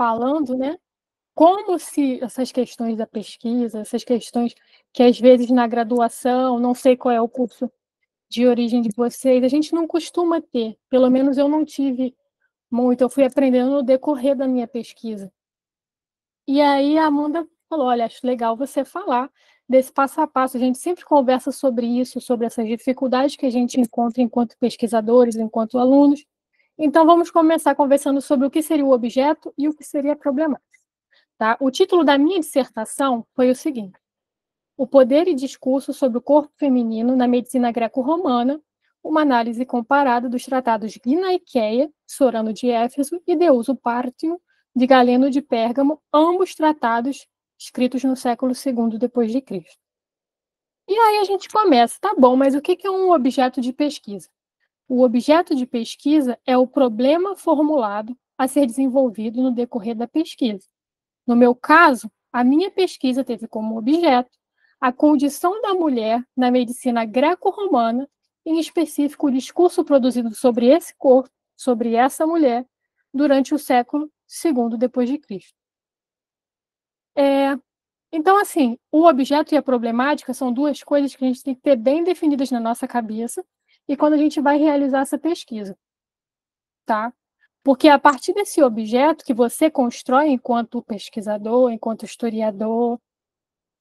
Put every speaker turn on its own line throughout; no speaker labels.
falando, né? Como se essas questões da pesquisa, essas questões que às vezes na graduação, não sei qual é o curso de origem de vocês, a gente não costuma ter, pelo menos eu não tive muito, eu fui aprendendo no decorrer da minha pesquisa. E aí a Amanda falou: olha, acho legal você falar desse passo a passo. A gente sempre conversa sobre isso, sobre essas dificuldades que a gente encontra enquanto pesquisadores, enquanto alunos. Então, vamos começar conversando sobre o que seria o objeto e o que seria a problemática. Tá? O título da minha dissertação foi o seguinte: O poder e discurso sobre o corpo feminino na medicina greco-romana, uma análise comparada dos tratados Gnaikeia, Sorano de Éfeso, e Deuso Pártio, de Galeno de Pérgamo, ambos tratados escritos no século II Cristo. E aí a gente começa, tá bom, mas o que é um objeto de pesquisa? O objeto de pesquisa é o problema formulado a ser desenvolvido no decorrer da pesquisa. No meu caso, a minha pesquisa teve como objeto a condição da mulher na medicina greco-romana, em específico o discurso produzido sobre esse corpo, sobre essa mulher, durante o século II depois de Cristo. É, então, assim, o objeto e a problemática são duas coisas que a gente tem que ter bem definidas na nossa cabeça e quando a gente vai realizar essa pesquisa, tá? Porque a partir desse objeto que você constrói enquanto pesquisador, enquanto historiador,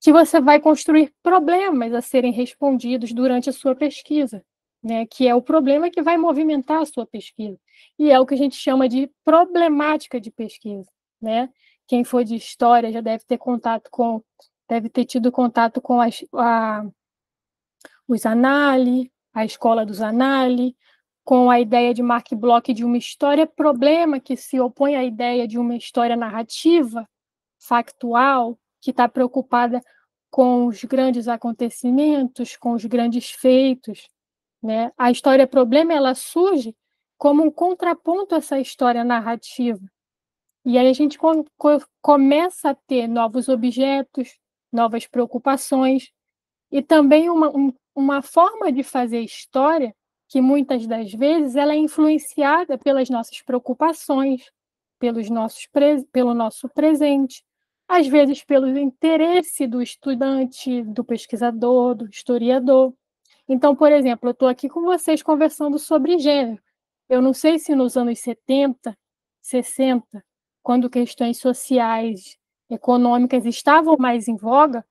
que você vai construir problemas a serem respondidos durante a sua pesquisa, né? Que é o problema que vai movimentar a sua pesquisa. E é o que a gente chama de problemática de pesquisa, né? Quem for de história já deve ter contato com, deve ter tido contato com as, a, os Anali, a escola dos Anali, com a ideia de Mark Bloch de uma história problema que se opõe à ideia de uma história narrativa, factual, que está preocupada com os grandes acontecimentos, com os grandes feitos. Né? A história problema ela surge como um contraponto a essa história narrativa. E aí a gente co começa a ter novos objetos, novas preocupações, e também uma, um, uma forma de fazer história que muitas das vezes ela é influenciada pelas nossas preocupações, pelos nossos pelo nosso presente, às vezes pelo interesse do estudante, do pesquisador, do historiador. Então, por exemplo, eu estou aqui com vocês conversando sobre gênero. Eu não sei se nos anos 70, 60, quando questões sociais, econômicas estavam mais em voga,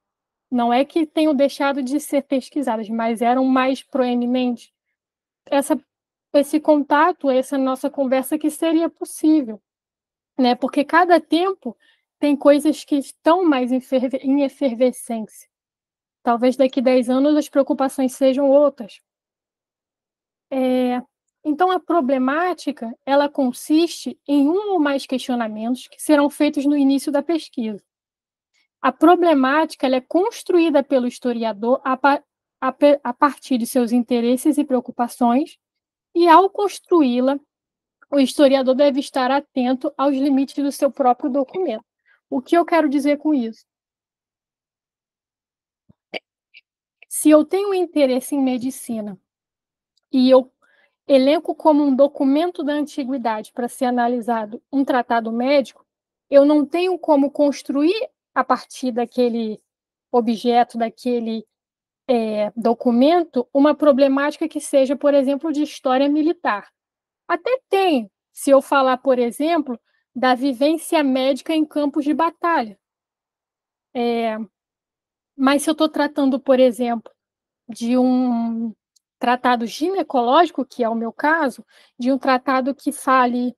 não é que tenham deixado de ser pesquisadas, mas eram mais proeminentes. Essa, esse contato, essa nossa conversa que seria possível, né? Porque cada tempo tem coisas que estão mais em efervescência. Talvez daqui a 10 anos as preocupações sejam outras. É, então, a problemática ela consiste em um ou mais questionamentos que serão feitos no início da pesquisa. A problemática é construída pelo historiador a, a, a partir de seus interesses e preocupações, e ao construí-la, o historiador deve estar atento aos limites do seu próprio documento. O que eu quero dizer com isso? Se eu tenho interesse em medicina e eu elenco como um documento da antiguidade para ser analisado um tratado médico, eu não tenho como construir a partir daquele objeto, daquele é, documento, uma problemática que seja, por exemplo, de história militar. Até tem, se eu falar, por exemplo, da vivência médica em campos de batalha. É, mas se eu estou tratando, por exemplo, de um tratado ginecológico, que é o meu caso, de um tratado que fale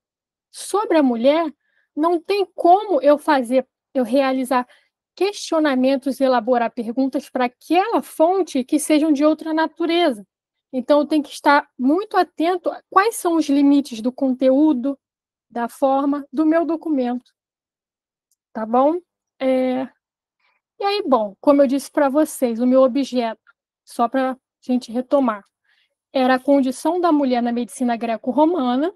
sobre a mulher, não tem como eu fazer, eu realizar questionamentos, elaborar perguntas para aquela fonte que sejam de outra natureza. Então, eu tenho que estar muito atento a quais são os limites do conteúdo, da forma do meu documento. Tá bom? É... E aí, bom, como eu disse para vocês, o meu objeto, só para a gente retomar, era a condição da mulher na medicina greco-romana,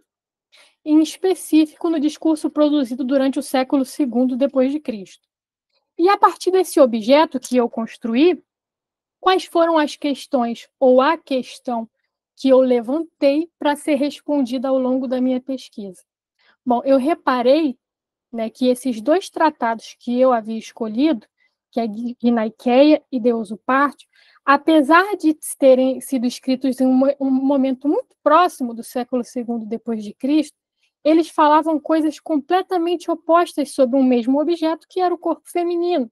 em específico no discurso produzido durante o século II depois de Cristo. E a partir desse objeto que eu construí, quais foram as questões ou a questão que eu levantei para ser respondida ao longo da minha pesquisa? Bom, eu reparei né, que esses dois tratados que eu havia escolhido, que é Gnaiqueia e Deus o Parte, apesar de terem sido escritos em um, um momento muito próximo do século II depois de Cristo, eles falavam coisas completamente opostas sobre um mesmo objeto, que era o corpo feminino.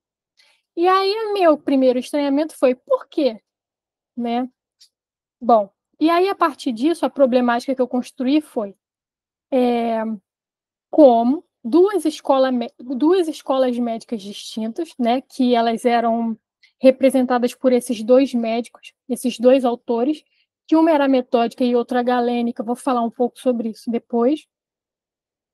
E aí, meu primeiro estranhamento foi, por quê? Né? Bom, e aí, a partir disso, a problemática que eu construí foi é, como duas, escola, duas escolas médicas distintas, né, que elas eram representadas por esses dois médicos, esses dois autores, que uma era metódica e outra galênica, vou falar um pouco sobre isso depois,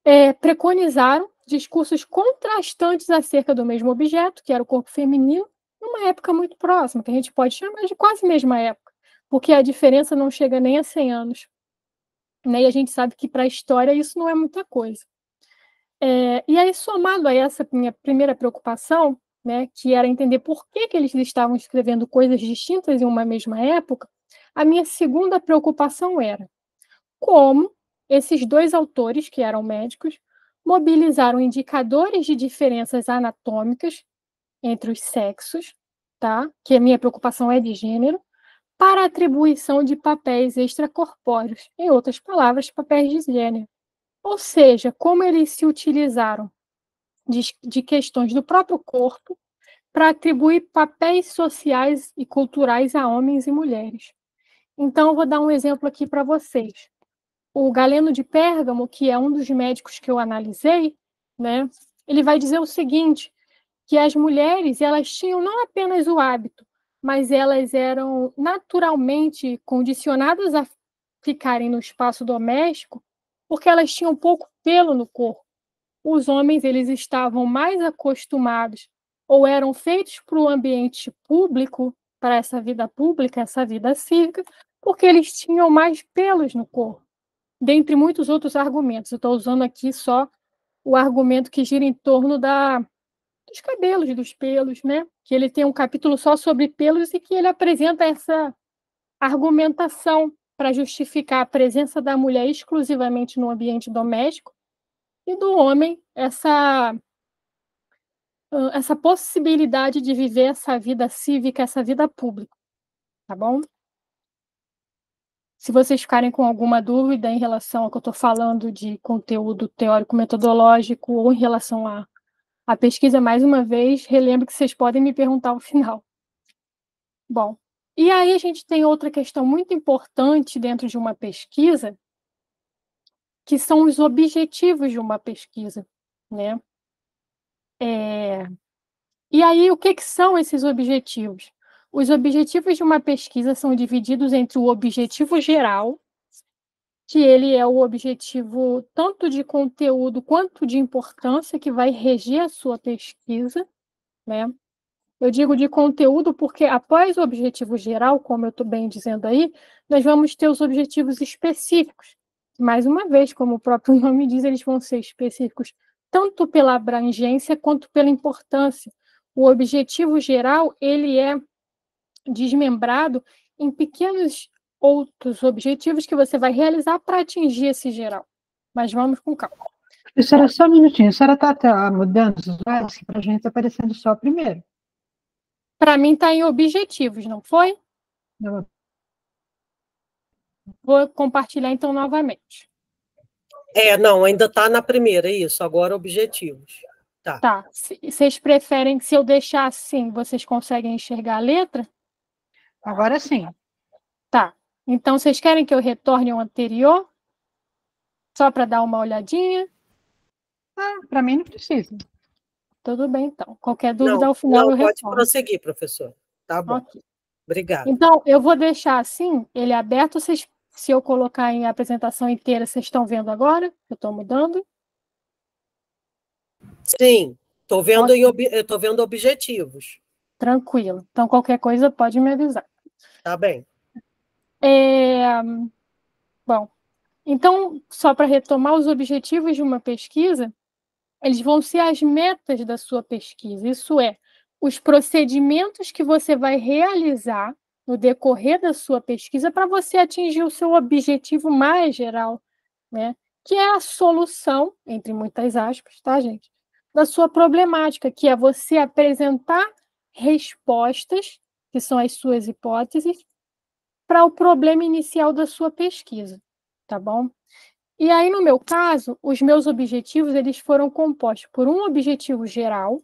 é, preconizaram discursos contrastantes acerca do mesmo objeto, que era o corpo feminino, numa época muito próxima, que a gente pode chamar de quase mesma época, porque a diferença não chega nem a 100 anos. Né? E a gente sabe que para a história isso não é muita coisa. É, e aí, somado a essa minha primeira preocupação, né, que era entender por que, que eles estavam escrevendo coisas distintas em uma mesma época, a minha segunda preocupação era como esses dois autores, que eram médicos, mobilizaram indicadores de diferenças anatômicas entre os sexos, tá? que a minha preocupação é de gênero, para atribuição de papéis extracorpóreos, em outras palavras, papéis de gênero. Ou seja, como eles se utilizaram de, de questões do próprio corpo para atribuir papéis sociais e culturais a homens e mulheres. Então, eu vou dar um exemplo aqui para vocês. O Galeno de Pérgamo, que é um dos médicos que eu analisei, né, ele vai dizer o seguinte, que as mulheres elas tinham não apenas o hábito, mas elas eram naturalmente condicionadas a ficarem no espaço doméstico porque elas tinham pouco pelo no corpo. Os homens eles estavam mais acostumados ou eram feitos para o ambiente público, para essa vida pública, essa vida cívica, porque eles tinham mais pelos no corpo. Dentre muitos outros argumentos. Eu estou usando aqui só o argumento que gira em torno da dos cabelos, dos pelos, né? Que ele tem um capítulo só sobre pelos e que ele apresenta essa argumentação para justificar a presença da mulher exclusivamente no ambiente doméstico e do homem essa essa possibilidade de viver essa vida cívica, essa vida pública, tá bom? Se vocês ficarem com alguma dúvida em relação ao que eu estou falando de conteúdo teórico-metodológico ou em relação a a pesquisa, mais uma vez, relembro que vocês podem me perguntar ao final. Bom, e aí a gente tem outra questão muito importante dentro de uma pesquisa, que são os objetivos de uma pesquisa, né? É... E aí, o que, que são esses objetivos? Os objetivos de uma pesquisa são divididos entre o objetivo geral, que ele é o objetivo tanto de conteúdo quanto de importância que vai reger a sua pesquisa, né? Eu digo de conteúdo porque após o objetivo geral, como eu estou bem dizendo aí, nós vamos ter os objetivos específicos. Mais uma vez, como o próprio nome diz, eles vão ser específicos tanto pela abrangência quanto pela importância. O objetivo geral, ele é desmembrado em pequenos outros objetivos que você vai realizar para atingir esse geral. Mas vamos com calma.
Professora, só um minutinho. A senhora está tá mudando os slides para a gente está aparecendo só primeiro.
Para mim está em objetivos, não foi? Não. Vou compartilhar então novamente.
É, não, ainda está na primeira, isso. Agora objetivos. Tá.
Tá. Vocês preferem que se eu deixar assim, vocês conseguem enxergar a letra?
Agora sim.
Tá. Então, vocês querem que eu retorne ao anterior? Só para dar uma olhadinha?
Ah, para mim não precisa.
Tudo bem, então. Qualquer dúvida não, ao final não, eu
pode retorno. prosseguir, professor. Tá bom. Okay. Obrigada.
Então, eu vou deixar assim, ele aberto. Vocês, se eu colocar em apresentação inteira, vocês estão vendo agora? Eu estou mudando?
Sim, estou vendo, okay. Vendo objetivos.
Tranquilo. Então, qualquer coisa pode me avisar.
Tá bem.
É, bom, então, só para retomar os objetivos de uma pesquisa, eles vão ser as metas da sua pesquisa. Isso é, os procedimentos que você vai realizar no decorrer da sua pesquisa para você atingir o seu objetivo mais geral, né? Que é a solução, entre muitas aspas, tá, gente? da sua problemática, que é você apresentar respostas, que são as suas hipóteses, para o problema inicial da sua pesquisa, tá bom? E aí, no meu caso, os meus objetivos eles foram compostos por um objetivo geral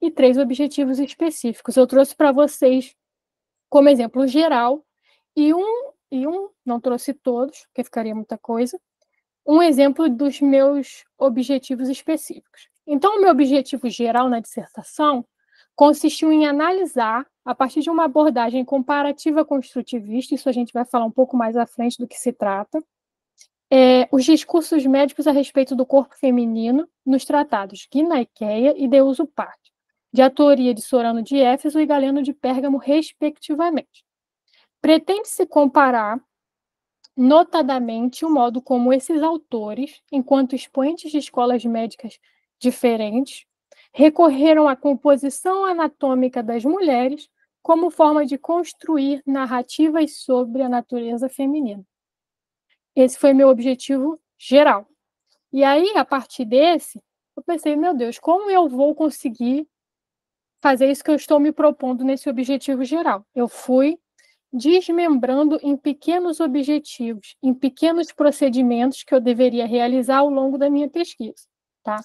e três objetivos específicos. Eu trouxe para vocês como exemplo geral e um e um não trouxe todos, porque ficaria muita coisa. Um exemplo dos meus objetivos específicos. Então, o meu objetivo geral na dissertação consistiu em analisar, a partir de uma abordagem comparativa construtivista, isso a gente vai falar um pouco mais à frente do que se trata, é, os discursos médicos a respeito do corpo feminino nos tratados Guinaiqueia e Deuso Parte, de autoria de Sorano de Éfeso e Galeno de Pérgamo, respectivamente. Pretende-se comparar notadamente o modo como esses autores, enquanto expoentes de escolas médicas diferentes, recorreram à composição anatômica das mulheres como forma de construir narrativas sobre a natureza feminina. Esse foi meu objetivo geral. E aí, a partir desse, eu pensei, meu Deus, como eu vou conseguir fazer isso que eu estou me propondo nesse objetivo geral? Eu fui desmembrando em pequenos objetivos, em pequenos procedimentos que eu deveria realizar ao longo da minha pesquisa, tá?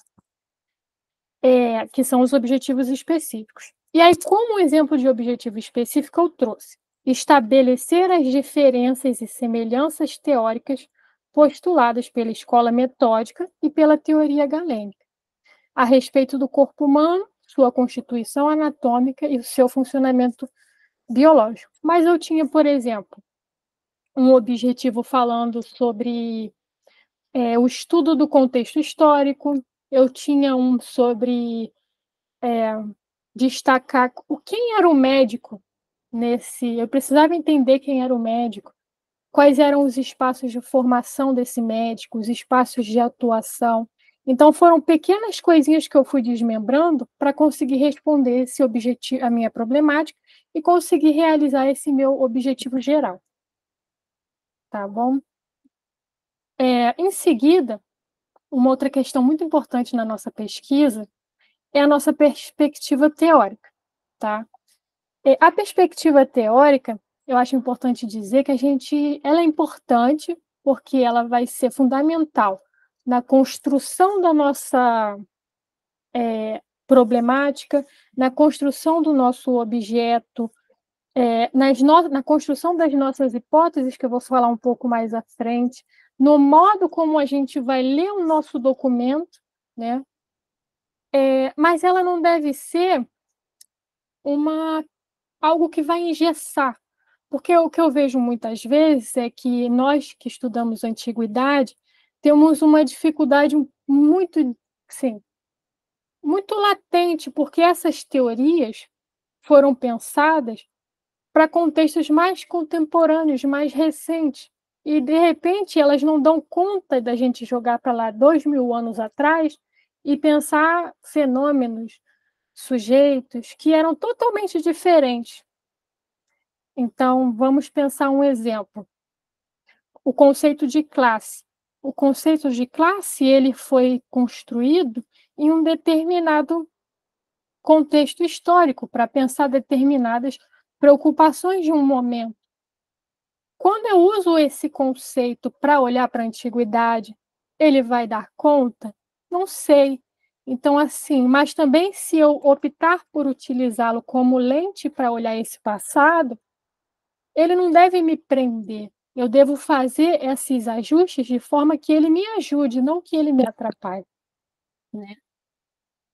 É, que são os objetivos específicos. E aí, como exemplo de objetivo específico, eu trouxe estabelecer as diferenças e semelhanças teóricas postuladas pela escola metódica e pela teoria galênica, a respeito do corpo humano, sua constituição anatômica e o seu funcionamento biológico. Mas eu tinha, por exemplo, um objetivo falando sobre é, o estudo do contexto histórico, eu tinha um sobre é, destacar o quem era o médico nesse. Eu precisava entender quem era o médico, quais eram os espaços de formação desse médico, os espaços de atuação. Então foram pequenas coisinhas que eu fui desmembrando para conseguir responder esse objetivo, a minha problemática e conseguir realizar esse meu objetivo geral. Tá bom? É, em seguida, uma outra questão muito importante na nossa pesquisa é a nossa perspectiva teórica, tá? A perspectiva teórica, eu acho importante dizer que a gente, ela é importante porque ela vai ser fundamental na construção da nossa é, problemática, na construção do nosso objeto, é, nas no, na construção das nossas hipóteses, que eu vou falar um pouco mais à frente, no modo como a gente vai ler o nosso documento, né? É, mas ela não deve ser uma algo que vai engessar, porque o que eu vejo muitas vezes é que nós que estudamos a antiguidade temos uma dificuldade muito, sim, muito latente, porque essas teorias foram pensadas para contextos mais contemporâneos, mais recentes. E, de repente, elas não dão conta da gente jogar para lá dois mil anos atrás e pensar fenômenos, sujeitos que eram totalmente diferentes. Então, vamos pensar um exemplo. O conceito de classe. O conceito de classe ele foi construído em um determinado contexto histórico para pensar determinadas preocupações de um momento. Quando eu uso esse conceito para olhar para a antiguidade, ele vai dar conta? Não sei. Então, assim, mas também se eu optar por utilizá-lo como lente para olhar esse passado, ele não deve me prender. Eu devo fazer esses ajustes de forma que ele me ajude, não que ele me atrapalhe. Né?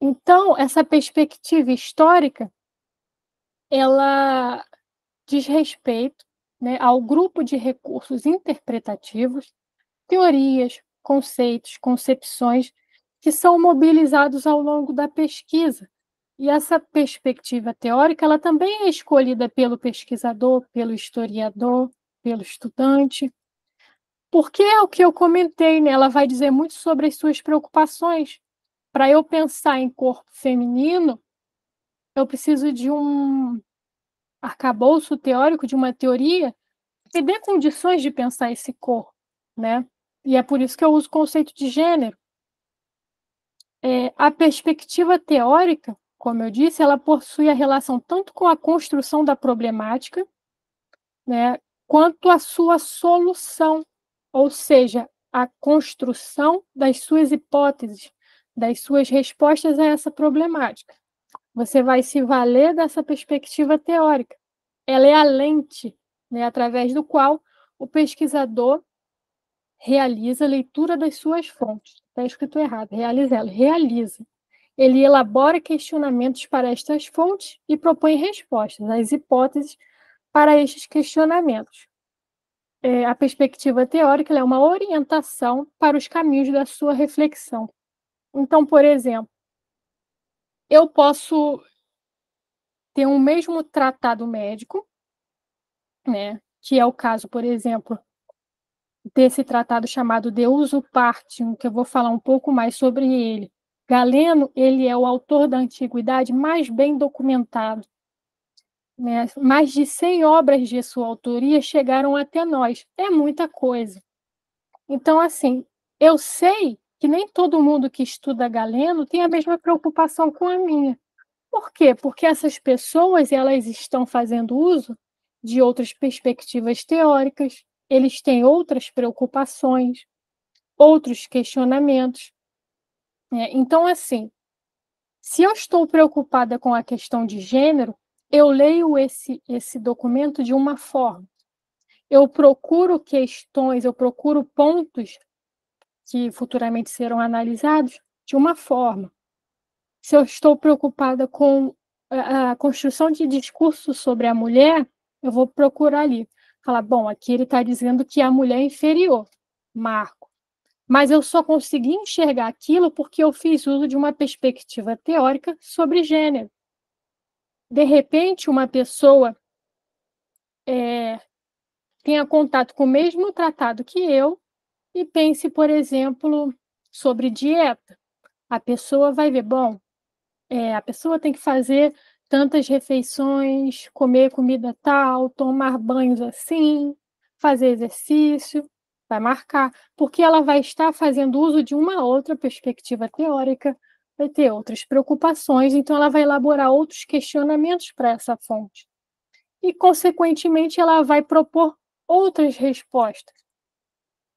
Então, essa perspectiva histórica, ela diz respeito né, ao grupo de recursos interpretativos, teorias, conceitos, concepções que são mobilizados ao longo da pesquisa. E essa perspectiva teórica, ela também é escolhida pelo pesquisador, pelo historiador, pelo estudante, porque é o que eu comentei, né? ela vai dizer muito sobre as suas preocupações. Para eu pensar em corpo feminino, eu preciso de um arcabouço teórico de uma teoria que dê condições de pensar esse corpo, né? E é por isso que eu uso o conceito de gênero. é, a perspectiva teórica, como eu disse, ela possui a relação tanto com a construção da problemática, né, quanto a sua solução, ou seja, a construção das suas hipóteses, das suas respostas a essa problemática. Você vai se valer dessa perspectiva teórica. Ela é a lente né, através do qual o pesquisador realiza a leitura das suas fontes. Está escrito errado, realiza ela, realiza. Ele elabora questionamentos para estas fontes e propõe respostas, as hipóteses para estes questionamentos. É, a perspectiva teórica é uma orientação para os caminhos da sua reflexão. Então, por exemplo, eu posso ter um mesmo tratado médico, né, que é o caso, por exemplo, desse tratado chamado De Uso Partium, que eu vou falar um pouco mais sobre ele. Galeno, ele é o autor da antiguidade mais bem documentado. Né? Mais de 100 obras de sua autoria chegaram até nós. É muita coisa. Então, assim, eu sei que nem todo mundo que estuda Galeno tem a mesma preocupação com a minha. Por quê? Porque essas pessoas elas estão fazendo uso de outras perspectivas teóricas, eles têm outras preocupações, outros questionamentos. É, então, assim, se eu estou preocupada com a questão de gênero, eu leio esse, esse documento de uma forma. Eu procuro questões, eu procuro pontos que futuramente serão analisados de uma forma. Se eu estou preocupada com a, construção de discurso sobre a mulher, eu vou procurar ali. Falar, bom, aqui ele está dizendo que a mulher é inferior, marco. Mas eu só consegui enxergar aquilo porque eu fiz uso de uma perspectiva teórica sobre gênero. De repente, uma pessoa é, tenha contato com o mesmo tratado que eu e pense, por exemplo, sobre dieta. A pessoa vai ver, bom, é, a pessoa tem que fazer tantas refeições, comer comida tal, tomar banhos assim, fazer exercício, vai marcar, porque ela vai estar fazendo uso de uma outra perspectiva teórica, vai ter outras preocupações, então ela vai elaborar outros questionamentos para essa fonte. E, consequentemente, ela vai propor outras respostas,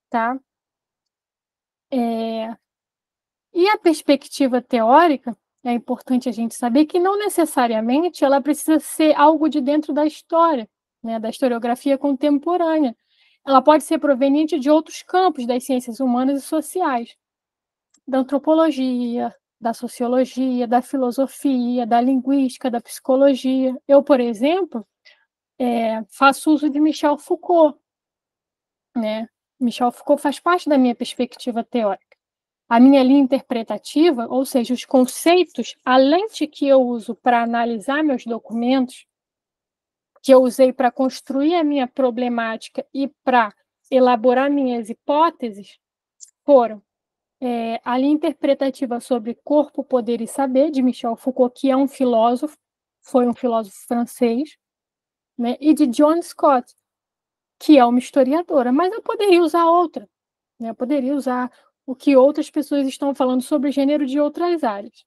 tá? É... E a perspectiva teórica, é importante a gente saber que não necessariamente ela precisa ser algo de dentro da história, né, da historiografia contemporânea. Ela pode ser proveniente de outros campos das ciências humanas e sociais, da antropologia, da sociologia, da filosofia, da linguística, da psicologia. Eu, por exemplo, é, faço uso de Michel Foucault, né? Michel Foucault faz parte da minha perspectiva teórica. A minha linha interpretativa, ou seja, os conceitos, a lente que eu uso para analisar meus documentos, que eu usei para construir a minha problemática e para elaborar minhas hipóteses, foram é, a linha interpretativa sobre corpo, poder e saber, de Michel Foucault, que é um filósofo, foi um filósofo francês, né, e de John Scott, que é uma historiadora, mas eu poderia usar outra. Né? Eu poderia usar o que outras pessoas estão falando sobre gênero de outras áreas.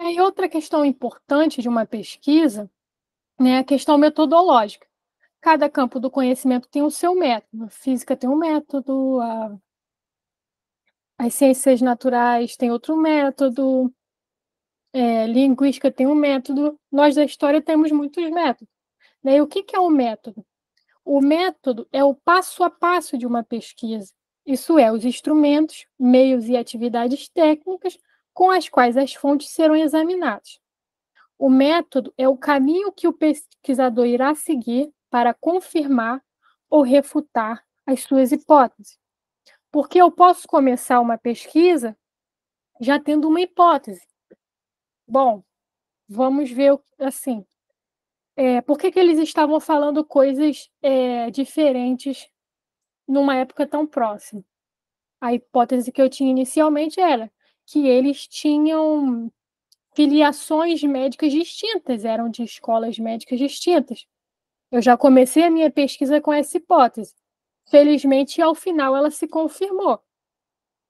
E aí, outra questão importante de uma pesquisa né, é a questão metodológica. Cada campo do conhecimento tem o seu método. A física tem um método, a as ciências naturais têm outro método, é, linguística tem um método, nós da história temos muitos métodos. Né? E o que, que é o método? O método é o passo a passo de uma pesquisa. Isso é, os instrumentos, meios e atividades técnicas com as quais as fontes serão examinadas. O método é o caminho que o pesquisador irá seguir para confirmar ou refutar as suas hipóteses. Porque eu posso começar uma pesquisa já tendo uma hipótese. Bom, vamos ver assim. É, por que, que eles estavam falando coisas é, diferentes numa época tão próxima? A hipótese que eu tinha inicialmente era que eles tinham filiações médicas distintas, eram de escolas médicas distintas. Eu já comecei a minha pesquisa com essa hipótese. Felizmente, ao final, ela se confirmou,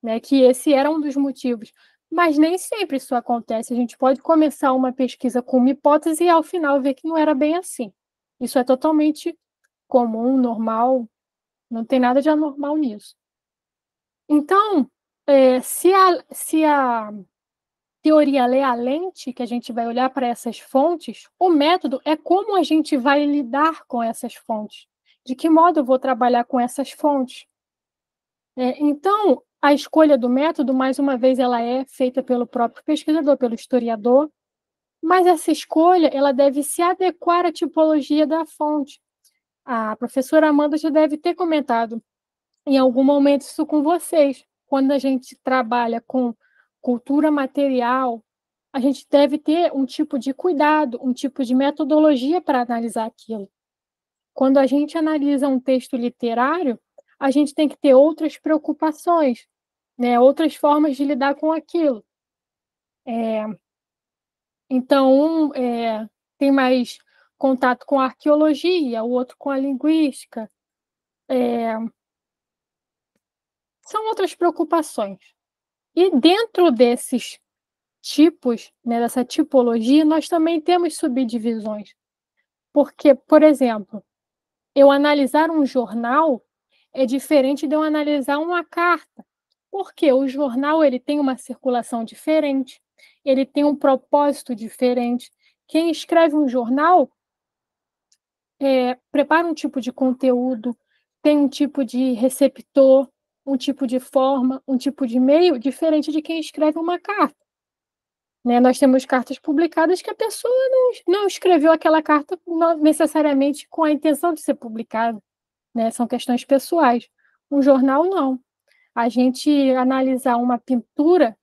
né, que esse era um dos motivos. Mas nem sempre isso acontece. A gente pode começar uma pesquisa com uma hipótese e, ao final, ver que não era bem assim. Isso é totalmente comum, normal, não tem nada de anormal nisso. Então, é, se, a, se a teoria lê a lente, que a gente vai olhar para essas fontes, o método é como a gente vai lidar com essas fontes. De que modo eu vou trabalhar com essas fontes? É, então, a escolha do método, mais uma vez, ela é feita pelo próprio pesquisador, pelo historiador, mas essa escolha ela deve se adequar à tipologia da fonte. A professora Amanda já deve ter comentado em algum momento isso com vocês. Quando a gente trabalha com cultura material, a gente deve ter um tipo de cuidado, um tipo de metodologia para analisar aquilo. Quando a gente analisa um texto literário, a gente tem que ter outras preocupações, né? outras formas de lidar com aquilo. É, então, um é, tem mais contato com a arqueologia, o outro com a linguística. É, são outras preocupações. E dentro desses tipos, né, dessa tipologia, nós também temos subdivisões. Porque, por exemplo, eu analisar um jornal é diferente de eu analisar uma carta. Porque o jornal ele tem uma circulação diferente, ele tem um propósito diferente. Quem escreve um jornal é, prepara um tipo de conteúdo, tem um tipo de receptor, um tipo de forma, um tipo de meio diferente de quem escreve uma carta. Né? Nós temos cartas publicadas que a pessoa não, não escreveu aquela carta necessariamente com a intenção de ser publicada. Né? São questões pessoais. Um jornal, não. A gente analisar uma pintura,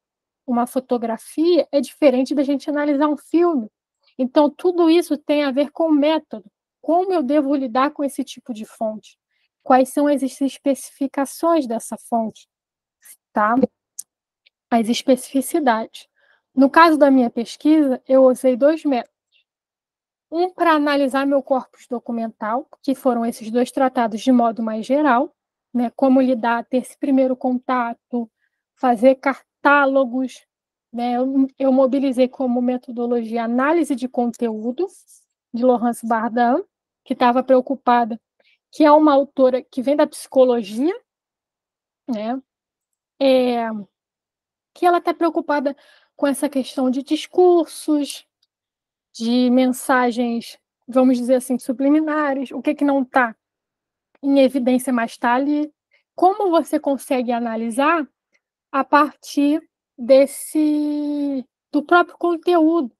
uma fotografia, é diferente da gente analisar um filme. Então, tudo isso tem a ver com o método. Como eu devo lidar com esse tipo de fonte? quais são as especificações dessa fonte, tá? As especificidades. No caso da minha pesquisa, eu usei dois métodos. Um para analisar meu corpus documental, que foram esses dois tratados de modo mais geral, né? Como lidar, ter esse primeiro contato, fazer catálogos, né? Eu, eu mobilizei como metodologia análise de conteúdo de Laurence Bardin, que estava preocupada que é uma autora que vem da psicologia, né? É, que ela está preocupada com essa questão de discursos, de mensagens, vamos dizer assim, subliminares, o que, que não está em evidência, mas está ali. Como você consegue analisar a partir desse do próprio conteúdo,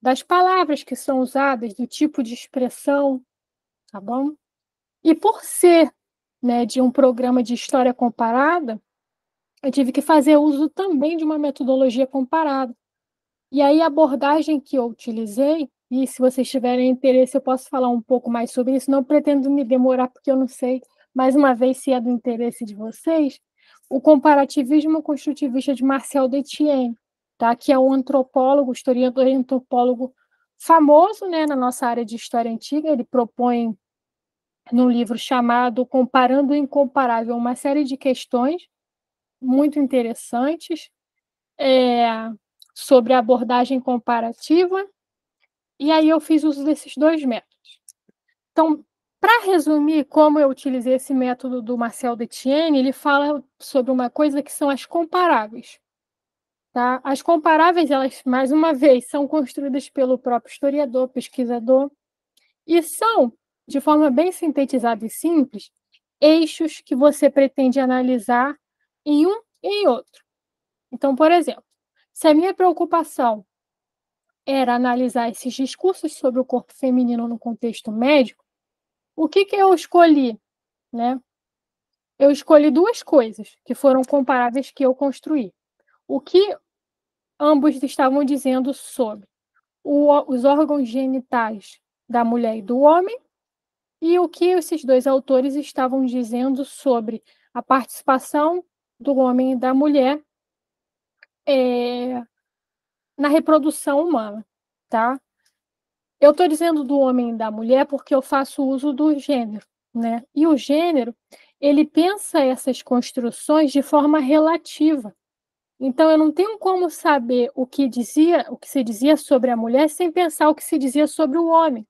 das palavras que são usadas, do tipo de expressão, tá bom? E por ser né, de um programa de história comparada, eu tive que fazer uso também de uma metodologia comparada. E aí a abordagem que eu utilizei, e se vocês tiverem interesse eu posso falar um pouco mais sobre isso, não pretendo me demorar porque eu não sei, mais uma vez, se é do interesse de vocês, o comparativismo construtivista de Marcel Detienne, tá? que é um antropólogo, historiador e antropólogo famoso né, na nossa área de história antiga, ele propõe num livro chamado Comparando o Incomparável, uma série de questões muito interessantes é, sobre a abordagem comparativa, e aí eu fiz uso desses dois métodos. Então, para resumir como eu utilizei esse método do Marcel Detienne, ele fala sobre uma coisa que são as comparáveis. Tá? As comparáveis, elas, mais uma vez, são construídas pelo próprio historiador, pesquisador, e são de forma bem sintetizada e simples, eixos que você pretende analisar em um e em outro. Então, por exemplo, se a minha preocupação era analisar esses discursos sobre o corpo feminino no contexto médico, o que, que eu escolhi? Né? Eu escolhi duas coisas que foram comparáveis que eu construí. O que ambos estavam dizendo sobre o, os órgãos genitais da mulher e do homem e o que esses dois autores estavam dizendo sobre a participação do homem e da mulher é, na reprodução humana, tá? eu estou dizendo do homem e da mulher porque eu faço uso do gênero, né? E o gênero, ele pensa essas construções de forma relativa. Então eu não tenho como saber o que dizia, o que se dizia sobre a mulher sem pensar o que se dizia sobre o homem.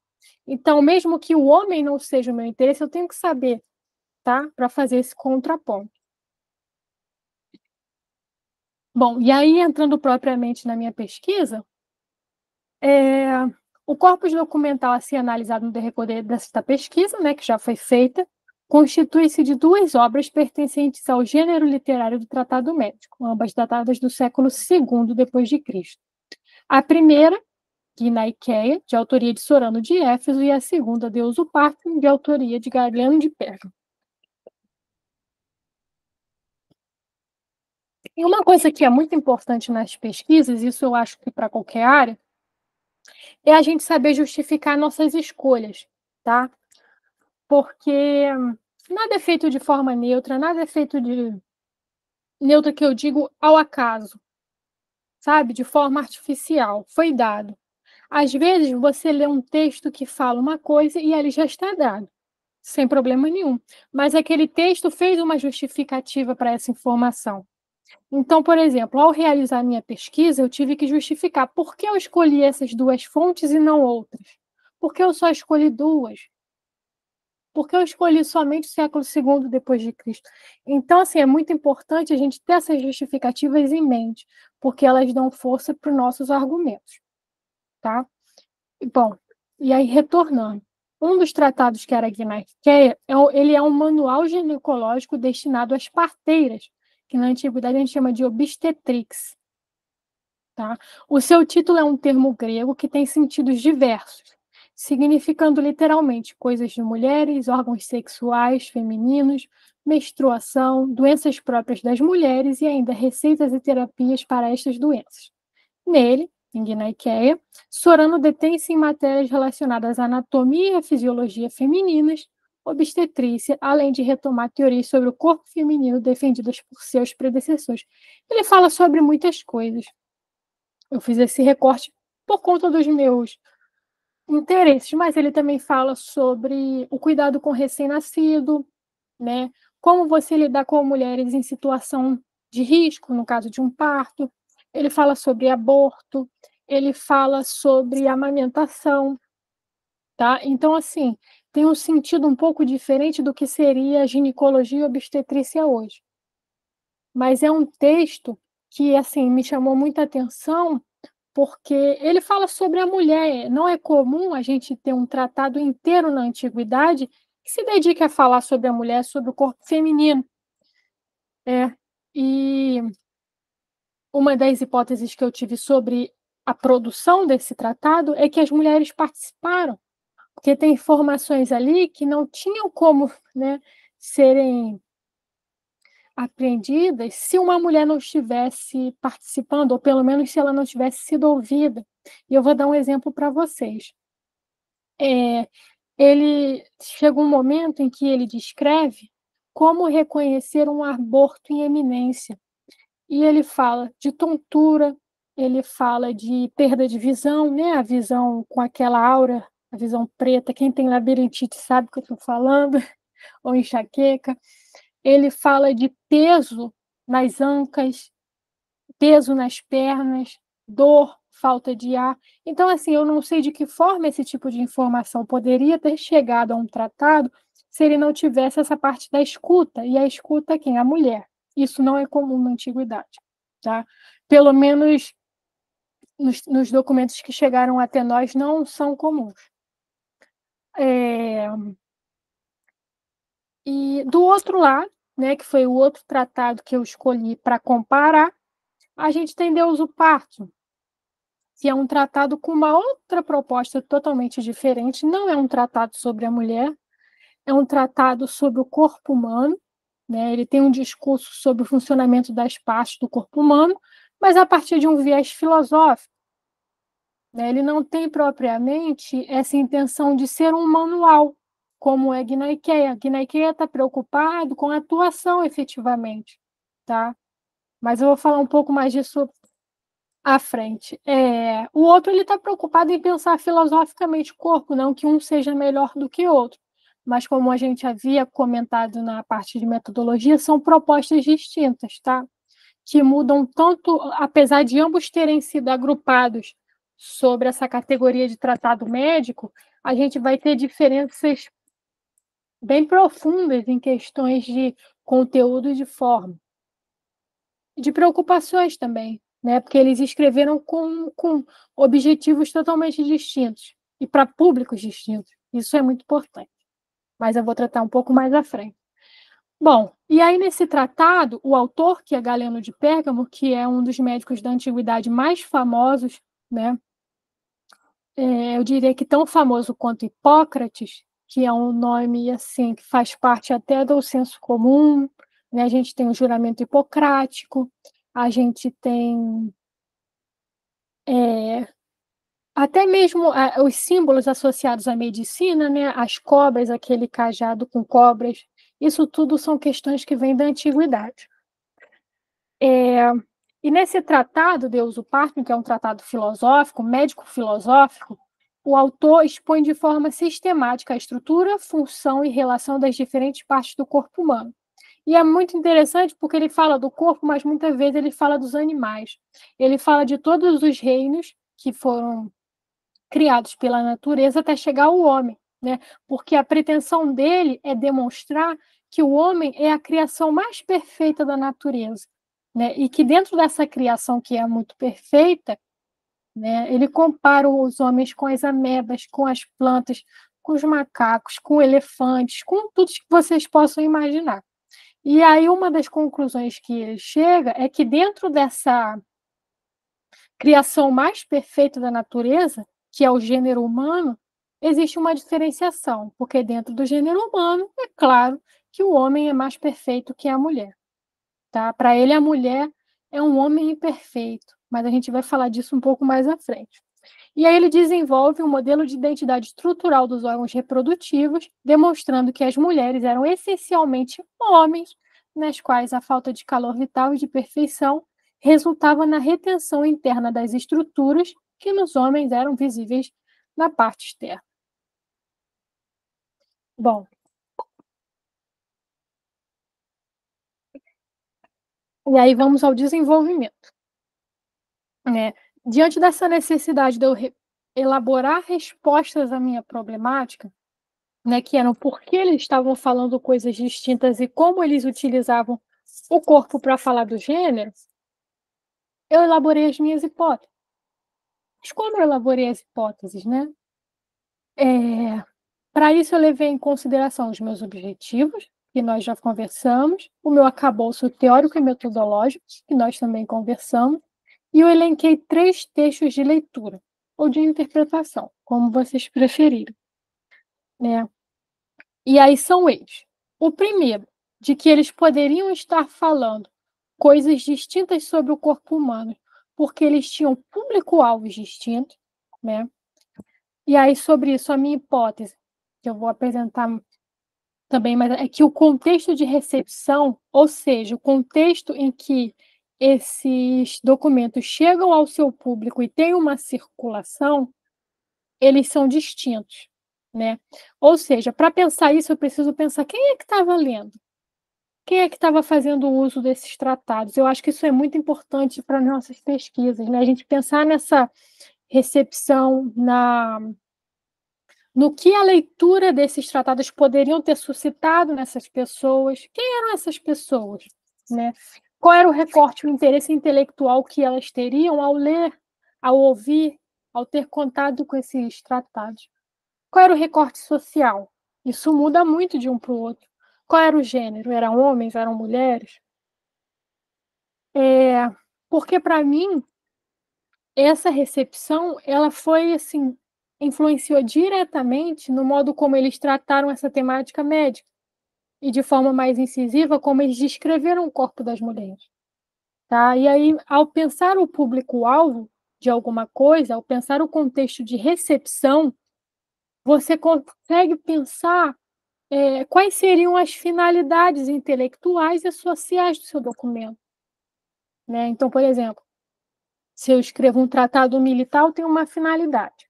Então, mesmo que o homem não seja o meu interesse, eu tenho que saber, tá? Para fazer esse contraponto. Bom, e aí entrando propriamente na minha pesquisa, é, o corpus documental a ser analisado no decorrer desta pesquisa, né, que já foi feita, constitui-se de duas obras pertencentes ao gênero literário do Tratado Médico, ambas datadas do século II depois de Cristo. A primeira, Gnaikeia, de autoria de Sorano de Éfeso, e a segunda, Deus o Parto, de autoria de Galiano de Pérgamo. E uma coisa que é muito importante nas pesquisas, isso eu acho que para qualquer área, é a gente saber justificar nossas escolhas, tá? Porque nada é feito de forma neutra, nada é feito de neutra que eu digo ao acaso, sabe? De forma artificial, foi dado. Às vezes você lê um texto que fala uma coisa e ele já está dado, sem problema nenhum. Mas aquele texto fez uma justificativa para essa informação. Então, por exemplo, ao realizar minha pesquisa, eu tive que justificar por que eu escolhi essas duas fontes e não outras. Por que eu só escolhi duas? Por que eu escolhi somente o século II depois de Cristo? Então, assim, é muito importante a gente ter essas justificativas em mente, porque elas dão força para os nossos argumentos, tá? Bom, e aí retornando, um dos tratados que era a Guinaqueia, ele é um manual ginecológico destinado às parteiras, que na antiguidade a gente chama de obstetrix. Tá? O seu título é um termo grego que tem sentidos diversos, significando literalmente coisas de mulheres, órgãos sexuais femininos, menstruação, doenças próprias das mulheres e ainda receitas e terapias para estas doenças. Nele, em Guinaikeia, Sorano detém-se em matérias relacionadas à anatomia e fisiologia femininas, obstetrícia, além de retomar teorias sobre o corpo feminino defendidas por seus predecessores. Ele fala sobre muitas coisas. Eu fiz esse recorte por conta dos meus interesses, mas ele também fala sobre o cuidado com recém-nascido, né? Como você lidar com mulheres em situação de risco, no caso de um parto. Ele fala sobre aborto, ele fala sobre amamentação, tá? Então, assim, tem um sentido um pouco diferente do que seria ginecologia e obstetrícia hoje. Mas é um texto que assim me chamou muita atenção porque ele fala sobre a mulher. Não é comum a gente ter um tratado inteiro na antiguidade que se dedique a falar sobre a mulher, sobre o corpo feminino. É, e uma das hipóteses que eu tive sobre a produção desse tratado é que as mulheres participaram porque tem informações ali que não tinham como né, serem apreendidas se uma mulher não estivesse participando, ou pelo menos se ela não tivesse sido ouvida. E eu vou dar um exemplo para vocês. É, ele chega um momento em que ele descreve como reconhecer um aborto em eminência. E ele fala de tontura, ele fala de perda de visão, né? A visão com aquela aura a visão preta, quem tem labirintite sabe o que eu estou falando, ou enxaqueca. Ele fala de peso nas ancas, peso nas pernas, dor, falta de ar. Então, assim, eu não sei de que forma esse tipo de informação poderia ter chegado a um tratado se ele não tivesse essa parte da escuta. E a escuta quem? A mulher. Isso não é comum na antiguidade, tá? Pelo menos nos, nos documentos que chegaram até nós não são comuns. É... E do outro lado, né, que foi o outro tratado que eu escolhi para comparar, a gente tem Deus o Parto, que é um tratado com uma outra proposta totalmente diferente. Não é um tratado sobre a mulher, é um tratado sobre o corpo humano. Né? Ele tem um discurso sobre o funcionamento das partes do corpo humano, mas a partir de um viés filosófico. Né? Ele não tem propriamente essa intenção de ser um manual, como é Gnaikeia. Gnaikeia está preocupado com a atuação efetivamente, tá? Mas eu vou falar um pouco mais disso à frente. É, o outro ele está preocupado em pensar filosoficamente o corpo, não que um seja melhor do que o outro. Mas como a gente havia comentado na parte de metodologia, são propostas distintas, tá? Que mudam tanto, apesar de ambos terem sido agrupados sobre essa categoria de tratado médico, a gente vai ter diferenças bem profundas em questões de conteúdo e de forma. De preocupações também, né? Porque eles escreveram com, com objetivos totalmente distintos e para públicos distintos. Isso é muito importante. Mas eu vou tratar um pouco mais à frente. Bom, e aí nesse tratado, o autor, que é Galeno de Pérgamo, que é um dos médicos da antiguidade mais famosos, né? É, eu diria que tão famoso quanto Hipócrates, que é um nome assim que faz parte até do senso comum, né? A gente tem o juramento hipocrático, a gente tem é, até mesmo os símbolos associados à medicina, né? As cobras, aquele cajado com cobras, isso tudo são questões que vêm da antiguidade. É, e nesse tratado, Deus o Parto, que é um tratado filosófico, médico-filosófico, o autor expõe de forma sistemática a estrutura, função e relação das diferentes partes do corpo humano. E é muito interessante porque ele fala do corpo, mas muitas vezes ele fala dos animais. Ele fala de todos os reinos que foram criados pela natureza até chegar ao homem, né? Porque a pretensão dele é demonstrar que o homem é a criação mais perfeita da natureza, né? E que dentro dessa criação que é muito perfeita, né? Ele compara os homens com as amebas, com as plantas, com os macacos, com elefantes, com tudo que vocês possam imaginar. E aí uma das conclusões que ele chega é que dentro dessa criação mais perfeita da natureza, que é o gênero humano, existe uma diferenciação, porque dentro do gênero humano, é claro que o homem é mais perfeito que a mulher. Tá? Para ele, a mulher é um homem imperfeito mas a gente vai falar disso um pouco mais à frente. E aí ele desenvolve um modelo de identidade estrutural dos órgãos reprodutivos, demonstrando que as mulheres eram essencialmente homens, nas quais a falta de calor vital e de perfeição resultava na retenção interna das estruturas que nos homens eram visíveis na parte externa. Bom, e aí vamos ao desenvolvimento. É, diante dessa necessidade de eu elaborar respostas à minha problemática, né, que eram por que eles estavam falando coisas distintas e como eles utilizavam o corpo para falar do gênero, eu elaborei as minhas hipóteses. Mas como eu elaborei as hipóteses, né? É, para isso eu levei em consideração os meus objetivos, que nós já conversamos, o meu acabouço teórico e metodológico, que nós também conversamos, e eu elenquei três textos de leitura, ou de interpretação, como vocês preferirem. Né? E aí são eles. O primeiro, de que eles poderiam estar falando coisas distintas sobre o corpo humano, porque eles tinham público-alvos distintos, né? E aí, sobre isso, a minha hipótese, que eu vou apresentar também, mas é que o contexto de recepção, ou seja, o contexto em que esses documentos chegam ao seu público e têm uma circulação, eles são distintos, né? Ou seja, para pensar isso, eu preciso pensar quem é que estava lendo, quem é que estava fazendo uso desses tratados. Eu acho que isso é muito importante para nossas pesquisas, né? A gente pensar nessa recepção, na no que a leitura desses tratados poderiam ter suscitado nessas pessoas. Quem eram essas pessoas, né? Qual era o recorte, o interesse intelectual que elas teriam ao ler, ao ouvir, ao ter contato com esses tratados? Qual era o recorte social? Isso muda muito de um para o outro. Qual era o gênero? Eram homens? Eram mulheres? É, porque para mim essa recepção ela foi assim influenciou diretamente no modo como eles trataram essa temática médica e de forma mais incisiva como eles descreveram o corpo das mulheres. Tá? E aí, ao pensar o público-alvo de alguma coisa, ao pensar o contexto de recepção, você consegue pensar é, quais seriam as finalidades intelectuais e sociais do seu documento. Né? Então, por exemplo, Se eu escrevo um tratado militar, tenho uma finalidade.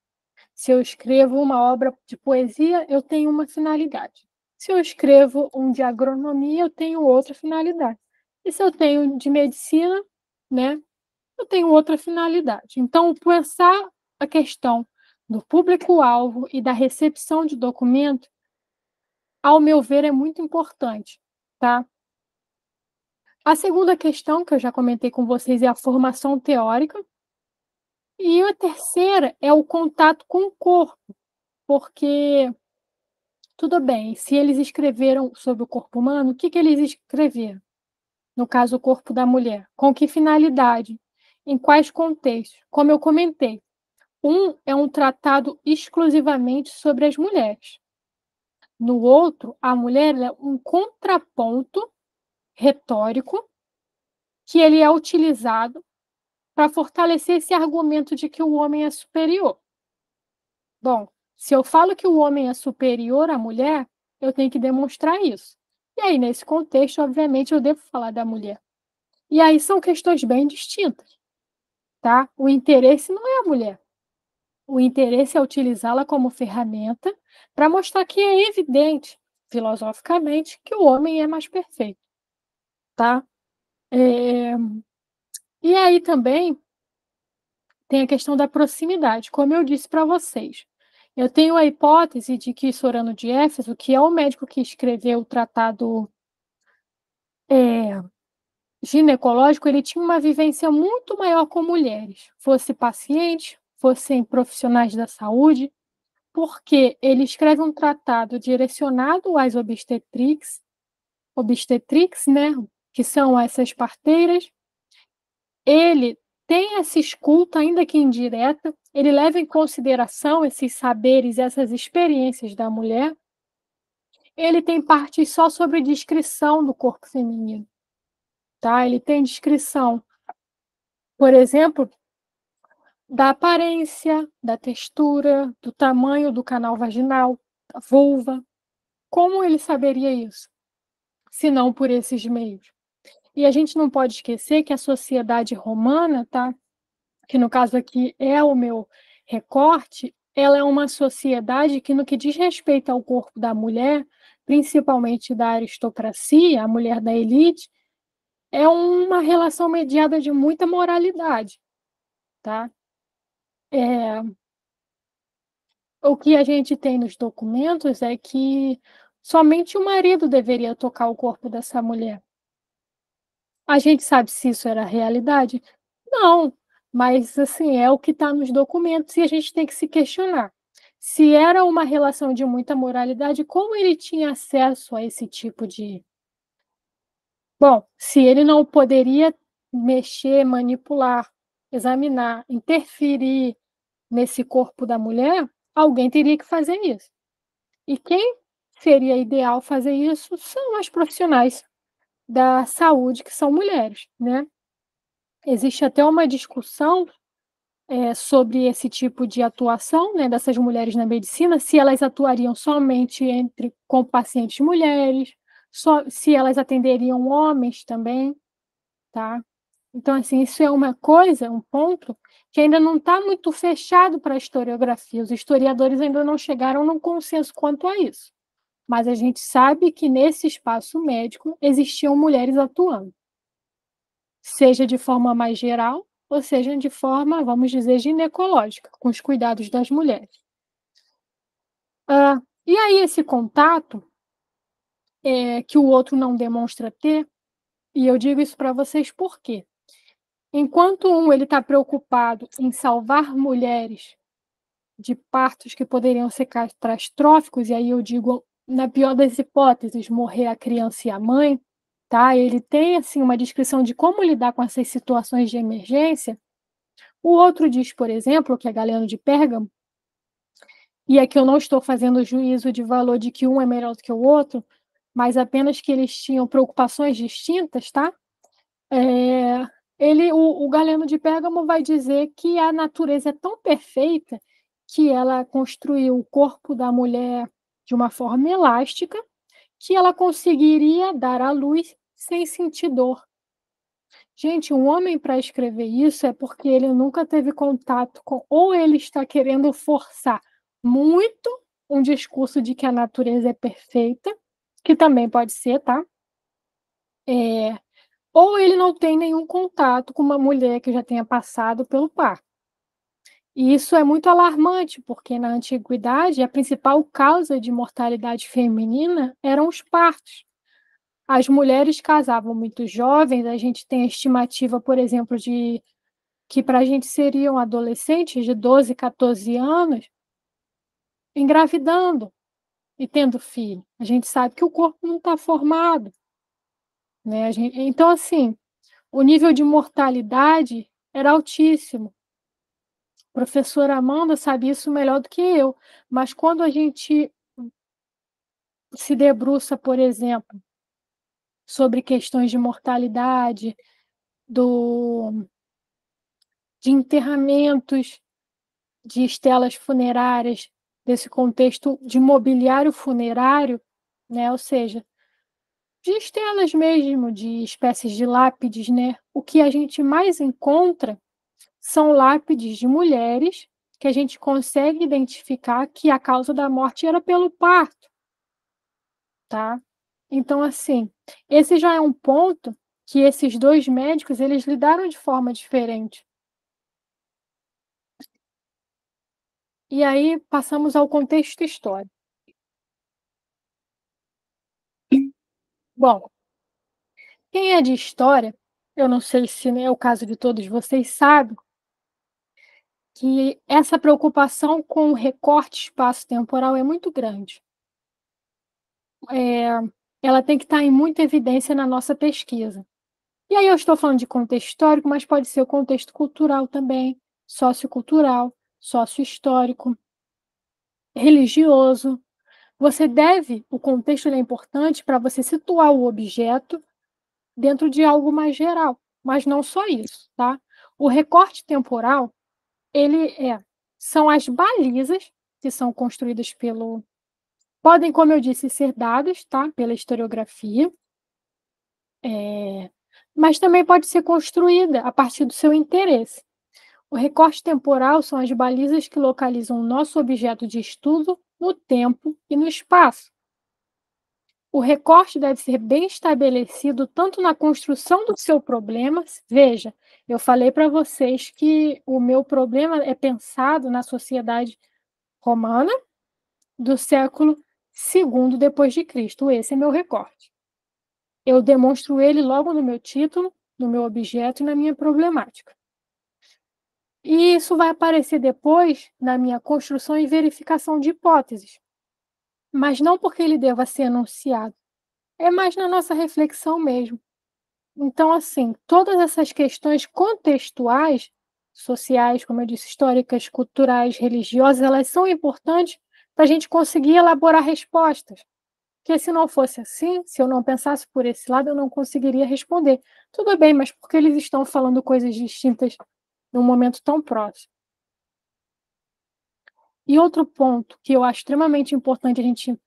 Se eu escrevo uma obra de poesia, eu tenho uma finalidade. Se eu escrevo um de agronomia, eu tenho outra finalidade. E se eu tenho de medicina, né, eu tenho outra finalidade. Então, pensar a questão do público-alvo e da recepção de documento, ao meu ver, é muito importante, tá? A segunda questão, que eu já comentei com vocês, é a formação teórica. E a terceira é o contato com o corpo, porque, tudo bem, se eles escreveram sobre o corpo humano, o que, que eles escreveram? No caso, o corpo da mulher. Com que finalidade? Em quais contextos? Como eu comentei, um é um tratado exclusivamente sobre as mulheres. No outro, a mulher é um contraponto retórico que ele é utilizado para fortalecer esse argumento de que o homem é superior. Bom, se eu falo que o homem é superior à mulher, eu tenho que demonstrar isso. E aí, nesse contexto, obviamente, eu devo falar da mulher. E aí são questões bem distintas. Tá? O interesse não é a mulher. O interesse é utilizá-la como ferramenta para mostrar que é evidente, filosoficamente, que o homem é mais perfeito tá? É... E aí também tem a questão da proximidade, como eu disse para vocês. Eu tenho a hipótese de que Sorano de Éfeso, que é o médico que escreveu o tratado é, ginecológico, ele tinha uma vivência muito maior com mulheres, fosse pacientes, fossem profissionais da saúde, porque ele escreve um tratado direcionado às obstetrix, obstetrix, né, que são essas parteiras, ele tem essa escuta, ainda que indireta, ele leva em consideração esses saberes, essas experiências da mulher. Ele tem partes só sobre descrição do corpo feminino. Tá? Ele tem descrição, por exemplo, da aparência, da textura, do tamanho do canal vaginal, da vulva. Como ele saberia isso? Se não por esses meios. E a gente não pode esquecer que a sociedade romana, tá? que no caso aqui é o meu recorte, ela é uma sociedade que, no que diz respeito ao corpo da mulher, principalmente da aristocracia, a mulher da elite, é uma relação mediada de muita moralidade, tá? É... O que a gente tem nos documentos é que somente o marido deveria tocar o corpo dessa mulher. A gente sabe se isso era realidade? Não, mas assim, é o que está nos documentos e a gente tem que se questionar. Se era uma relação de muita moralidade, como ele tinha acesso a esse tipo de. Bom, se ele não poderia mexer, manipular, examinar, interferir nesse corpo da mulher, alguém teria que fazer isso. E quem seria ideal fazer isso são as profissionais da saúde, que são mulheres, né? Existe até uma discussão é, sobre esse tipo de atuação né, dessas mulheres na medicina, se elas atuariam somente entre com pacientes mulheres, só, se elas atenderiam homens também, tá? Então, assim, isso é uma coisa, um ponto, que ainda não está muito fechado para a historiografia. Os historiadores ainda não chegaram num consenso quanto a isso mas a gente sabe que nesse espaço médico existiam mulheres atuando, seja de forma mais geral, ou seja de forma, vamos dizer, ginecológica, com os cuidados das mulheres. Uh, e aí, esse contato é, que o outro não demonstra ter, e eu digo isso para vocês por quê? Enquanto um ele está preocupado em salvar mulheres de partos que poderiam ser catastróficos, e aí eu digo na pior das hipóteses, morrer a criança e a mãe, tá? Ele tem assim uma descrição de como lidar com essas situações de emergência. O outro diz, por exemplo, que é Galeno de Pérgamo, e aqui eu não estou fazendo juízo de valor de que um é melhor do que o outro, mas apenas que eles tinham preocupações distintas, tá? É, ele, o, o Galeno de Pérgamo vai dizer que a natureza é tão perfeita que ela construiu o corpo da mulher de uma forma elástica que ela conseguiria dar à luz sem sentir dor. Gente, um homem para escrever isso é porque ele nunca teve contato com, ou ele está querendo forçar muito um discurso de que a natureza é perfeita, que também pode ser, tá? É, ou ele não tem nenhum contato com uma mulher que já tenha passado pelo parto. E isso é muito alarmante, porque na antiguidade a principal causa de mortalidade feminina eram os partos. As mulheres casavam muito jovens, a gente tem a estimativa, por exemplo, de que para a gente seriam adolescentes de 12, 14 anos, engravidando e tendo filho. A gente sabe que o corpo não está formado. Né? Gente, então, assim, o nível de mortalidade era altíssimo professora Amanda sabe isso melhor do que eu, mas quando a gente se debruça, por exemplo, sobre questões de mortalidade, do, de enterramentos, de estelas funerárias, desse contexto de mobiliário funerário, né? ou seja, de estelas mesmo, de espécies de lápides, né? o que a gente mais encontra são lápides de mulheres que a gente consegue identificar que a causa da morte era pelo parto. Tá? Então, assim, esse já é um ponto que esses dois médicos eles lidaram de forma diferente. E aí passamos ao contexto histórico. Bom, quem é de história, eu não sei se é o caso de todos vocês, sabe que essa preocupação com o recorte espaço-temporal é muito grande. É, ela tem que estar em muita evidência na nossa pesquisa. E aí eu estou falando de contexto histórico, mas pode ser o contexto cultural também, sociocultural, sócio-histórico, religioso. Você deve, o contexto é importante para você situar o objeto dentro de algo mais geral, mas não só isso, tá? O recorte temporal ele é, são as balizas que são construídas pelo. Podem, como eu disse, ser dadas tá, pela historiografia, é, mas também pode ser construída a partir do seu interesse. O recorte temporal são as balizas que localizam o nosso objeto de estudo no tempo e no espaço. O recorte deve ser bem estabelecido tanto na construção do seu problema. Veja, eu falei para vocês que o meu problema é pensado na sociedade romana do século II depois de Cristo. Esse é meu recorte. Eu demonstro ele logo no meu título, no meu objeto e na minha problemática. E isso vai aparecer depois na minha construção e verificação de hipóteses mas não porque ele deva ser anunciado. É mais na nossa reflexão mesmo. Então, assim, todas essas questões contextuais, sociais, como eu disse, históricas, culturais, religiosas, elas são importantes para a gente conseguir elaborar respostas. Porque se não fosse assim, se eu não pensasse por esse lado, eu não conseguiria responder. Tudo bem, mas porque eles estão falando coisas distintas num momento tão próximo? E outro ponto que eu acho extremamente importante a gente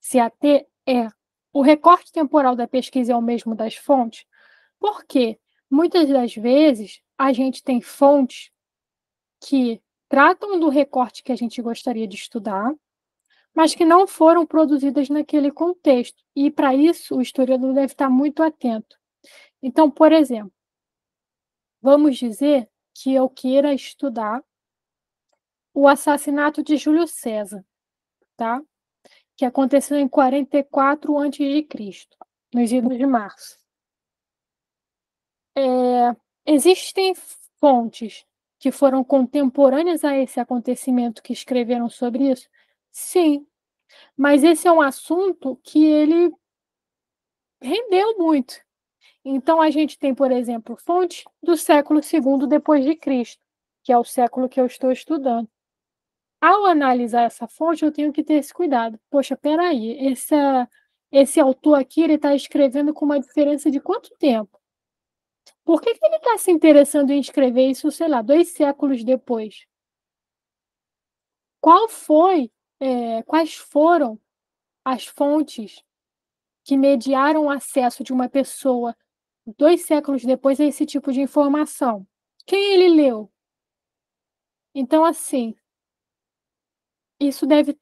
se ater é o recorte temporal da pesquisa é o mesmo das fontes, porque muitas das vezes a gente tem fontes que tratam do recorte que a gente gostaria de estudar, mas que não foram produzidas naquele contexto. E para isso o historiador deve estar muito atento. Então, por exemplo, vamos dizer que eu queira estudar o assassinato de Júlio César, tá? que aconteceu em 44 a.C., nos idos de março. É, existem fontes que foram contemporâneas a esse acontecimento que escreveram sobre isso? Sim, mas esse é um assunto que ele rendeu muito. Então a gente tem, por exemplo, fontes do século II depois de Cristo, que é o século que eu estou estudando ao analisar essa fonte, eu tenho que ter esse cuidado. Poxa, peraí, esse, esse autor aqui ele está escrevendo com uma diferença de quanto tempo? Por que, que ele está se interessando em escrever isso, sei lá, dois séculos depois? Qual foi, é, quais foram as fontes que mediaram o acesso de uma pessoa dois séculos depois a esse tipo de informação? Quem ele leu? Então, assim, isso deve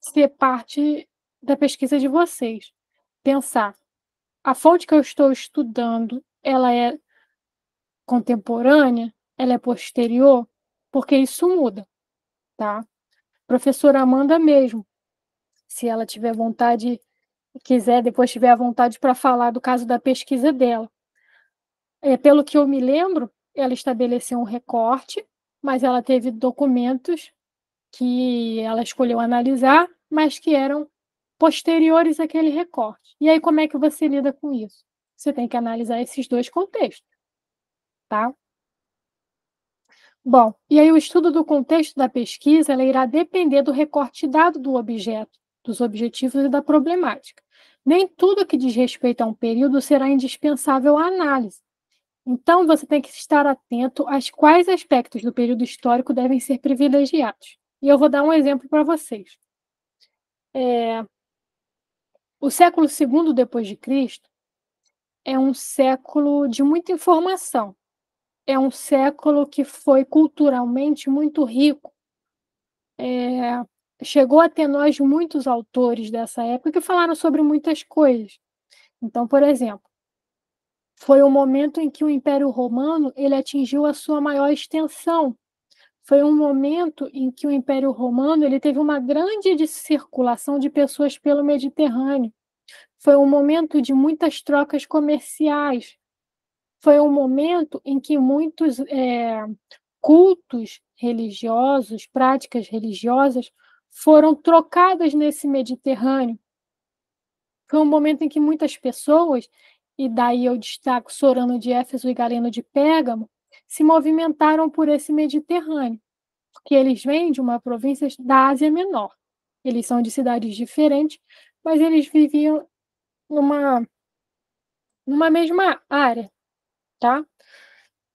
ser parte da pesquisa de vocês. Pensar, a fonte que eu estou estudando, ela é contemporânea? Ela é posterior? Porque isso muda, tá? Professora Amanda mesmo, se ela tiver vontade, quiser, depois tiver a vontade para falar do caso da pesquisa dela. É, pelo que eu me lembro, ela estabeleceu um recorte, mas ela teve documentos que ela escolheu analisar, mas que eram posteriores àquele recorte. E aí, como é que você lida com isso? Você tem que analisar esses dois contextos, tá? Bom, e aí o estudo do contexto da pesquisa ela irá depender do recorte dado do objeto, dos objetivos e da problemática. Nem tudo que diz respeito a um período será indispensável à análise. Então, você tem que estar atento às quais aspectos do período histórico devem ser privilegiados. E eu vou dar um exemplo para vocês. É, o século II depois de Cristo é um século de muita informação. É um século que foi culturalmente muito rico. É, chegou até nós muitos autores dessa época que falaram sobre muitas coisas. Então, por exemplo, foi o momento em que o Império Romano ele atingiu a sua maior extensão. Foi um momento em que o Império Romano ele teve uma grande circulação de pessoas pelo Mediterrâneo. Foi um momento de muitas trocas comerciais. Foi um momento em que muitos é, cultos religiosos, práticas religiosas, foram trocadas nesse Mediterrâneo. Foi um momento em que muitas pessoas e daí eu destaco Sorano de Éfeso e Galeno de Pérgamo, se movimentaram por esse Mediterrâneo, porque eles vêm de uma província da Ásia Menor. Eles são de cidades diferentes, mas eles viviam numa, numa mesma área, tá?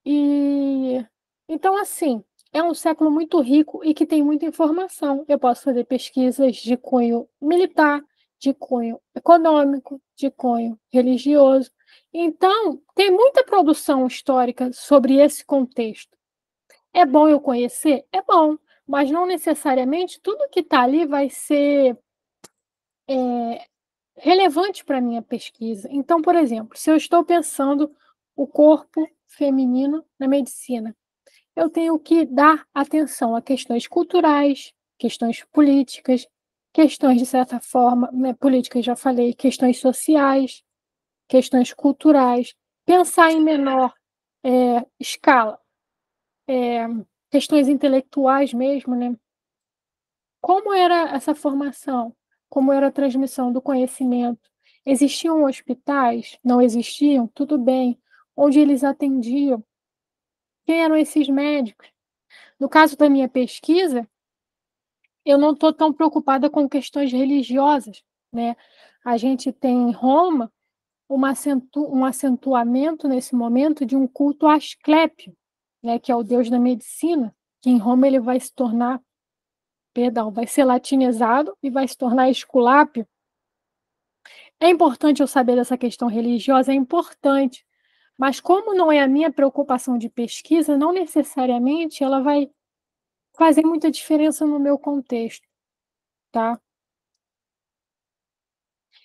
E então assim, é um século muito rico e que tem muita informação. Eu posso fazer pesquisas de cunho militar, de cunho econômico, de cunho religioso. Então, tem muita produção histórica sobre esse contexto. É bom eu conhecer? É bom, mas não necessariamente tudo que está ali vai ser é, relevante para a minha pesquisa. Então, por exemplo, se eu estou pensando o corpo feminino na medicina, eu tenho que dar atenção a questões culturais, questões políticas, questões, de certa forma, né, políticas, já falei, questões sociais, questões culturais, pensar em menor é, escala, é, questões intelectuais mesmo, né? Como era essa formação? Como era a transmissão do conhecimento? Existiam hospitais? Não existiam? Tudo bem. Onde eles atendiam? Quem eram esses médicos? No caso da minha pesquisa, eu não estou tão preocupada com questões religiosas, né? A gente tem em Roma acentu, um acentuamento nesse momento de um culto a Asclépio, né, que é o deus da medicina, que em Roma ele vai se tornar, perdão, vai ser latinizado e vai se tornar Esculápio. É importante eu saber dessa questão religiosa, é importante, mas como não é a minha preocupação de pesquisa, não necessariamente ela vai fazer muita diferença no meu contexto, tá?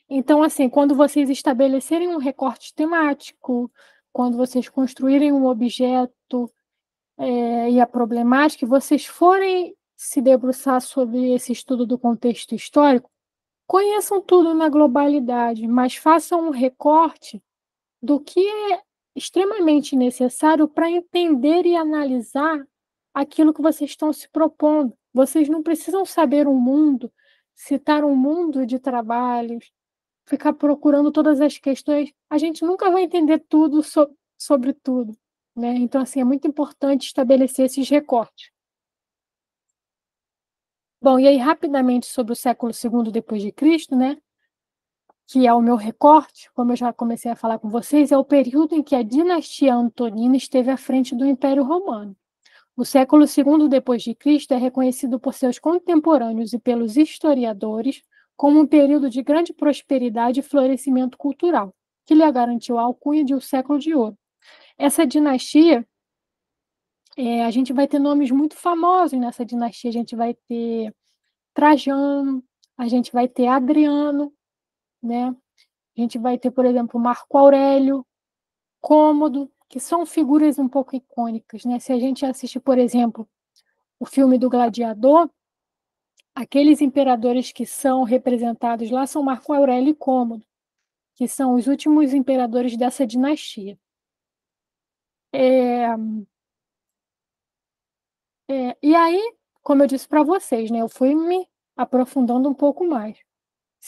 Então, assim, quando vocês estabelecerem um recorte temático, quando vocês construírem um objeto é, e a problemática, vocês forem se debruçar sobre esse estudo do contexto histórico, conheçam tudo na globalidade, mas façam um recorte do que é extremamente necessário para entender e analisar aquilo que vocês estão se propondo. Vocês não precisam saber um mundo, citar um mundo de trabalhos, ficar procurando todas as questões. A gente nunca vai entender tudo so sobre tudo. Né? Então, assim, é muito importante estabelecer esses recortes. Bom, e aí, rapidamente, sobre o século II depois de Cristo, né? Que é o meu recorte, como eu já comecei a falar com vocês, é o período em que a dinastia Antonina esteve à frente do Império Romano. O século II depois de Cristo é reconhecido por seus contemporâneos e pelos historiadores como um período de grande prosperidade e florescimento cultural. que lhe garantiu a alcunha de o um século de ouro. Essa dinastia, é, a gente vai ter nomes muito famosos nessa dinastia. A gente vai ter Trajano, a gente vai ter Adriano, né? A gente vai ter, por exemplo, Marco Aurélio, Cômodo, que são figuras um pouco icônicas, né? Se a gente assiste, por exemplo, o filme do Gladiador, aqueles imperadores que são representados lá são Marco Aurélio e Cômodo, que são os últimos imperadores dessa dinastia. É, é, e aí, como eu disse para vocês, né, eu fui me aprofundando um pouco mais.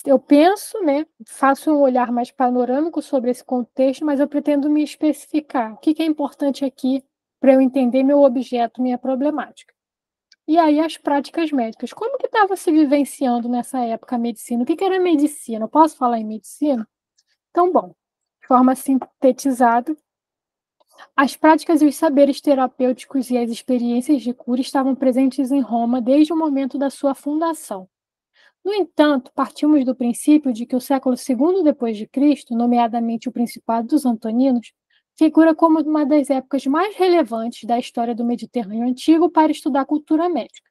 Eu penso, né, faço um olhar mais panorâmico sobre esse contexto, mas eu pretendo me especificar. O que, que é importante aqui para eu entender meu objeto, minha problemática. E aí as práticas médicas. Como que estava se vivenciando nessa época a medicina? O que, que era medicina? Eu posso falar em medicina? Então, bom, de forma sintetizada, as práticas e os saberes terapêuticos e as experiências de cura estavam presentes em Roma desde o momento da sua fundação. No entanto, partimos do princípio de que o século II depois de Cristo, nomeadamente o Principado dos Antoninos, figura como uma das épocas mais relevantes da história do Mediterrâneo antigo para estudar cultura médica.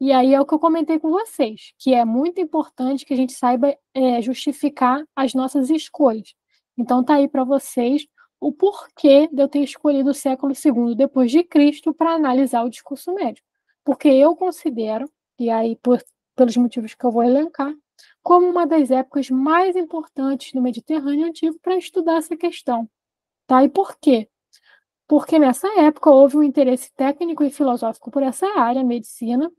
E aí é o que eu comentei com vocês, que é muito importante que a gente saiba é, justificar as nossas escolhas. Então tá aí para vocês o porquê de eu ter escolhido o século II depois de Cristo para analisar o discurso médico. Porque eu considero, e aí por, pelos motivos que eu vou elencar, como uma das épocas mais importantes do Mediterrâneo antigo para estudar essa questão. Tá? E por quê? Porque nessa época houve um interesse técnico e filosófico por essa área, medicina,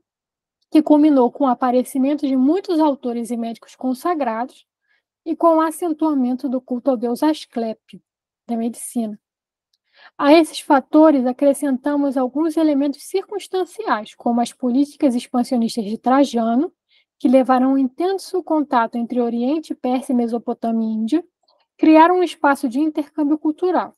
que culminou com o aparecimento de muitos autores e médicos consagrados e com o acentuamento do culto ao deus Asclepio, da medicina. A esses fatores acrescentamos alguns elementos circunstanciais, como as políticas expansionistas de Trajano, que levaram um intenso contato entre Oriente, Pérsia, Mesopotâmia e Índia, criaram um espaço de intercâmbio cultural.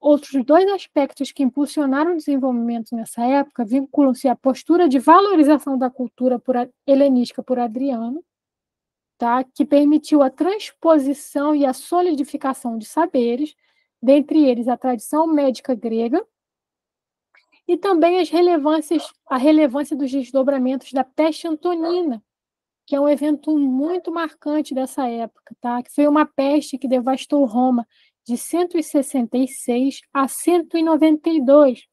Outros dois aspectos que impulsionaram o desenvolvimento nessa época vinculam-se à postura de valorização da cultura por, helenística por Adriano tá? que permitiu a transposição e a solidificação de saberes, dentre eles a tradição médica grega, e também as relevâncias, a relevância dos desdobramentos da peste antonina, que é um evento muito marcante dessa época, tá? que foi uma peste que devastou Roma de 166 a 192.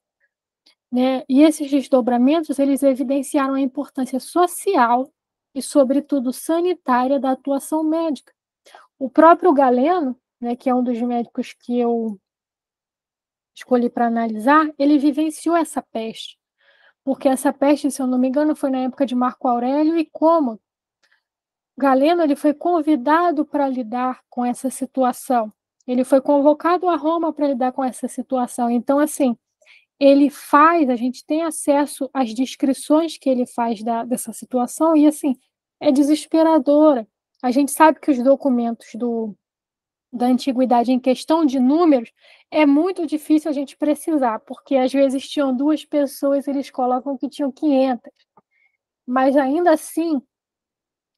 Né? E esses desdobramentos eles evidenciaram a importância social e, sobretudo, sanitária da atuação médica. O próprio Galeno, né, que é um dos médicos que eu escolhi para analisar, ele vivenciou essa peste, porque essa peste, se eu não me engano, foi na época de Marco Aurélio e como Galeno ele foi convidado para lidar com essa situação. Ele foi convocado a Roma para lidar com essa situação. Então, assim, ele faz, a gente tem acesso às descrições que ele faz da, dessa situação, e assim, é desesperadora. A gente sabe que os documentos do, da antiguidade em questão de números é muito difícil a gente precisar, porque às vezes tinham duas pessoas, eles colocam que tinham 500. Mas ainda assim,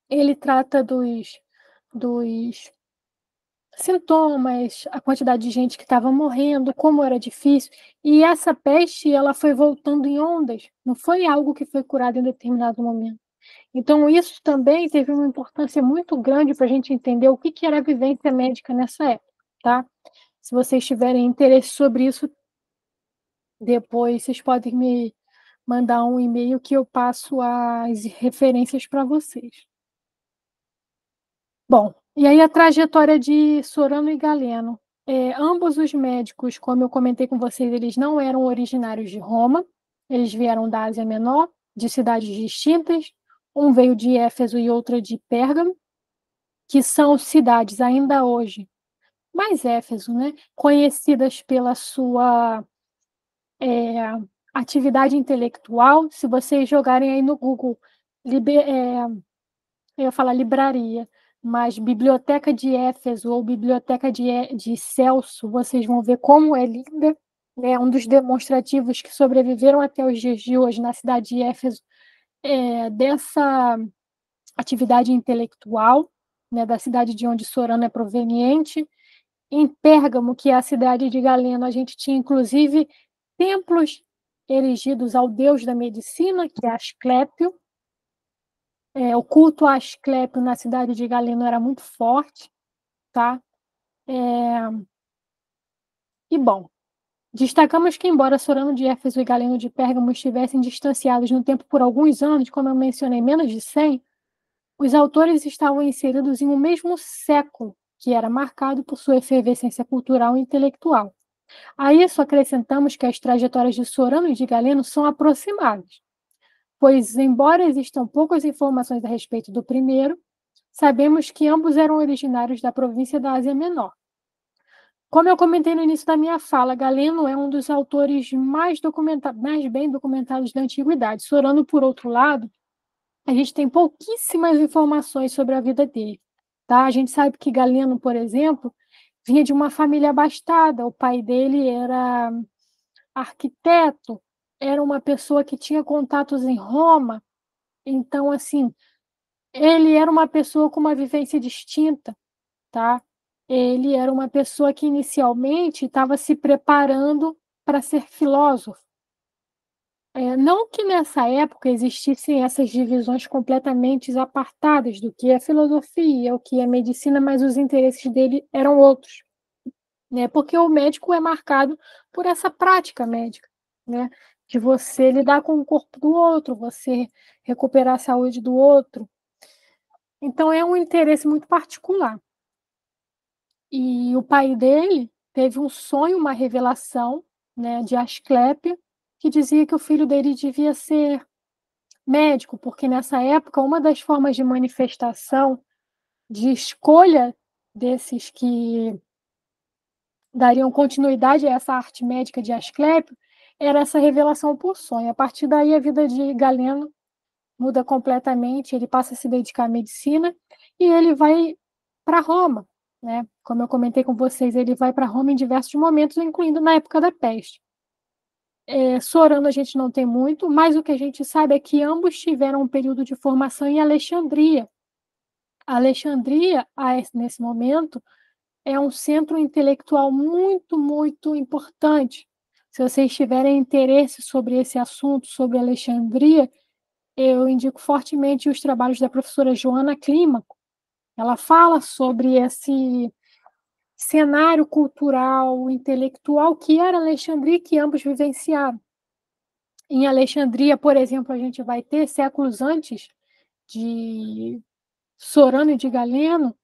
ele trata dos, dos sintomas, a quantidade de gente que estava morrendo, como era difícil. E essa peste, ela foi voltando em ondas, não foi algo que foi curado em determinado momento. Então, isso também teve uma importância muito grande para a gente entender o que, que era a vivência médica nessa época, tá? Se vocês tiverem interesse sobre isso, depois vocês podem me mandar um e-mail que eu passo as referências para vocês. Bom, e aí a trajetória de Sorano e Galeno. É, ambos os médicos, como eu comentei com vocês, eles não eram originários de Roma, eles vieram da Ásia Menor, de cidades distintas. Um veio de Éfeso e outra de Pérgamo, que são cidades ainda hoje, mais Éfeso, né, conhecidas pela sua é, atividade intelectual. Se vocês jogarem aí no Google, liber, é, eu ia falar livraria, mas Biblioteca de Éfeso ou Biblioteca de, de Celso, vocês vão ver como é linda. É um dos demonstrativos que sobreviveram até os dias de hoje na cidade de Éfeso é, dessa atividade intelectual, né, da cidade de onde Sorano é proveniente. Em Pérgamo, que é a cidade de Galeno, a gente tinha inclusive templos erigidos ao deus da medicina, que é Asclépio. É, o culto a Asclépio na cidade de Galeno era muito forte, tá? É... E bom, destacamos que embora Sorano de Éfeso e Galeno de Pérgamo estivessem distanciados no tempo por alguns anos, como eu mencionei, menos de 100, os autores estavam inseridos em um mesmo século, que era marcado por sua efervescência cultural e intelectual. A isso acrescentamos que as trajetórias de Sorano e de Galeno são aproximadas, pois, embora existam poucas informações a respeito do primeiro, sabemos que ambos eram originários da província da Ásia Menor. Como eu comentei no início da minha fala, Galeno é um dos autores mais, mais bem documentados da antiguidade. Sorano, por outro lado, a gente tem pouquíssimas informações sobre a vida dele. Tá? A gente sabe que Galeno, por exemplo, vinha de uma família abastada. O pai dele era arquiteto, era uma pessoa que tinha contatos em Roma. Então, assim, ele era uma pessoa com uma vivência distinta, tá? Ele era uma pessoa que inicialmente estava se preparando para ser filósofo. É, não que nessa época existissem essas divisões completamente apartadas do que é filosofia, o que é medicina, mas os interesses dele eram outros. Né? Porque o médico é marcado por essa prática médica, né? de você lidar com o corpo do outro, você recuperar a saúde do outro. Então é um interesse muito particular. E o pai dele teve um sonho, uma revelação né, de Asclépia, que dizia que o filho dele devia ser médico, porque nessa época uma das formas de manifestação de escolha desses que dariam continuidade a essa arte médica de Asclépio era essa revelação por sonho. A partir daí a vida de Galeno muda completamente, ele passa a se dedicar à medicina e ele vai para Roma, né? Como eu comentei com vocês, ele vai para Roma em diversos momentos, incluindo na época da peste. É, Sorano a gente não tem muito, mas o que a gente sabe é que ambos tiveram um período de formação em Alexandria. Alexandria, nesse momento, é um centro intelectual muito, muito importante. Se vocês tiverem interesse sobre esse assunto, sobre Alexandria, eu indico fortemente os trabalhos da professora Joana Clímaco. Ela fala sobre esse cenário cultural, intelectual que era Alexandria que ambos vivenciaram. Em Alexandria, por exemplo, a gente vai ter séculos antes de Sorano e de Galeno,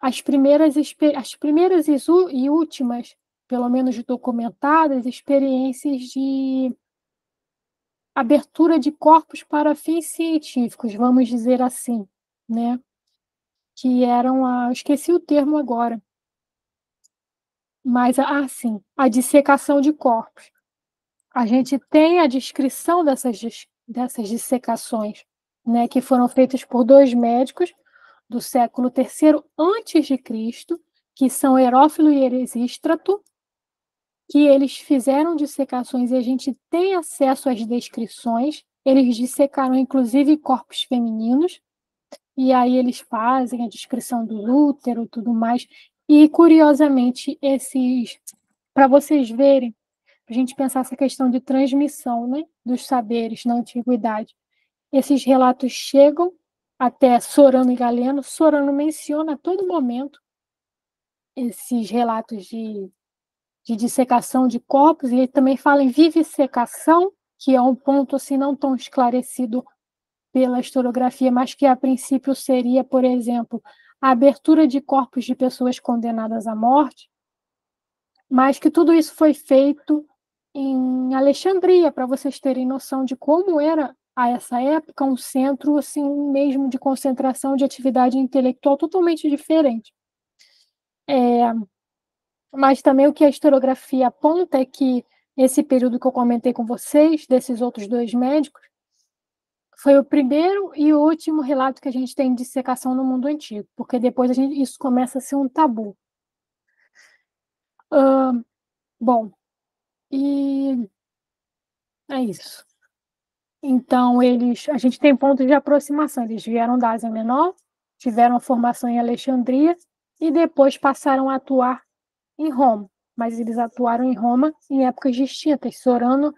as primeiras, as primeiras e últimas, pelo menos documentadas, experiências de abertura de corpos para fins científicos, vamos dizer assim, né? Que eram a, esqueci o termo agora, mas, ah, sim, a dissecação de corpos. A gente tem a descrição dessas, dessas dissecações, né, que foram feitas por dois médicos do século III antes de Cristo, que são Herófilo e Eresístrato, que eles fizeram dissecações e a gente tem acesso às descrições. Eles dissecaram, inclusive, corpos femininos, e aí eles fazem a descrição do útero tudo mais. E, curiosamente, esses, para vocês verem, a gente pensar essa questão de transmissão né, dos saberes na antiguidade, esses relatos chegam até Sorano e Galeno. Sorano menciona a todo momento esses relatos de, de dissecação de corpos, e ele também fala em vivisecação, que é um ponto assim não tão esclarecido pela historiografia, mas que a princípio seria, por exemplo, a abertura de corpos de pessoas condenadas à morte, mas que tudo isso foi feito em Alexandria, para vocês terem noção de como era a essa época um centro assim mesmo de concentração de atividade intelectual totalmente diferente. É, mas também o que a historiografia aponta é que esse período que eu comentei com vocês, desses outros dois médicos, foi o primeiro e último relato que a gente tem de dissecação no mundo antigo, porque depois gente, isso começa a ser um tabu. Uh, bom, e é isso. Então, eles, a gente tem pontos de aproximação. Eles vieram da Ásia Menor, tiveram a formação em Alexandria e depois passaram a atuar em Roma, mas eles atuaram em Roma em épocas distintas. Sorano,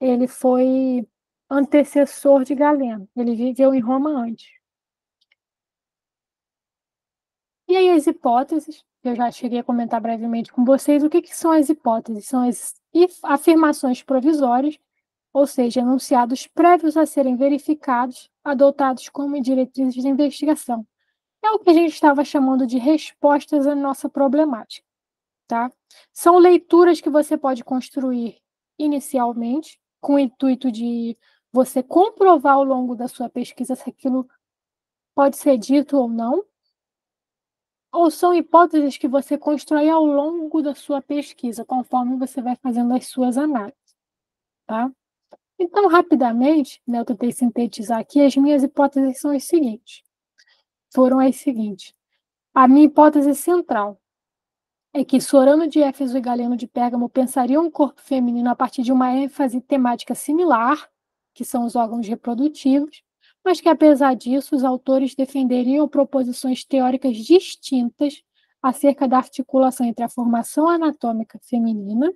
ele foi antecessor de Galeno, ele viveu em Roma antes. E aí as hipóteses, eu já cheguei a comentar brevemente com vocês, o que, que são as hipóteses? São as afirmações provisórias, ou seja, enunciados prévios a serem verificados, adotados como diretrizes de investigação. É o que a gente estava chamando de respostas à nossa problemática. Tá? São leituras que você pode construir inicialmente, com o intuito de você comprovar ao longo da sua pesquisa se aquilo pode ser dito ou não, ou são hipóteses que você constrói ao longo da sua pesquisa, conforme você vai fazendo as suas análises. Tá? Então, rapidamente, né, eu tentei sintetizar aqui, as minhas hipóteses são as seguintes. Foram as seguintes. A minha hipótese central é que Sorano de Éfeso e Galeno de Pérgamo pensariam um corpo feminino a partir de uma ênfase temática similar, que são os órgãos reprodutivos, mas que, apesar disso, os autores defenderiam proposições teóricas distintas acerca da articulação entre a formação anatômica feminina,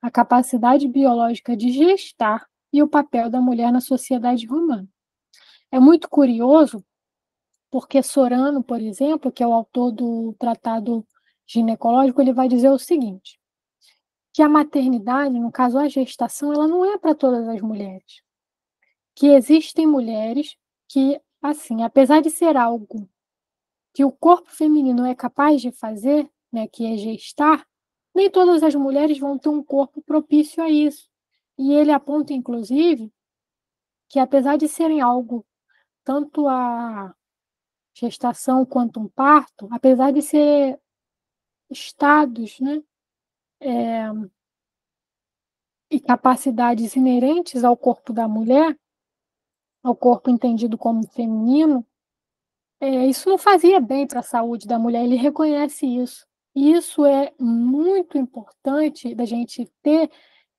a capacidade biológica de gestar e o papel da mulher na sociedade romana. É muito curioso, porque Sorano, por exemplo, que é o autor do tratado ginecológico, ele vai dizer o seguinte: que a maternidade, no caso a gestação, ela não é para todas as mulheres. Que existem mulheres que, assim, apesar de ser algo que o corpo feminino é capaz de fazer, né, que é gestar, nem todas as mulheres vão ter um corpo propício a isso. E ele aponta, inclusive, que apesar de serem algo, tanto a gestação quanto um parto, apesar de ser estados né, é, e capacidades inerentes ao corpo da mulher, ao corpo entendido como feminino, é, isso não fazia bem para a saúde da mulher, ele reconhece isso. E isso é muito importante da gente ter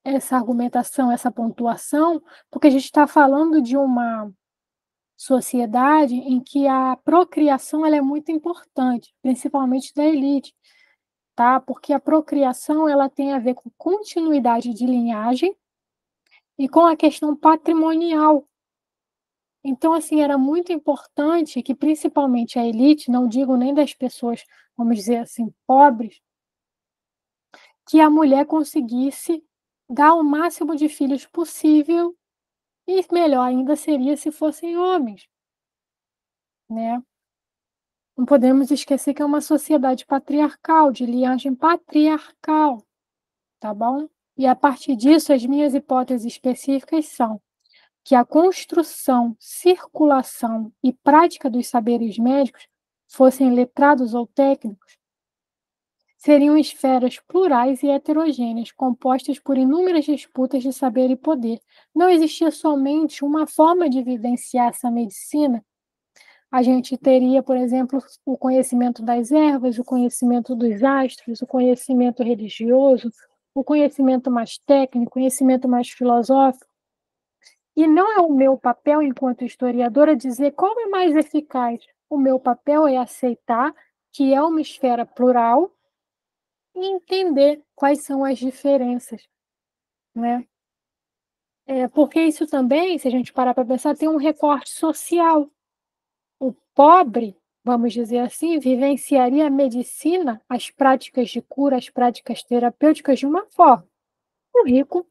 essa argumentação, essa pontuação, porque a gente está falando de uma sociedade em que a procriação ela é muito importante, principalmente da elite, tá? Porque a procriação ela tem a ver com continuidade de linhagem e com a questão patrimonial, então, assim, era muito importante que, principalmente a elite, não digo nem das pessoas, vamos dizer assim, pobres, que a mulher conseguisse dar o máximo de filhos possível e melhor ainda seria se fossem homens, né? Não podemos esquecer que é uma sociedade patriarcal, de linhagem patriarcal, tá bom? E a partir disso, as minhas hipóteses específicas são que a construção, circulação e prática dos saberes médicos fossem letrados ou técnicos, seriam esferas plurais e heterogêneas, compostas por inúmeras disputas de saber e poder. Não existia somente uma forma de vivenciar essa medicina. A gente teria, por exemplo, o conhecimento das ervas, o conhecimento dos astros, o conhecimento religioso, o conhecimento mais técnico, o conhecimento mais filosófico. E não é o meu papel, enquanto historiadora, dizer qual é mais eficaz. O meu papel é aceitar que é uma esfera plural e entender quais são as diferenças. Né? É, porque isso também, se a gente parar para pensar, tem um recorte social. O pobre, vamos dizer assim, vivenciaria a medicina, as práticas de cura, as práticas terapêuticas de uma forma. O rico,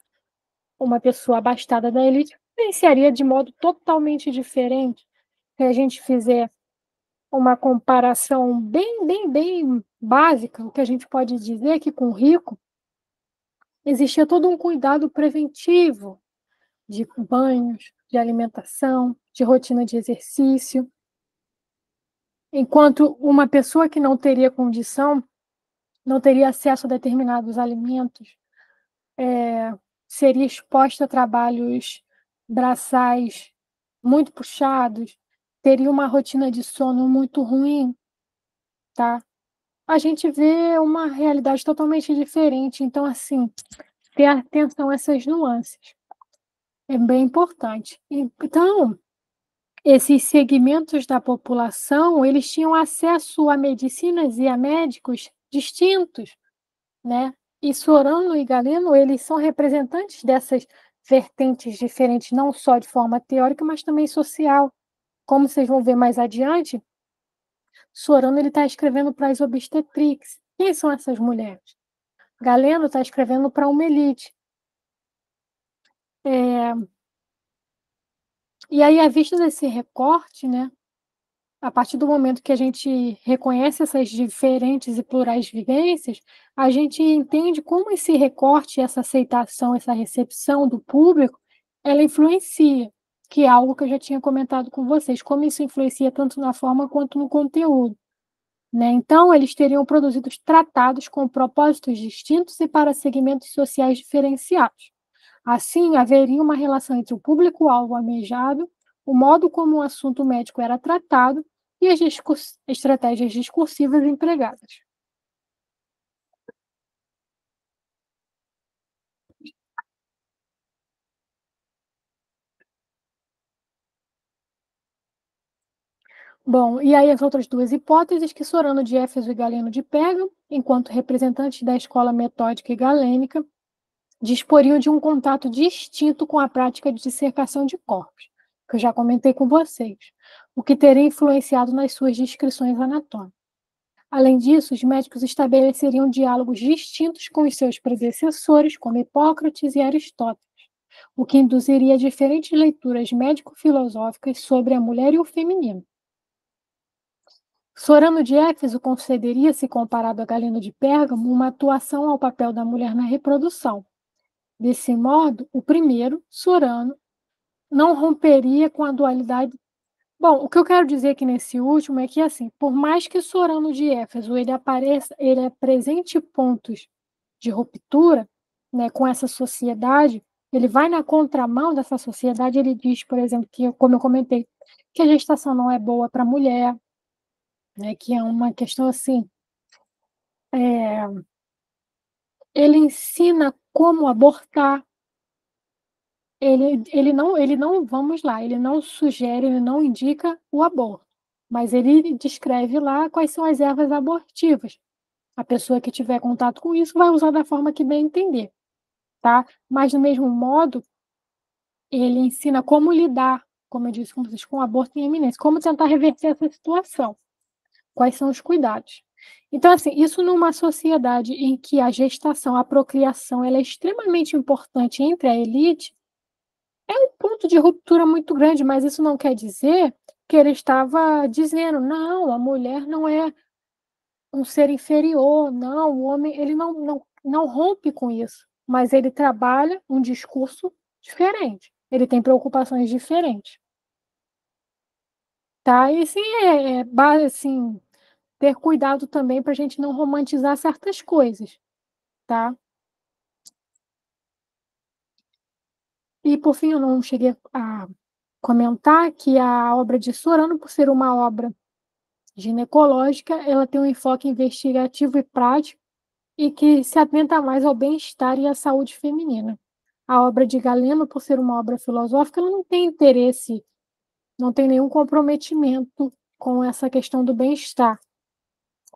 uma pessoa abastada da elite, vivenciaria de modo totalmente diferente se a gente fizer uma comparação bem, bem, bem básica, o que a gente pode dizer é que com o rico existia todo um cuidado preventivo de banhos, de alimentação, de rotina de exercício. Enquanto uma pessoa que não teria condição, não teria acesso a determinados alimentos, é, seria exposta a trabalhos braçais muito puxados, teria uma rotina de sono muito ruim, tá? A gente vê uma realidade totalmente diferente. Então, assim, ter atenção a essas nuances é bem importante. Então, esses segmentos da população, eles tinham acesso a medicinas e a médicos distintos, né? E Sorano e Galeno, eles são representantes dessas vertentes diferentes, não só de forma teórica, mas também social. Como vocês vão ver mais adiante, Sorano está escrevendo para as obstetrix. Quem são essas mulheres? Galeno está escrevendo para uma elite. É... E aí, à vista desse recorte, né, a partir do momento que a gente reconhece essas diferentes e plurais vivências, a gente entende como esse recorte, essa aceitação, essa recepção do público, ela influencia, que é algo que eu já tinha comentado com vocês, como isso influencia tanto na forma quanto no conteúdo. Né? Então, eles teriam produzido tratados com propósitos distintos e para segmentos sociais diferenciados. Assim, haveria uma relação entre o público-alvo almejado o modo como o assunto médico era tratado e as discurs estratégias discursivas empregadas. Bom, e aí as outras duas hipóteses que Sorano de Éfeso e Galeno de Pérgamo, enquanto representantes da escola metódica e galênica, disporiam de um contato distinto com a prática de dissecação de corpos que eu já comentei com vocês, o que teria influenciado nas suas descrições anatômicas. Além disso, os médicos estabeleceriam diálogos distintos com os seus predecessores, como Hipócrates e Aristóteles, o que induziria diferentes leituras médico-filosóficas sobre a mulher e o feminino. Sorano de Éfeso concederia-se, comparado a Galeno de Pérgamo, uma atuação ao papel da mulher na reprodução. Desse modo, o primeiro, Sorano, não romperia com a dualidade. Bom, o que eu quero dizer aqui nesse último é que, assim, por mais que Sorano de Éfeso ele apareça, ele apresente pontos de ruptura né, com essa sociedade, ele vai na contramão dessa sociedade, ele diz, por exemplo, que, como eu comentei, que a gestação não é boa para a mulher, né, que é uma questão assim. É, ele ensina como abortar, ele, ele não, ele não, vamos lá, ele não sugere, ele não indica o aborto, mas ele descreve lá quais são as ervas abortivas. A pessoa que tiver contato com isso vai usar da forma que bem entender, tá? Mas do mesmo modo, ele ensina como lidar, como eu disse com vocês, com o aborto em eminência, como tentar reverter essa situação, quais são os cuidados. Então, assim, isso numa sociedade em que a gestação, a procriação, ela é extremamente importante entre a elite, é um ponto de ruptura muito grande, mas isso não quer dizer que ele estava dizendo, não, a mulher não é um ser inferior, não, o homem, ele não, não, não rompe com isso, mas ele trabalha um discurso diferente, ele tem preocupações diferentes. Tá? E sim, é, é assim, ter cuidado também para a gente não romantizar certas coisas, tá? E, por fim, eu não cheguei a comentar que a obra de Sorano, por ser uma obra ginecológica, ela tem um enfoque investigativo e prático e que se atenta mais ao bem-estar e à saúde feminina. A obra de Galeno, por ser uma obra filosófica, ela não tem interesse, não tem nenhum comprometimento com essa questão do bem-estar.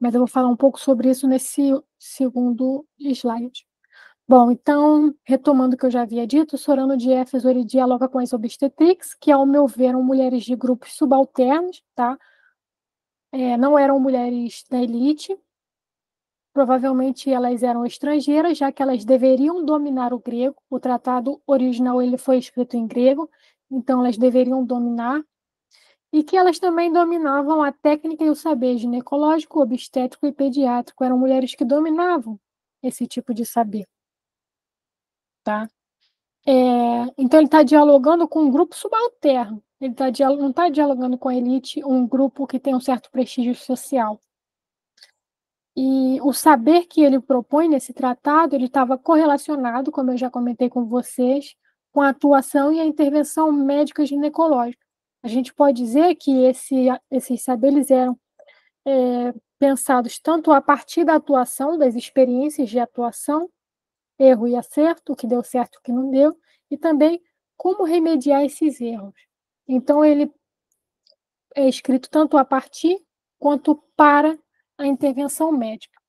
Mas eu vou falar um pouco sobre isso nesse segundo slide. Bom, então, retomando o que eu já havia dito, Sorano de Éfeso ele dialoga com as obstetrix, que, ao meu ver, eram mulheres de grupos subalternos, tá? É, não eram mulheres da elite, provavelmente elas eram estrangeiras, já que elas deveriam dominar o grego. O tratado original ele foi escrito em grego, então elas deveriam dominar. E que elas também dominavam a técnica e o saber ginecológico, obstétrico e pediátrico. Eram mulheres que dominavam esse tipo de saber tá? É, então ele está dialogando com um grupo subalterno. Ele tá, não está dialogando com a elite, um grupo que tem um certo prestígio social. E o saber que ele propõe nesse tratado, ele estava correlacionado, como eu já comentei com vocês, com a atuação e a intervenção médica ginecológica. A gente pode dizer que esse, esses saberes eram é, pensados tanto a partir da atuação, das experiências de atuação, erro e acerto, o que deu certo, o que não deu, e também como remediar esses erros. Então, ele é escrito tanto a partir quanto para a intervenção médica.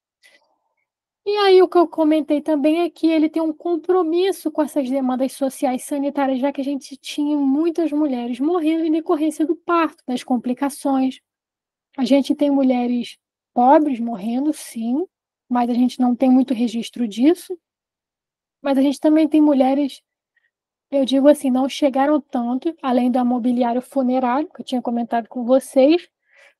E aí o que eu comentei também é que ele tem um compromisso com essas demandas sociais sanitárias, já que a gente tinha muitas mulheres morrendo em decorrência do parto, das complicações. A gente tem mulheres pobres morrendo, sim, mas a gente não tem muito registro disso. Mas a gente também tem mulheres, eu digo assim, não chegaram tanto, além do mobiliário funerário, que eu tinha comentado com vocês,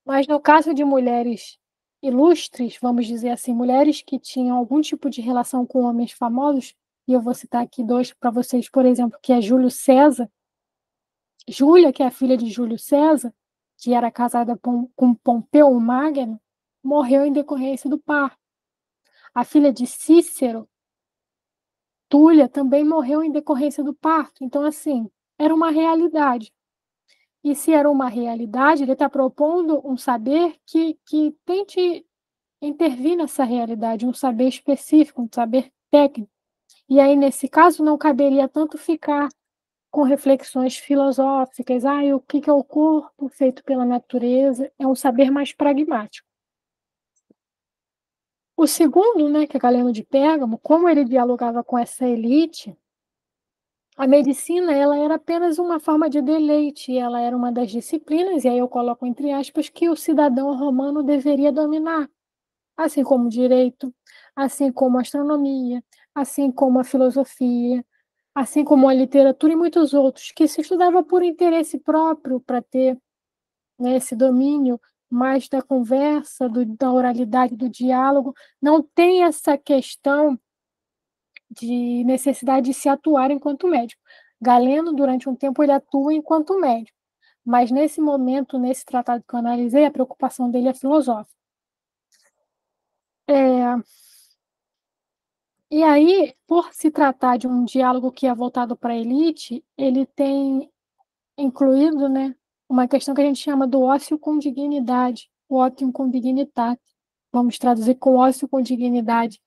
mas no caso de mulheres ilustres, vamos dizer assim, mulheres que tinham algum tipo de relação com homens famosos, e eu vou citar aqui dois para vocês, por exemplo, que é Júlio César. Júlia, que é a filha de Júlio César, que era casada com Pompeu Magno, morreu em decorrência do parto. A filha de Cícero, Túlia, também morreu em decorrência do parto. Então, assim, era uma realidade. E se era uma realidade, ele está propondo um saber que, que tente intervir nessa realidade, um saber específico, um saber técnico. E aí, nesse caso, não caberia tanto ficar com reflexões filosóficas, ah, o que é o corpo feito pela natureza, é um saber mais pragmático. O segundo, né, que é Galeno de Pérgamo, como ele dialogava com essa elite, a medicina ela era apenas uma forma de deleite, ela era uma das disciplinas, e aí eu coloco entre aspas, que o cidadão romano deveria dominar, assim como o direito, assim como a astronomia, assim como a filosofia, assim como a literatura e muitos outros, que se estudava por interesse próprio, para ter né, esse domínio mais da conversa, do, da oralidade, do diálogo, não tem essa questão de necessidade de se atuar enquanto médico. Galeno, durante um tempo, ele atua enquanto médico, mas nesse momento, nesse tratado que eu analisei, a preocupação dele é filosófica. É... E aí, por se tratar de um diálogo que é voltado para a elite, ele tem incluído né, uma questão que a gente chama do ócio com dignidade, o ócio com dignidade. Vamos traduzir com ócio com dignidade,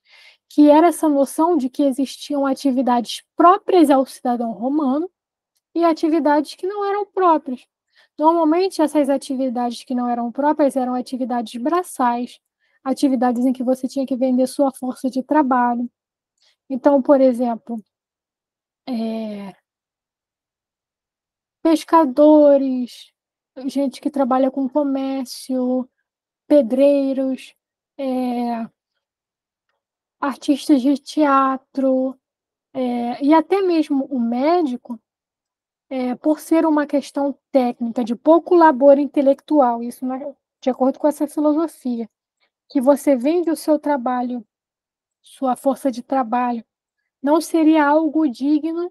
que era essa noção de que existiam atividades próprias ao cidadão romano e atividades que não eram próprias. Normalmente, essas atividades que não eram próprias eram atividades braçais, atividades em que você tinha que vender sua força de trabalho. Então, por exemplo, é... pescadores, gente que trabalha com comércio, pedreiros, é, artistas de teatro, é, e até mesmo o médico, é, por ser uma questão técnica, de pouco labor intelectual, isso de acordo com essa filosofia, que você vende o seu trabalho, sua força de trabalho, não seria algo digno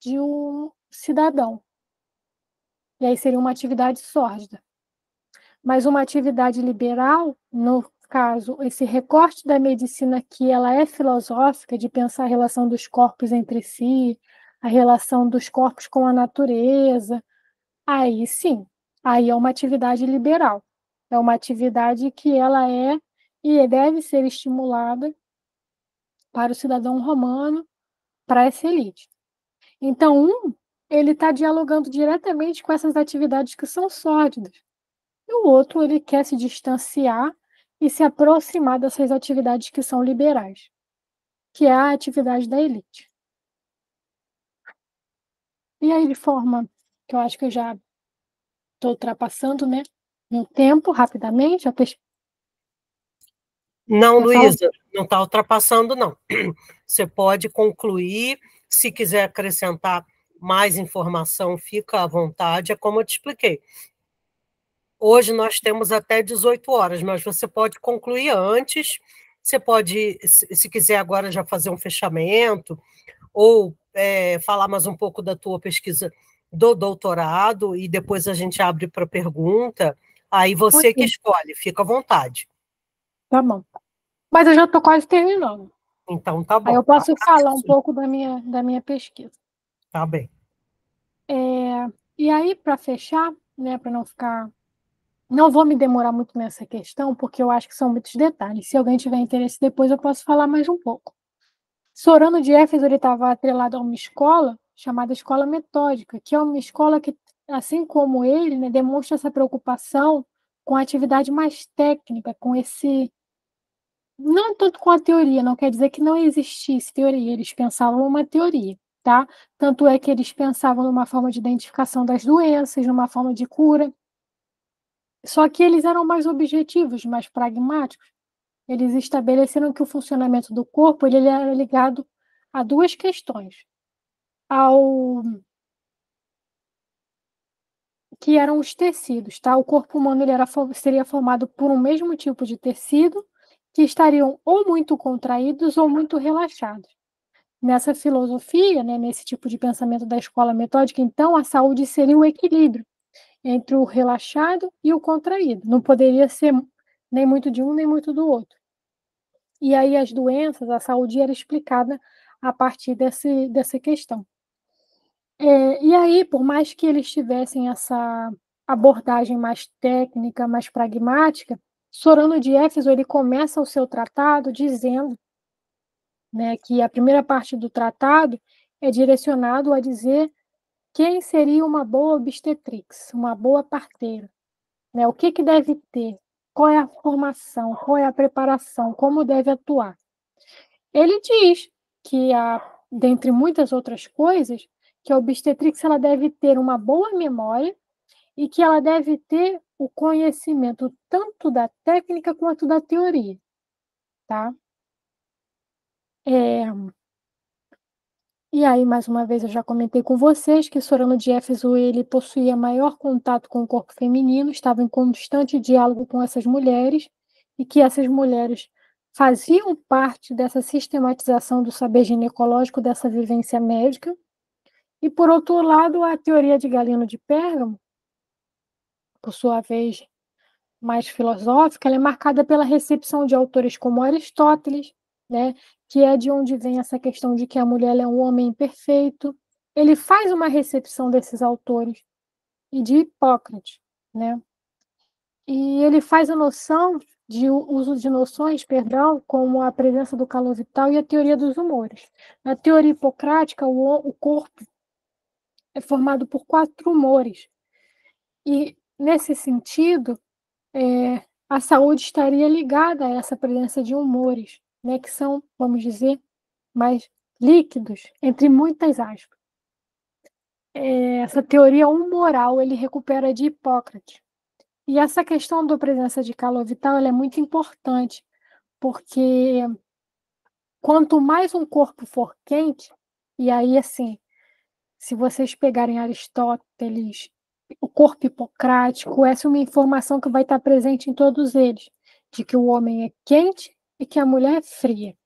de um cidadão. E aí seria uma atividade sórdida. Mas uma atividade liberal, no caso, esse recorte da medicina que ela é filosófica, de pensar a relação dos corpos entre si, a relação dos corpos com a natureza, aí sim, aí é uma atividade liberal. É uma atividade que ela é e deve ser estimulada para o cidadão romano, para essa elite. Então, um ele está dialogando diretamente com essas atividades que são sórdidas. E o outro, ele quer se distanciar e se aproximar dessas atividades que são liberais, que é a atividade da elite. E aí, de forma que eu acho que eu já estou ultrapassando, né? No tempo, rapidamente, a pes...
Não, Luísa, não está ultrapassando, não. Você pode concluir, se quiser acrescentar mais informação, fica à vontade, é como eu te expliquei. Hoje nós temos até 18 horas, mas você pode concluir antes, você pode, se quiser agora já fazer um fechamento, ou é, falar mais um pouco da tua pesquisa do doutorado, e depois a gente abre para pergunta, aí você que escolhe, fica à vontade.
Tá bom. Mas eu já estou quase terminando.
Então tá bom.
Aí eu posso tá falar um pouco da minha, da minha pesquisa.
Tá bem.
É, e aí, para fechar, né, para não ficar. Não vou me demorar muito nessa questão, porque eu acho que são muitos detalhes. Se alguém tiver interesse depois, eu posso falar mais um pouco. Sorano de Éfeso estava atrelado a uma escola chamada Escola Metódica, que é uma escola que, assim como ele, né, demonstra essa preocupação com a atividade mais técnica, com esse não tanto com a teoria, não quer dizer que não existisse teoria, eles pensavam uma teoria, tá? Tanto é que eles pensavam numa forma de identificação das doenças, numa forma de cura. Só que eles eram mais objetivos, mais pragmáticos. Eles estabeleceram que o funcionamento do corpo ele era ligado a duas questões. Ao que eram os tecidos, tá? O corpo humano ele era, seria formado por um mesmo tipo de tecido que estariam ou muito contraídos ou muito relaxados. Nessa filosofia, né, nesse tipo de pensamento da escola metódica, então, a saúde seria o equilíbrio entre o relaxado e o contraído. Não poderia ser nem muito de um nem muito do outro. E aí as doenças, a saúde era explicada a partir desse, dessa questão. É, e aí, por mais que eles tivessem essa abordagem mais técnica, mais pragmática, Sorano de Éfeso ele começa o seu tratado dizendo né, que a primeira parte do tratado é direcionado a dizer quem seria uma boa obstetrix, uma boa parteira, né, o que, que deve ter, qual é a formação, qual é a preparação, como deve atuar. Ele diz que, a, dentre muitas outras coisas, que a obstetrix ela deve ter uma boa memória e que ela deve ter o conhecimento tanto da técnica quanto da teoria, tá? É... E aí, mais uma vez, eu já comentei com vocês que Sorano de Éfeso ele possuía maior contato com o corpo feminino, estava em constante diálogo com essas mulheres e que essas mulheres faziam parte dessa sistematização do saber ginecológico, dessa vivência médica. E, por outro lado, a teoria de Galeno de Pérgamo por sua vez, mais filosófica, ela é marcada pela recepção de autores como Aristóteles, né, que é de onde vem essa questão de que a mulher é um homem imperfeito. Ele faz uma recepção desses autores e de Hipócrates, né? E ele faz a noção de uso de noções, perdão, como a presença do calor vital e a teoria dos humores. Na teoria hipocrática, o, o corpo é formado por quatro humores. E Nesse sentido, é, a saúde estaria ligada a essa presença de humores, né, que são, vamos dizer, mais líquidos, entre muitas aspas. É, essa teoria humoral ele recupera de Hipócrates. E essa questão da presença de calor vital é muito importante, porque quanto mais um corpo for quente, e aí assim, se vocês pegarem Aristóteles o corpo hipocrático, essa é uma informação que vai estar presente em todos eles, de que o homem é quente e que a mulher é fria.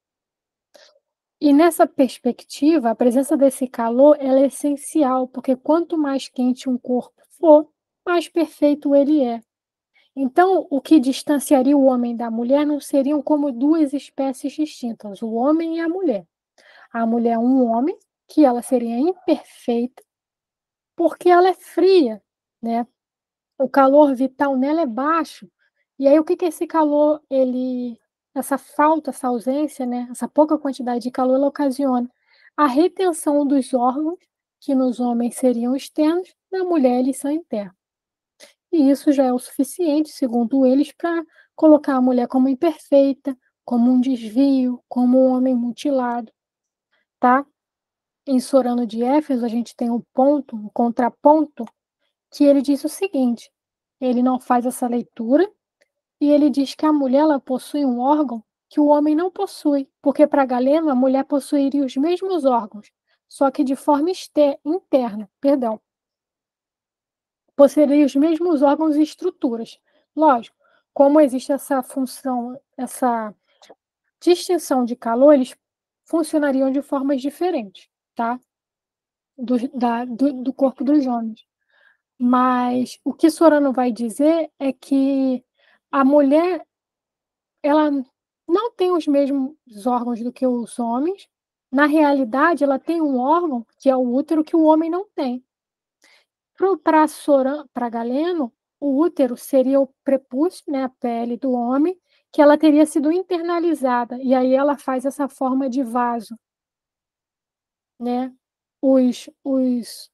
E nessa perspectiva, a presença desse calor é essencial, porque quanto mais quente um corpo for, mais perfeito ele é. Então, o que distanciaria o homem da mulher não seriam como duas espécies distintas, o homem e a mulher. A mulher é um homem, que ela seria imperfeita, porque ela é fria, né? O calor vital nela é baixo. E aí o que que esse calor ele essa falta, essa ausência, né, essa pouca quantidade de calor ela ocasiona a retenção dos órgãos que nos homens seriam externos, na mulher eles são internos. E isso já é o suficiente, segundo eles, para colocar a mulher como imperfeita, como um desvio, como um homem mutilado, tá? Em Sorano de Éfeso, a gente tem um ponto, um contraponto que ele diz o seguinte: ele não faz essa leitura e ele diz que a mulher ela possui um órgão que o homem não possui, porque para Galeno a mulher possuiria os mesmos órgãos, só que de forma interna, perdão. Possuiria os mesmos órgãos e estruturas. Lógico, como existe essa função, essa distinção de calor, eles funcionariam de formas diferentes, tá? Do, da, do, do corpo dos homens. Mas o que Sorano vai dizer é que a mulher ela não tem os mesmos órgãos do que os homens. Na realidade, ela tem um órgão, que é o útero, que o homem não tem. Para Galeno, o útero seria o prepúcio, né, a pele do homem, que ela teria sido internalizada, e aí ela faz essa forma de vaso. Né? Os, os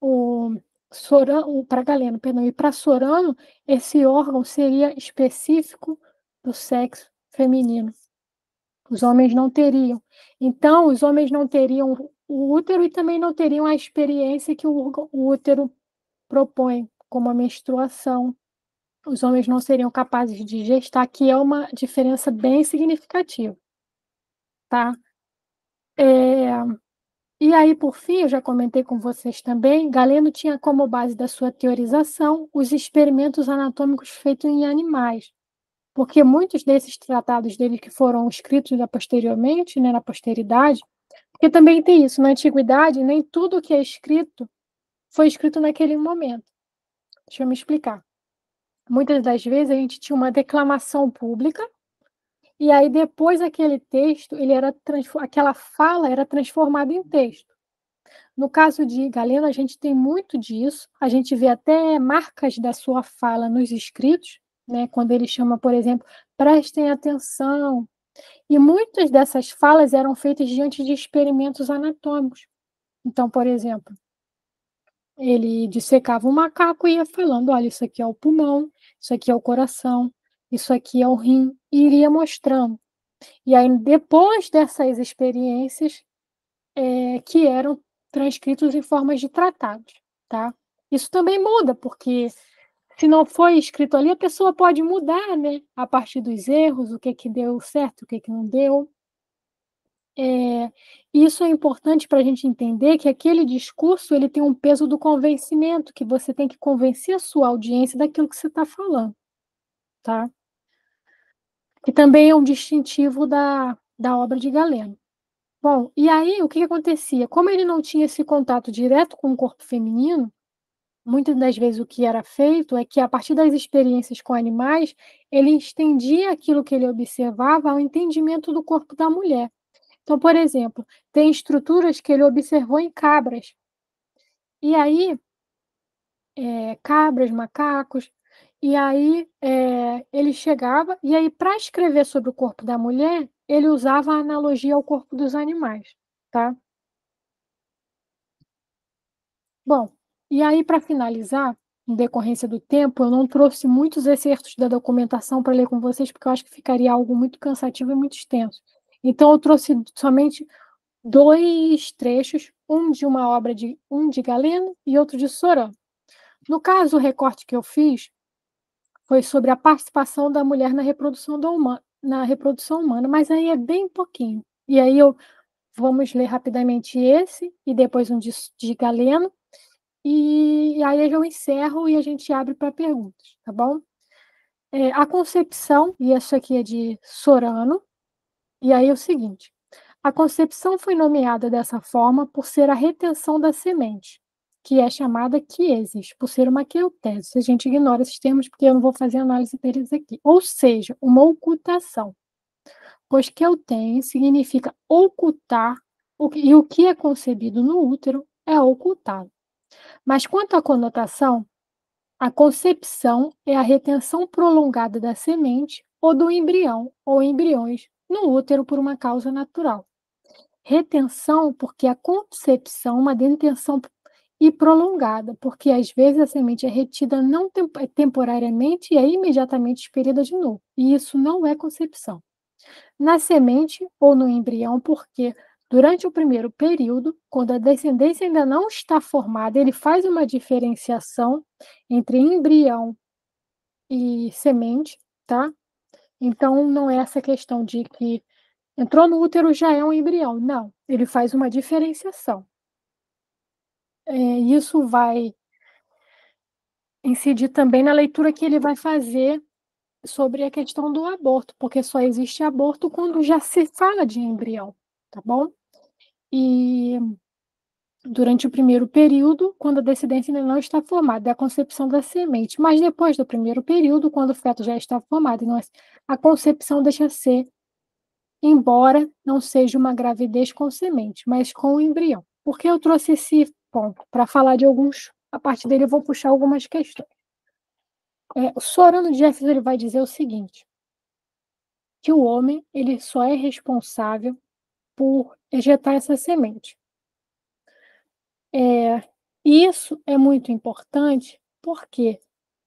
o Sorano, para Galeno, perdão, e para Sorano, esse órgão seria específico do sexo feminino. Os homens não teriam. Então, os homens não teriam o útero e também não teriam a experiência que o, útero propõe, como a menstruação. Os homens não seriam capazes de gestar, que é uma diferença bem significativa. Tá? É, e aí, por fim, eu já comentei com vocês também, Galeno tinha como base da sua teorização os experimentos anatômicos feitos em animais, porque muitos desses tratados dele que foram escritos posteriormente, né, na posteridade, porque também tem isso, na antiguidade, nem tudo que é escrito foi escrito naquele momento. Deixa eu me explicar. Muitas das vezes a gente tinha uma declamação pública e aí depois aquele texto, ele era aquela fala era transformada em texto. No caso de Galeno, a gente tem muito disso. A gente vê até marcas da sua fala nos escritos, né? Quando ele chama, por exemplo, prestem atenção, e muitas dessas falas eram feitas diante de experimentos anatômicos. Então, por exemplo, ele dissecava um macaco e ia falando: olha, isso aqui é o pulmão, isso aqui é o coração, isso aqui é o rim, e iria mostrando. E aí, depois dessas experiências, é, que eram transcritos em formas de tratados, tá? Isso também muda, porque se não foi escrito ali, a pessoa pode mudar, né? A partir dos erros, o que que deu certo, o que que não deu. É, isso é importante para a gente entender que aquele discurso ele tem um peso do convencimento, que você tem que convencer a sua audiência daquilo que você está falando, tá? Que também é um distintivo da, da obra de Galeno. Bom, e aí o que, que acontecia? Como ele não tinha esse contato direto com o corpo feminino, muitas das vezes o que era feito é que, a partir das experiências com animais, ele estendia aquilo que ele observava ao entendimento do corpo da mulher. Então, por exemplo, tem estruturas que ele observou em cabras. E aí, é, cabras, macacos, e aí é, ele chegava, e aí, para escrever sobre o corpo da mulher, ele usava a analogia ao corpo dos animais, tá? Bom, e aí, para finalizar, em decorrência do tempo, eu não trouxe muitos excertos da documentação para ler com vocês, porque eu acho que ficaria algo muito cansativo e muito extenso. Então, eu trouxe somente dois trechos, um de uma obra de um de Galeno e outro de Soran. No caso, o recorte que eu fiz foi sobre a participação da mulher na reprodução, humana, na reprodução humana, mas aí é bem pouquinho. E aí eu vamos ler rapidamente esse e depois um de, de Galeno e aí eu encerro e a gente abre para perguntas, tá bom? É, a concepção, e essa aqui é de Sorano, e aí é o seguinte: a concepção foi nomeada dessa forma por ser a retenção da semente, que é chamada quieses, por ser uma queutese. A gente ignora esses termos porque eu não vou fazer análise deles aqui. Ou seja, uma ocultação. Pois queutene significa ocultar, e o que é concebido no útero é ocultado. Mas quanto à conotação, a concepção é a retenção prolongada da semente ou do embrião ou embriões no útero por uma causa natural. Retenção, porque a concepção uma detenção e prolongada, porque às vezes a semente é retida não temporariamente e é imediatamente expelida de novo. E isso não é concepção. Na semente ou no embrião, porque Durante o primeiro período, quando a descendência ainda não está formada, ele faz uma diferenciação entre embrião e semente, tá? Então, não é essa questão de que entrou no útero já é um embrião. Não, ele faz uma diferenciação. É, isso vai incidir também na leitura que ele vai fazer sobre a questão do aborto, porque só existe aborto quando já se fala de embrião, tá bom? E durante o primeiro período, quando a descendência ainda não está formada, é a concepção da semente. Mas depois do primeiro período, quando o feto já está formado, é, a concepção deixa ser, embora não seja uma gravidez com semente, mas com o embrião. Por que eu trouxe esse ponto? Para falar de alguns, a partir dele eu vou puxar algumas questões. É, o Sorano Jeffers ele vai dizer o seguinte, que o homem ele só é responsável por ejetar essa semente. É, isso é muito importante porque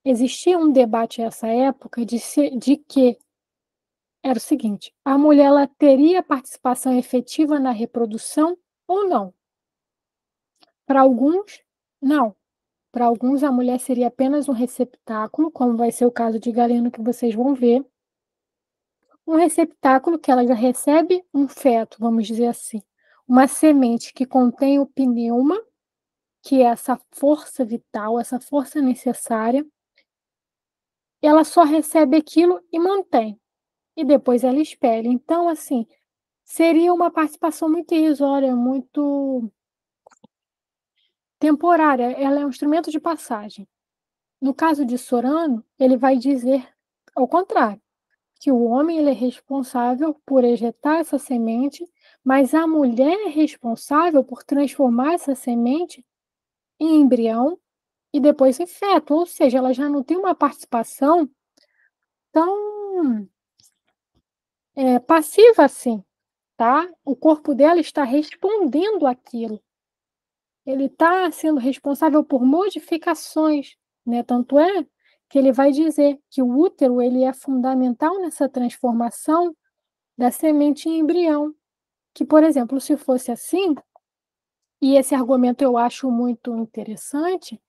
existia um debate nessa época de, se, de que era o seguinte: a mulher ela teria participação efetiva na reprodução ou não? Para alguns, não. Para alguns, a mulher seria apenas um receptáculo, como vai ser o caso de Galeno que vocês vão ver. Um receptáculo que ela já recebe um feto, vamos dizer assim, uma semente que contém o pneuma, que é essa força vital, essa força necessária. Ela só recebe aquilo e mantém e depois ela espelha. Então, assim, seria uma participação muito irrisória, muito temporária. Ela é um instrumento de passagem. No caso de Sorano, ele vai dizer ao contrário, que o homem ele é responsável por ejetar essa semente, mas a mulher é responsável por transformar essa semente em embrião e depois em feto, ou seja, ela já não tem uma participação tão é, passiva assim, tá? O corpo dela está respondendo aquilo. Ele está sendo responsável por modificações, né? Tanto é que ele vai dizer que o útero ele é fundamental nessa transformação da semente em embrião. Que, por exemplo, se fosse assim, e esse argumento eu acho muito interessante,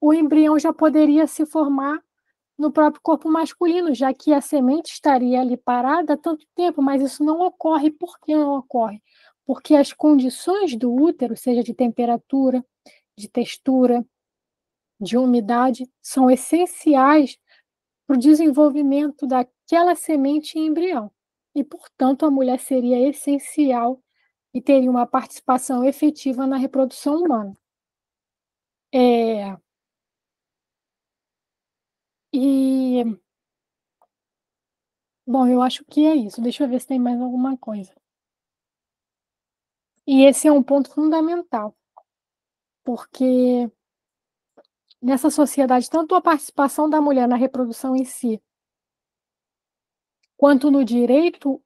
o embrião já poderia se formar no próprio corpo masculino, já que a semente estaria ali parada há tanto tempo, mas isso não ocorre. Por que não ocorre? Porque as condições do útero, seja de temperatura, de textura, de umidade, são essenciais para o desenvolvimento daquela semente em embrião. E, portanto, a mulher seria essencial e teria uma participação efetiva na reprodução humana. É, e. Bom, eu acho que é isso. Deixa eu ver se tem mais alguma coisa. E esse é um ponto fundamental, porque nessa sociedade, tanto a participação da mulher na reprodução em si, quanto no direito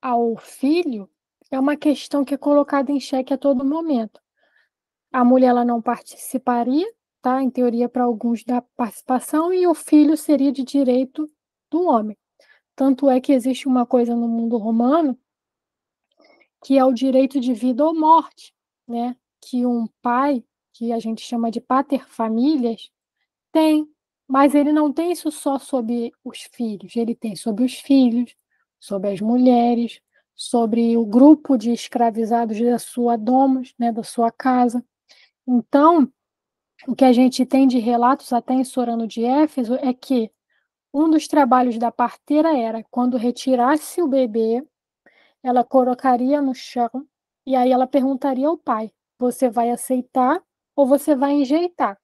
ao filho, é uma questão que é colocada em xeque a todo momento. A mulher ela não participaria tá? Em teoria, para alguns da participação, e o filho seria de direito do homem. Tanto é que existe uma coisa no mundo romano que é o direito de vida ou morte, né? Que um pai, que a gente chama de pater famílias, tem, mas ele não tem isso só sobre os filhos, ele tem sobre os filhos, sobre as mulheres, sobre o grupo de escravizados da sua domus, né, da sua casa. Então, o que a gente tem de relatos até em Sorano de Éfeso é que um dos trabalhos da parteira era, quando retirasse o bebê, ela colocaria no chão e aí ela perguntaria ao pai: você vai aceitar ou você vai enjeitar?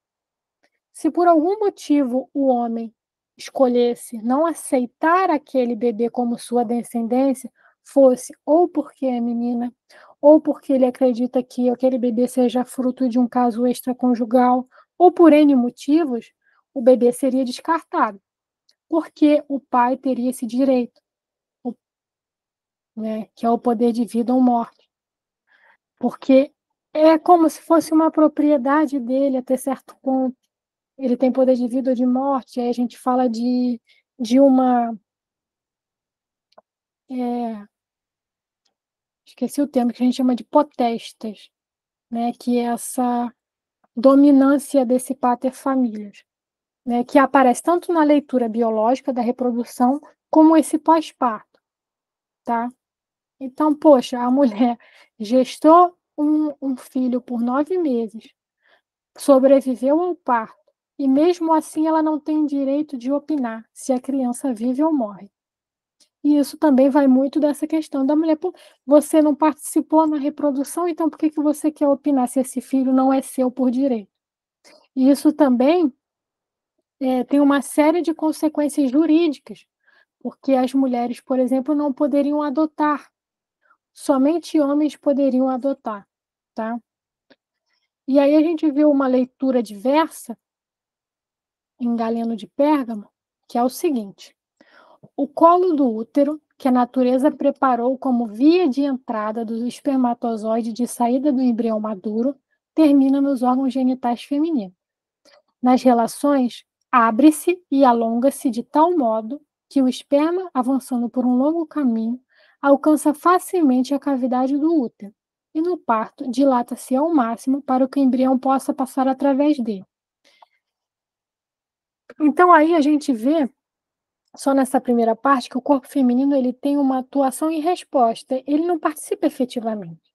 Se por algum motivo o homem escolhesse não aceitar aquele bebê como sua descendência, fosse ou porque é menina, ou porque ele acredita que aquele bebê seja fruto de um caso extraconjugal, ou por N motivos, o bebê seria descartado, porque o pai teria esse direito, né, que é o poder de vida ou morte. Porque é como se fosse uma propriedade dele até certo ponto. Ele tem poder de vida ou de morte, aí a gente fala de, de uma. É, esqueci o termo que a gente chama de potestas, né, que é essa dominância desse pater famílias, né, que aparece tanto na leitura biológica da reprodução como esse pós-parto, tá? Então, poxa, a mulher gestou um, um filho por nove meses, sobreviveu ao parto, e mesmo assim ela não tem direito de opinar se a criança vive ou morre. E isso também vai muito dessa questão da mulher. Você não participou na reprodução, então por que, que você quer opinar se esse filho não é seu por direito? E isso também é, tem uma série de consequências jurídicas, porque as mulheres, por exemplo, não poderiam adotar. Somente homens poderiam adotar, tá? E aí a gente viu uma leitura diversa em Galeno de Pérgamo, que é o seguinte: o colo do útero, que a natureza preparou como via de entrada do espermatozoide de saída do embrião maduro, termina nos órgãos genitais femininos. Nas relações, abre-se e alonga-se de tal modo que o esperma, avançando por um longo caminho, alcança facilmente a cavidade do útero e no parto dilata-se ao máximo para que o embrião possa passar através dele. Então aí a gente vê só nessa primeira parte que o corpo feminino ele tem uma atuação em resposta, ele não participa efetivamente.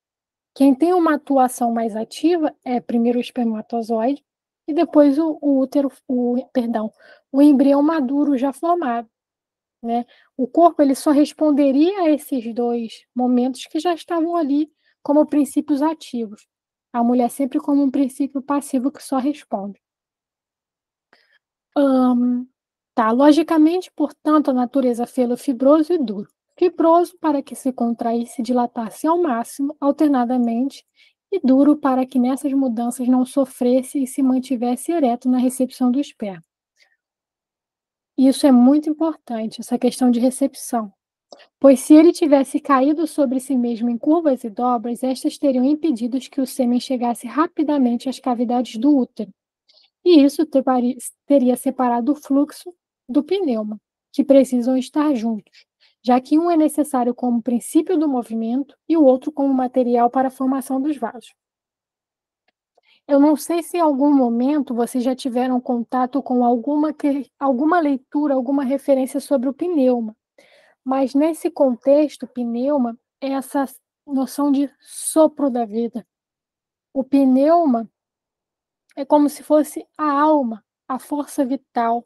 Quem tem uma atuação mais ativa é primeiro o espermatozoide e depois o, o útero, o, perdão, o embrião maduro já formado. Né? O corpo ele só responderia a esses dois momentos que já estavam ali como princípios ativos. A mulher sempre como um princípio passivo que só responde. Um, tá, logicamente, portanto, a natureza fê-lo fibroso e duro. Fibroso para que se contraísse e dilatasse ao máximo, alternadamente, e duro para que nessas mudanças não sofresse e se mantivesse ereto na recepção do esperma. Isso é muito importante, essa questão de recepção. Pois se ele tivesse caído sobre si mesmo em curvas e dobras, estas teriam impedido que o sêmen chegasse rapidamente às cavidades do útero. E isso teria separado o fluxo do pneuma, que precisam estar juntos, já que um é necessário como princípio do movimento e o outro como material para a formação dos vasos. Eu não sei se em algum momento vocês já tiveram contato com alguma, alguma leitura, alguma referência sobre o pneuma, mas nesse contexto, pneuma é essa noção de sopro da vida. O pneuma é como se fosse a alma, a força vital.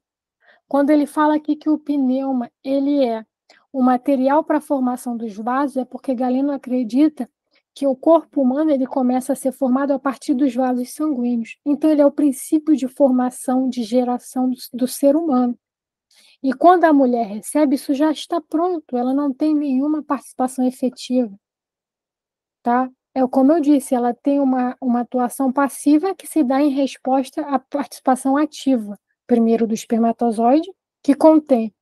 Quando ele fala aqui que o pneuma ele é o material para a formação dos vasos, é porque Galeno acredita que o corpo humano ele começa a ser formado a partir dos vasos sanguíneos. Então, ele é o princípio de formação, de geração do, do ser humano. E quando a mulher recebe, isso já está pronto, ela não tem nenhuma participação efetiva. Tá? É como eu disse, ela tem uma, uma atuação passiva que se dá em resposta à participação ativa, primeiro do espermatozoide, que contém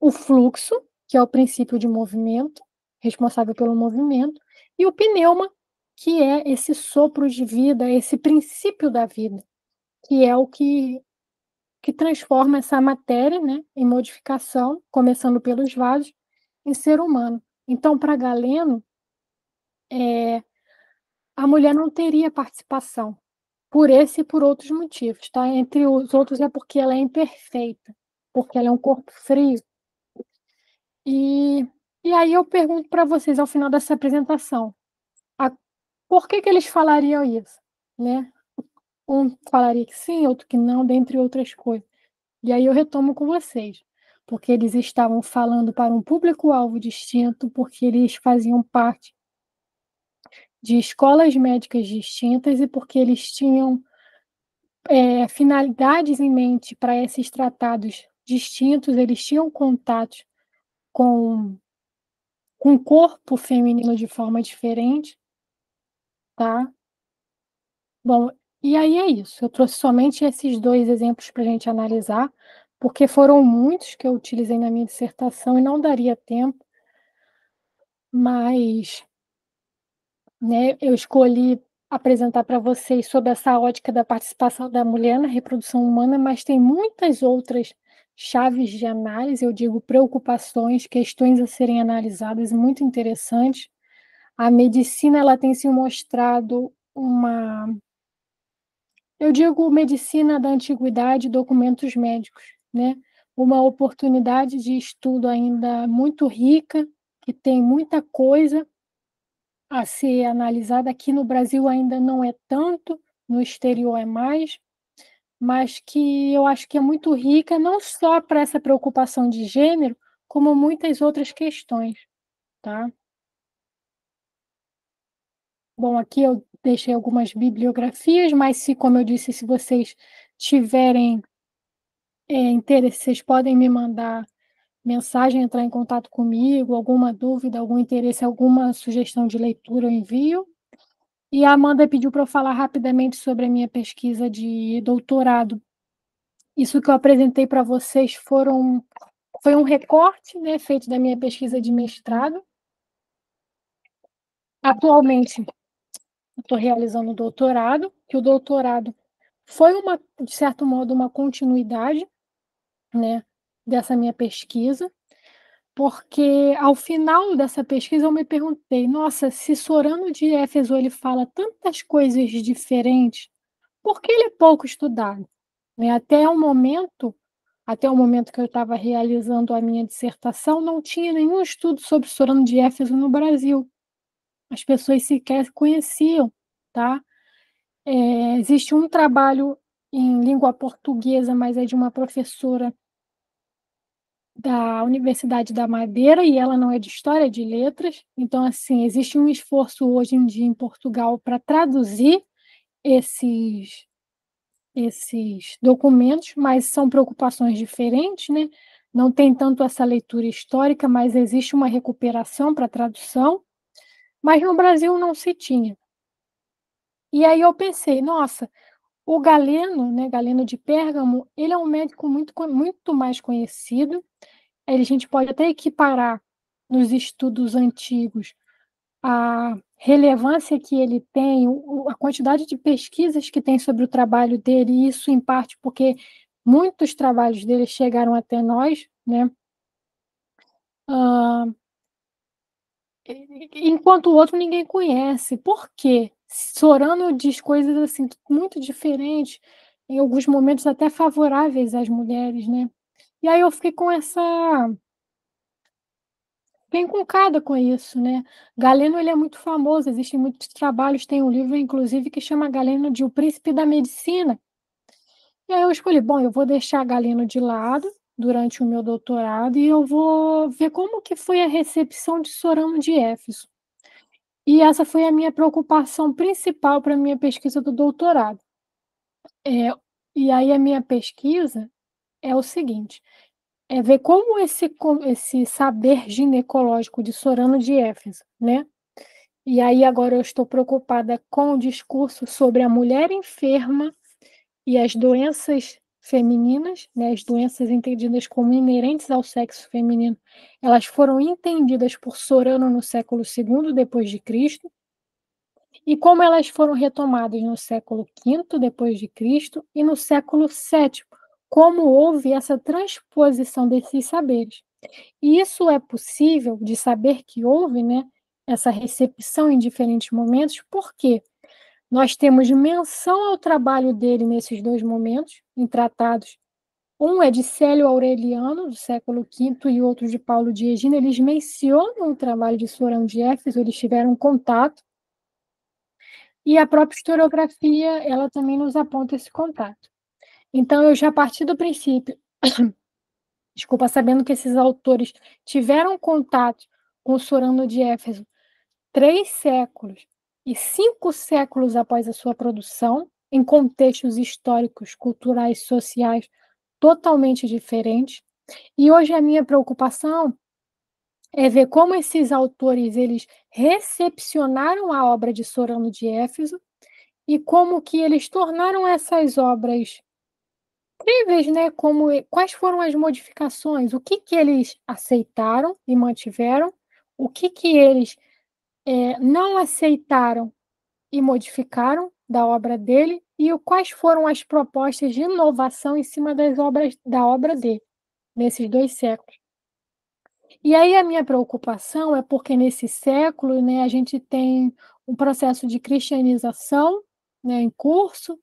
o fluxo, que é o princípio de movimento, responsável pelo movimento, e o pneuma, que é esse sopro de vida, esse princípio da vida, que é o que, que transforma essa matéria né, em modificação, começando pelos vasos, em ser humano. Então, para Galeno, é, a mulher não teria participação, por esse e por outros motivos, tá? Entre os outros é porque ela é imperfeita, porque ela é um corpo frio. E e aí eu pergunto para vocês ao final dessa apresentação, a, por que, que eles falariam isso? Né? Um falaria que sim, outro que não, dentre outras coisas. E aí eu retomo com vocês, porque eles estavam falando para um público-alvo distinto, porque eles faziam parte de escolas médicas distintas e porque eles tinham é, finalidades em mente para esses tratados distintos, eles tinham contatos com o corpo feminino de forma diferente, tá? Bom, e aí é isso. Eu trouxe somente esses dois exemplos para a gente analisar, porque foram muitos que eu utilizei na minha dissertação e não daria tempo, mas né, eu escolhi apresentar para vocês sobre essa ótica da participação da mulher na reprodução humana, mas tem muitas outras chaves de análise, eu digo preocupações, questões a serem analisadas, muito interessantes. A medicina ela tem se mostrado uma eu digo medicina da antiguidade, documentos médicos, né? Uma oportunidade de estudo ainda muito rica, que tem muita coisa a ser analisada aqui no Brasil ainda não é tanto, no exterior é mais, mas que eu acho que é muito rica, não só para essa preocupação de gênero, como muitas outras questões, tá? Bom, aqui eu deixei algumas bibliografias, mas se, como eu disse, se vocês tiverem é, interesse, vocês podem me mandar mensagem, entrar em contato comigo, alguma dúvida, algum interesse, alguma sugestão de leitura, eu envio. E a Amanda pediu para eu falar rapidamente sobre a minha pesquisa de doutorado. Isso que eu apresentei para vocês foram foi um recorte, né, feito da minha pesquisa de mestrado. Atualmente, estou realizando o doutorado, que o doutorado foi uma, de certo modo, uma continuidade, né, dessa minha pesquisa, porque ao final dessa pesquisa eu me perguntei, nossa, se Sorano de Éfeso ele fala tantas coisas diferentes, por que ele é pouco estudado? Né? Até o momento, até o momento que eu estava realizando a minha dissertação, não tinha nenhum estudo sobre Sorano de Éfeso no Brasil. As pessoas sequer conheciam, tá? É, existe um trabalho em língua portuguesa, mas é de uma professora da Universidade da Madeira e ela não é de História de Letras. Então, assim, existe um esforço hoje em dia em Portugal para traduzir esses esses documentos, mas são preocupações diferentes, né? Não tem tanto essa leitura histórica, mas existe uma recuperação para tradução. Mas no Brasil não se tinha. E aí eu pensei, nossa, o Galeno, né, Galeno de Pérgamo, ele é um médico muito, muito mais conhecido. A gente pode até equiparar nos estudos antigos a relevância que ele tem, a quantidade de pesquisas que tem sobre o trabalho dele, e isso em parte porque muitos trabalhos dele chegaram até nós, né? Uh, enquanto o outro ninguém conhece. Por quê? Sorano diz coisas assim muito diferentes, em alguns momentos até favoráveis às mulheres, né? E aí eu fiquei com essa fiquei encucada com isso, né? Galeno ele é muito famoso, existem muitos trabalhos, tem um livro inclusive que chama Galeno de O Príncipe da Medicina. E aí eu escolhi, bom, eu vou deixar Galeno de lado durante o meu doutorado e eu vou ver como que foi a recepção de Sorano de Éfeso. E essa foi a minha preocupação principal para a minha pesquisa do doutorado. É, e aí a minha pesquisa é o seguinte, é ver como esse, esse saber ginecológico de Sorano de Éfeso, né? E aí agora eu estou preocupada com o discurso sobre a mulher enferma e as doenças femininas, né, as doenças entendidas como inerentes ao sexo feminino, elas foram entendidas por Sorano no século II depois de Cristo, e como elas foram retomadas no século V depois de Cristo e no século VII, como houve essa transposição desses saberes. E isso é possível de saber que houve, né, essa recepção em diferentes momentos, porque nós temos menção ao trabalho dele nesses dois momentos, em tratados. Um é de Célio Aureliano, do século V, e outro de Paulo de Egina. Eles mencionam o trabalho de Sorão de Éfeso, eles tiveram contato. E a própria historiografia, ela também nos aponta esse contato. Então, eu já parti do princípio, desculpa, sabendo que esses autores tiveram contato com Sorano de Éfeso três séculos e cinco séculos após a sua produção, em contextos históricos, culturais, sociais totalmente diferentes. E hoje a minha preocupação é ver como esses autores eles recepcionaram a obra de Sorano de Éfeso e como que eles tornaram essas obras incríveis, né? Como quais foram as modificações, o que que eles aceitaram e mantiveram, o que que eles é, não aceitaram e modificaram da obra dele e quais foram as propostas de inovação em cima das obras da obra dele nesses dois séculos. E aí a minha preocupação é porque nesse século, né, a gente tem um processo de cristianização, né, em curso,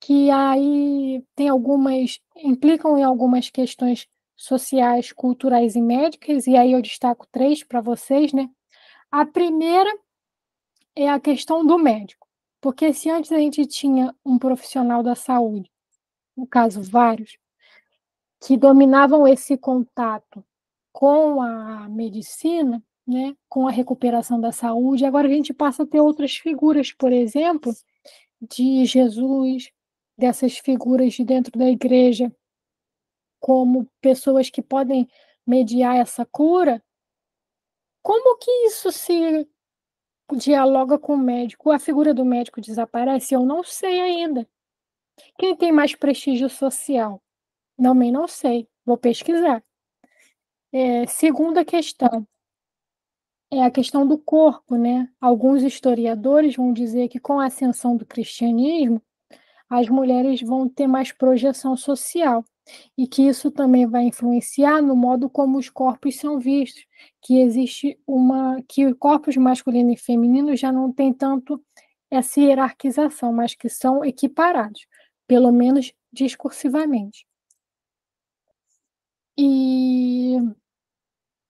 que aí tem algumas implicam em algumas questões sociais, culturais e médicas, e aí eu destaco três para vocês, né? A primeira é a questão do médico, porque se antes a gente tinha um profissional da saúde, no caso vários, que dominavam esse contato com a medicina, né, com a recuperação da saúde, agora a gente passa a ter outras figuras, por exemplo, de Jesus, dessas figuras de dentro da igreja, como pessoas que podem mediar essa cura, como que isso se dialoga com o médico? A figura do médico desaparece? Eu não sei ainda. Quem tem mais prestígio social? Também não sei. Vou pesquisar. É, segunda questão é a questão do corpo, né? Alguns historiadores vão dizer que com a ascensão do cristianismo, as mulheres vão ter mais projeção social. E que isso também vai influenciar no modo como os corpos são vistos, que existe uma que os corpos masculino e feminino já não tem tanto essa hierarquização, mas que são equiparados, pelo menos discursivamente. E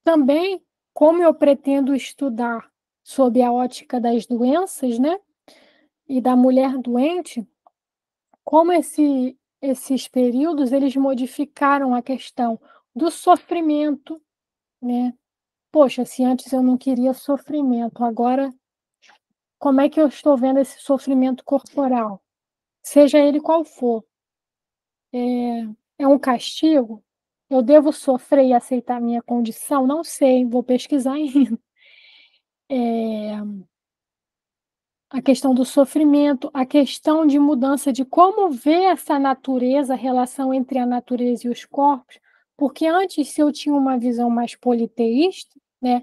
também, como eu pretendo estudar sob a ótica das doenças, né, e da mulher doente, como esse, esses períodos eles modificaram a questão do sofrimento, né? Poxa, se antes eu não queria sofrimento, agora como é que eu estou vendo esse sofrimento corporal? Seja ele qual for. É, é um castigo? Eu devo sofrer e aceitar minha condição? Não sei, vou pesquisar ainda. É, a questão do sofrimento, a questão de mudança de como ver essa natureza, a relação entre a natureza e os corpos, porque antes, se eu tinha uma visão mais politeísta, né,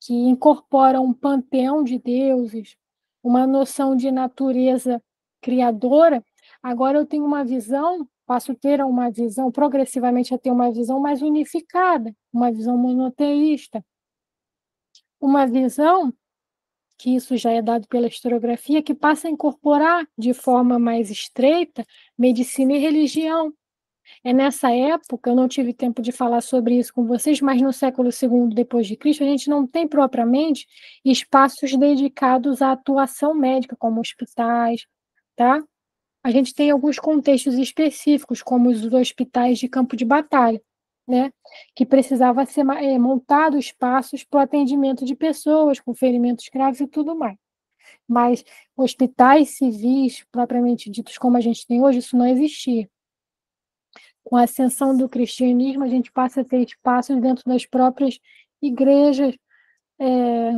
que incorpora um panteão de deuses, uma noção de natureza criadora, agora eu tenho uma visão, passo a ter uma visão, progressivamente a ter uma visão mais unificada, uma visão monoteísta, uma visão que isso já é dado pela historiografia, que passa a incorporar de forma mais estreita medicina e religião. É nessa época, eu não tive tempo de falar sobre isso com vocês, mas no século II depois de Cristo, a gente não tem propriamente espaços dedicados à atuação médica, como hospitais, tá? A gente tem alguns contextos específicos, como os hospitais de campo de batalha, né? Que precisava ser é, montado espaços para o atendimento de pessoas com ferimentos graves e tudo mais. Mas hospitais civis, propriamente ditos como a gente tem hoje, isso não existia com a ascensão do cristianismo, a gente passa a ter espaços dentro das próprias igrejas é,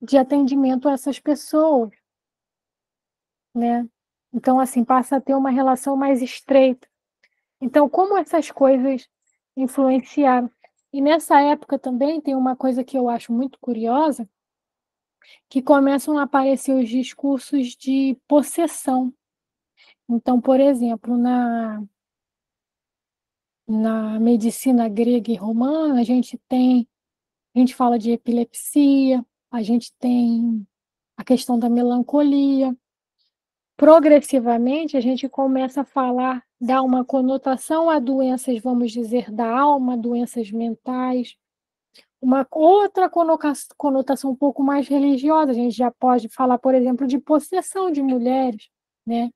de atendimento a essas pessoas, né? Então, assim, passa a ter uma relação mais estreita. Então, como essas coisas influenciaram? E nessa época também tem uma coisa que eu acho muito curiosa, que começam a aparecer os discursos de possessão. Então, por exemplo, na na medicina grega e romana, a gente tem, a gente fala de epilepsia, a gente tem a questão da melancolia. Progressivamente, a gente começa a falar, dar uma conotação a doenças, vamos dizer, da alma, doenças mentais. Uma outra conotação um pouco mais religiosa, a gente já pode falar, por exemplo, de possessão de mulheres, né?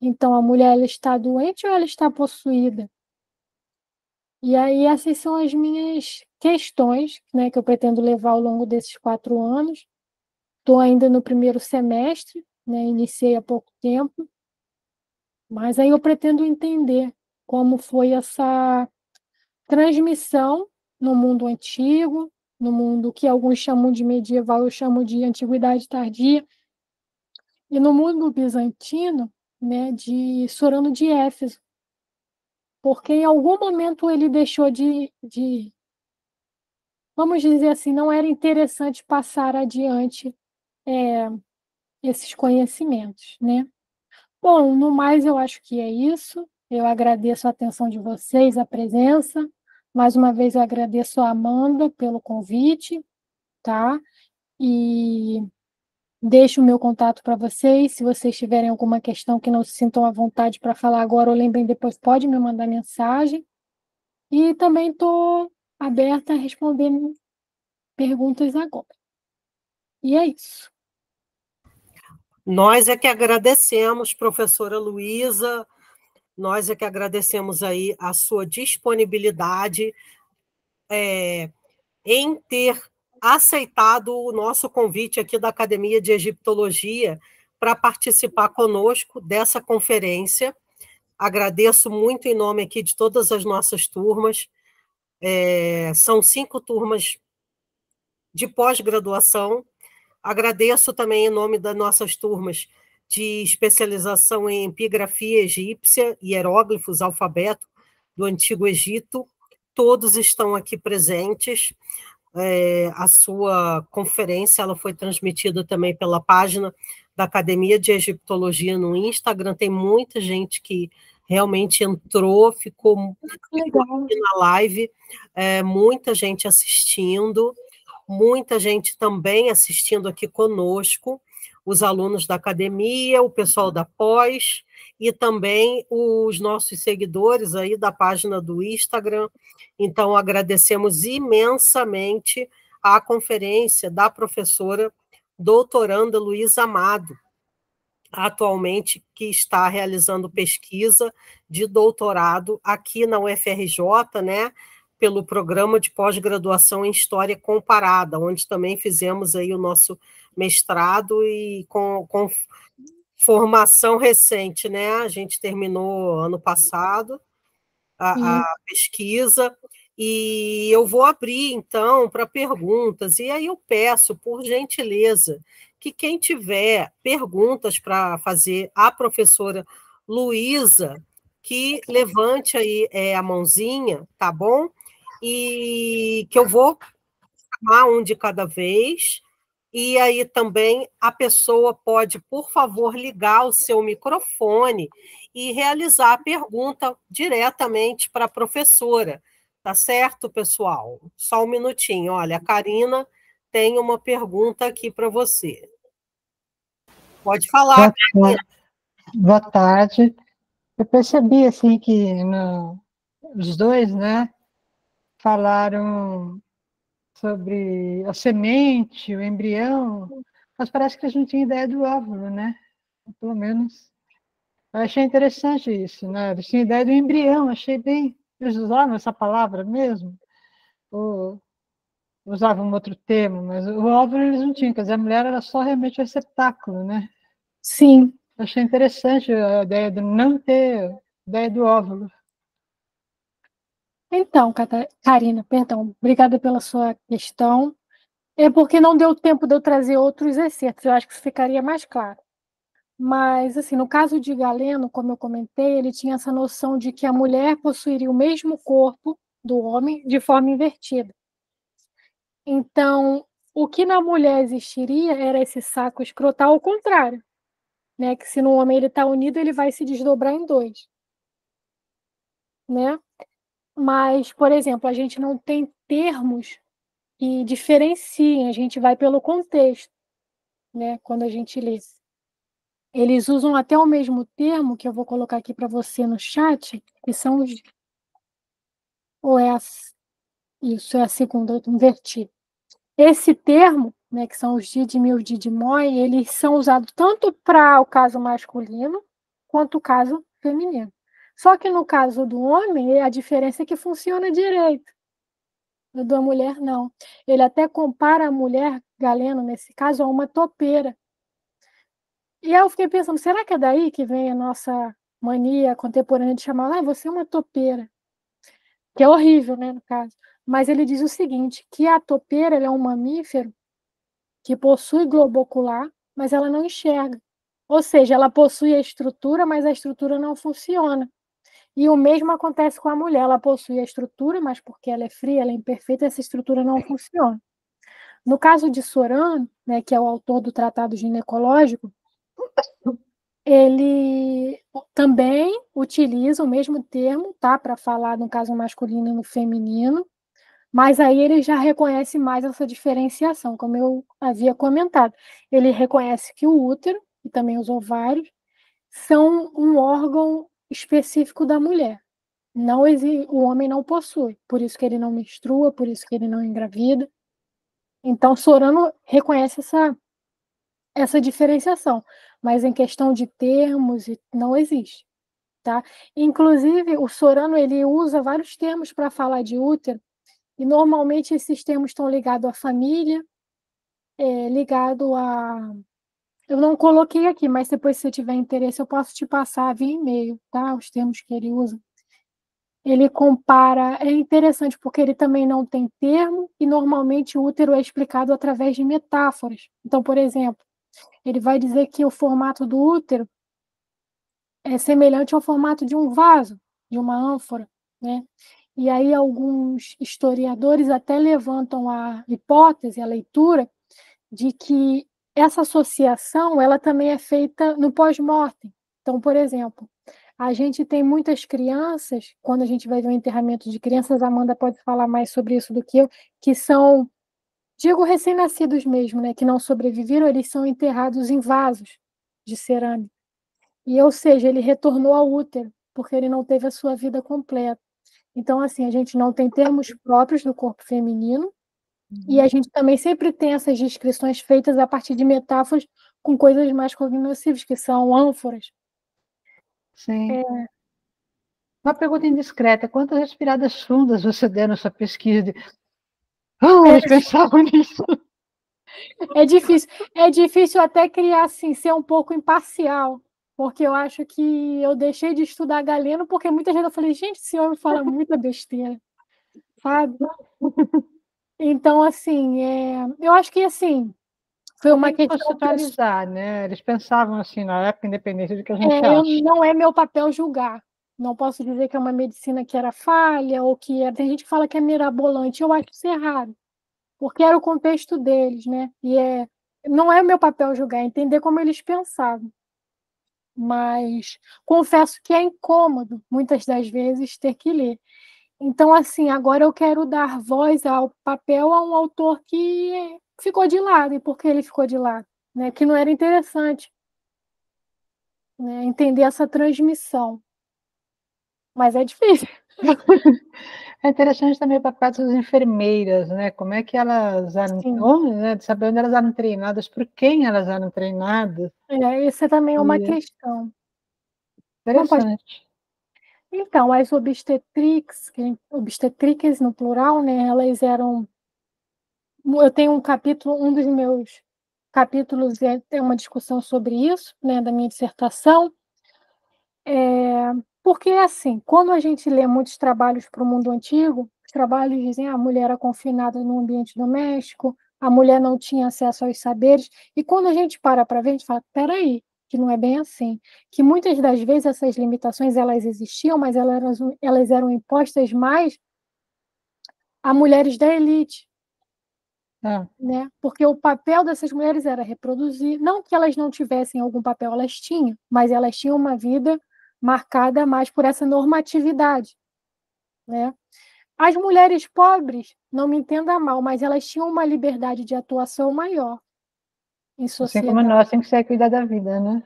Então, a mulher ela está doente ou ela está possuída? E aí essas são as minhas questões, né, que eu pretendo levar ao longo desses quatro anos. Estou ainda no primeiro semestre, né, iniciei há pouco tempo, mas aí eu pretendo entender como foi essa transmissão no mundo antigo, no mundo que alguns chamam de medieval, eu chamo de antiguidade tardia, e no mundo bizantino, né, de Sorano de Éfeso, porque em algum momento ele deixou de, de, vamos dizer assim, não era interessante passar adiante é, esses conhecimentos, né? Bom, no mais eu acho que é isso. Eu agradeço a atenção de vocês, a presença. Mais uma vez eu agradeço a Amanda pelo convite, tá? E Deixo o meu contato para vocês. Se vocês tiverem alguma questão que não se sintam à vontade para falar agora ou lembrem depois, pode me mandar mensagem. E também estou aberta a responder perguntas agora. E é isso.
Nós é que agradecemos, professora Luísa, nós é que agradecemos aí a sua disponibilidade é, em ter aceitado o nosso convite aqui da Academia de Egiptologia para participar conosco dessa conferência. Agradeço muito em nome aqui de todas as nossas turmas. É, são cinco turmas de pós-graduação. Agradeço também em nome das nossas turmas de especialização em epigrafia egípcia, hieróglifos, alfabeto do Antigo Egito. Todos estão aqui presentes é, a sua conferência ela foi transmitida também pela página da Academia de Egiptologia no Instagram. Tem muita gente que realmente entrou, ficou legal na live, é, muita gente assistindo, muita gente também assistindo aqui conosco, os alunos da academia, o pessoal da pós e também os nossos seguidores aí da página do Instagram. Então, agradecemos imensamente a conferência da professora doutoranda Luísa Amado, atualmente que está realizando pesquisa de doutorado aqui na UFRJ, né, pelo programa de pós-graduação em História Comparada, onde também fizemos aí o nosso mestrado e com, com formação recente, né? A gente terminou ano passado a, a pesquisa e eu vou abrir então para perguntas e aí eu peço, por gentileza, que quem tiver perguntas para fazer à professora Luísa, que levante aí é, a mãozinha, tá bom? E que eu vou chamar um de cada vez. E aí também a pessoa pode, por favor, ligar o seu microfone e realizar a pergunta diretamente para a professora. Tá certo, pessoal? Só um minutinho. Olha, a Karina tem uma pergunta aqui para você. Pode falar.
Boa, boa tarde. Eu percebi assim que no, os dois, né, falaram sobre a semente, o embrião, mas parece que a gente tinha ideia do óvulo, né? Pelo menos. Eu achei interessante isso, né? Eu tinha ideia do embrião, achei bem. Eles usavam essa palavra mesmo? Ou usavam um outro termo, mas o óvulo eles não tinham, quer dizer, a mulher era só realmente o receptáculo, né?
Sim.
Eu achei interessante a ideia de não ter ideia do óvulo.
Então, Karina, perdão, obrigada pela sua questão. É porque não deu tempo de eu trazer outros excertos, eu acho que isso ficaria mais claro. Mas, assim, no caso de Galeno, como eu comentei, ele tinha essa noção de que a mulher possuiria o mesmo corpo do homem de forma invertida. Então, o que na mulher existiria era esse saco escrotal ao contrário, né? Que se no homem ele está unido, ele vai se desdobrar em dois, né? Mas, por exemplo, a gente não tem termos que diferenciem, a gente vai pelo contexto, né? Quando a gente lê. Eles usam até o mesmo termo que eu vou colocar aqui para você no chat, que são os ou é a... isso é a segunda, eu inverti. Esse termo, né, que são os didimil e didimoi, eles são usados tanto para o caso masculino quanto o caso feminino. Só que no caso do homem, a diferença é que funciona direito. No da mulher, não. Ele até compara a mulher, Galeno, nesse caso, a uma topeira. E aí eu fiquei pensando, será que é daí que vem a nossa mania contemporânea de chamar, ah, você é uma topeira? Que é horrível, né, no caso. Mas ele diz o seguinte, que a topeira é um mamífero que possui globo ocular, mas ela não enxerga. Ou seja, ela possui a estrutura, mas a estrutura não funciona. E o mesmo acontece com a mulher, ela possui a estrutura, mas porque ela é fria, ela é imperfeita, essa estrutura não funciona. No caso de Sorano, né, que é o autor do Tratado Ginecológico, ele também utiliza o mesmo termo, tá, para falar no caso masculino e no feminino, mas aí ele já reconhece mais essa diferenciação, como eu havia comentado. Ele reconhece que o útero e também os ovários são um órgão específico da mulher. Não o homem não possui, por isso que ele não menstrua, por isso que ele não engravida. Então Sorano reconhece essa essa diferenciação, mas em questão de termos não existe, tá? Inclusive o Sorano ele usa vários termos para falar de útero e normalmente esses termos estão ligados à família, é, ligado a eu não coloquei aqui, mas depois, se você tiver interesse, eu posso te passar via e-mail, tá? Os termos que ele usa. Ele compara, é interessante porque ele também não tem termo e normalmente o útero é explicado através de metáforas. Então, por exemplo, ele vai dizer que o formato do útero é semelhante ao formato de um vaso, de uma ânfora, né? E aí alguns historiadores até levantam a hipótese, a leitura, de que essa associação ela também é feita no pós-mortem. Então, por exemplo, A gente tem muitas crianças, quando a gente vai ver o enterramento de crianças, a Amanda pode falar mais sobre isso do que eu, que são, digo, recém-nascidos mesmo, né, que não sobreviveram, eles são enterrados em vasos de cerâmica. E, ou seja, ele retornou ao útero, porque ele não teve a sua vida completa. Então, assim, a gente não tem termos próprios do corpo feminino, e a gente também sempre tem essas descrições feitas a partir de metáforas com coisas mais cognoscíveis, que são ânforas.
Sim. É... Uma pergunta indiscreta: quantas respiradas fundas você deu na sua pesquisa? De... Oh, é... pensavam nisso.
É difícil, é difícil até criar assim, ser um pouco imparcial, porque eu acho que eu deixei de estudar Galeno, porque muitas vezes eu falei, gente, esse homem fala muita besteira, sabe? Então, assim, é, eu acho que assim, foi uma
Tem questão. atualizar, né? Eles pensavam assim na época, independente do que a gente é,
acha. Não é meu papel julgar. Não posso dizer que é uma medicina que era falha ou que era. Tem gente que fala que é mirabolante. Eu acho isso errado, porque era o contexto deles, né? E é, não é meu papel julgar, é entender como eles pensavam. Mas confesso que é incômodo, muitas das vezes, ter que ler. Então, assim, agora eu quero dar voz ao papel a um autor que ficou de lado. E por que ele ficou de lado? Né? Que não era interessante né? entender essa transmissão. Mas é difícil.
É interessante também o papel das enfermeiras, né? Como é que elas eram, né? de saber onde elas eram treinadas, por quem elas eram treinadas.
É, isso é também uma e... questão.
Interessante.
Então, as obstetrics, obstetriques no plural, né, elas eram. Eu tenho um capítulo, um dos meus capítulos é, é uma discussão sobre isso, né, da minha dissertação. É, porque, assim, quando a gente lê muitos trabalhos para o mundo antigo, os trabalhos dizem ah, a mulher era confinada no ambiente doméstico, a mulher não tinha acesso aos saberes, e quando a gente para para ver, a gente fala: peraí, que não é bem assim, que muitas das vezes essas limitações elas existiam, mas elas eram, elas eram impostas mais a mulheres da elite,
é.
né? Porque o papel dessas mulheres era reproduzir, não que elas não tivessem algum papel, elas tinham, mas elas tinham uma vida marcada mais por essa normatividade, né? As mulheres pobres, não me entenda mal, mas elas tinham uma liberdade de atuação maior em sociedade.
Assim como nós, tem que ser cuidar da vida, né?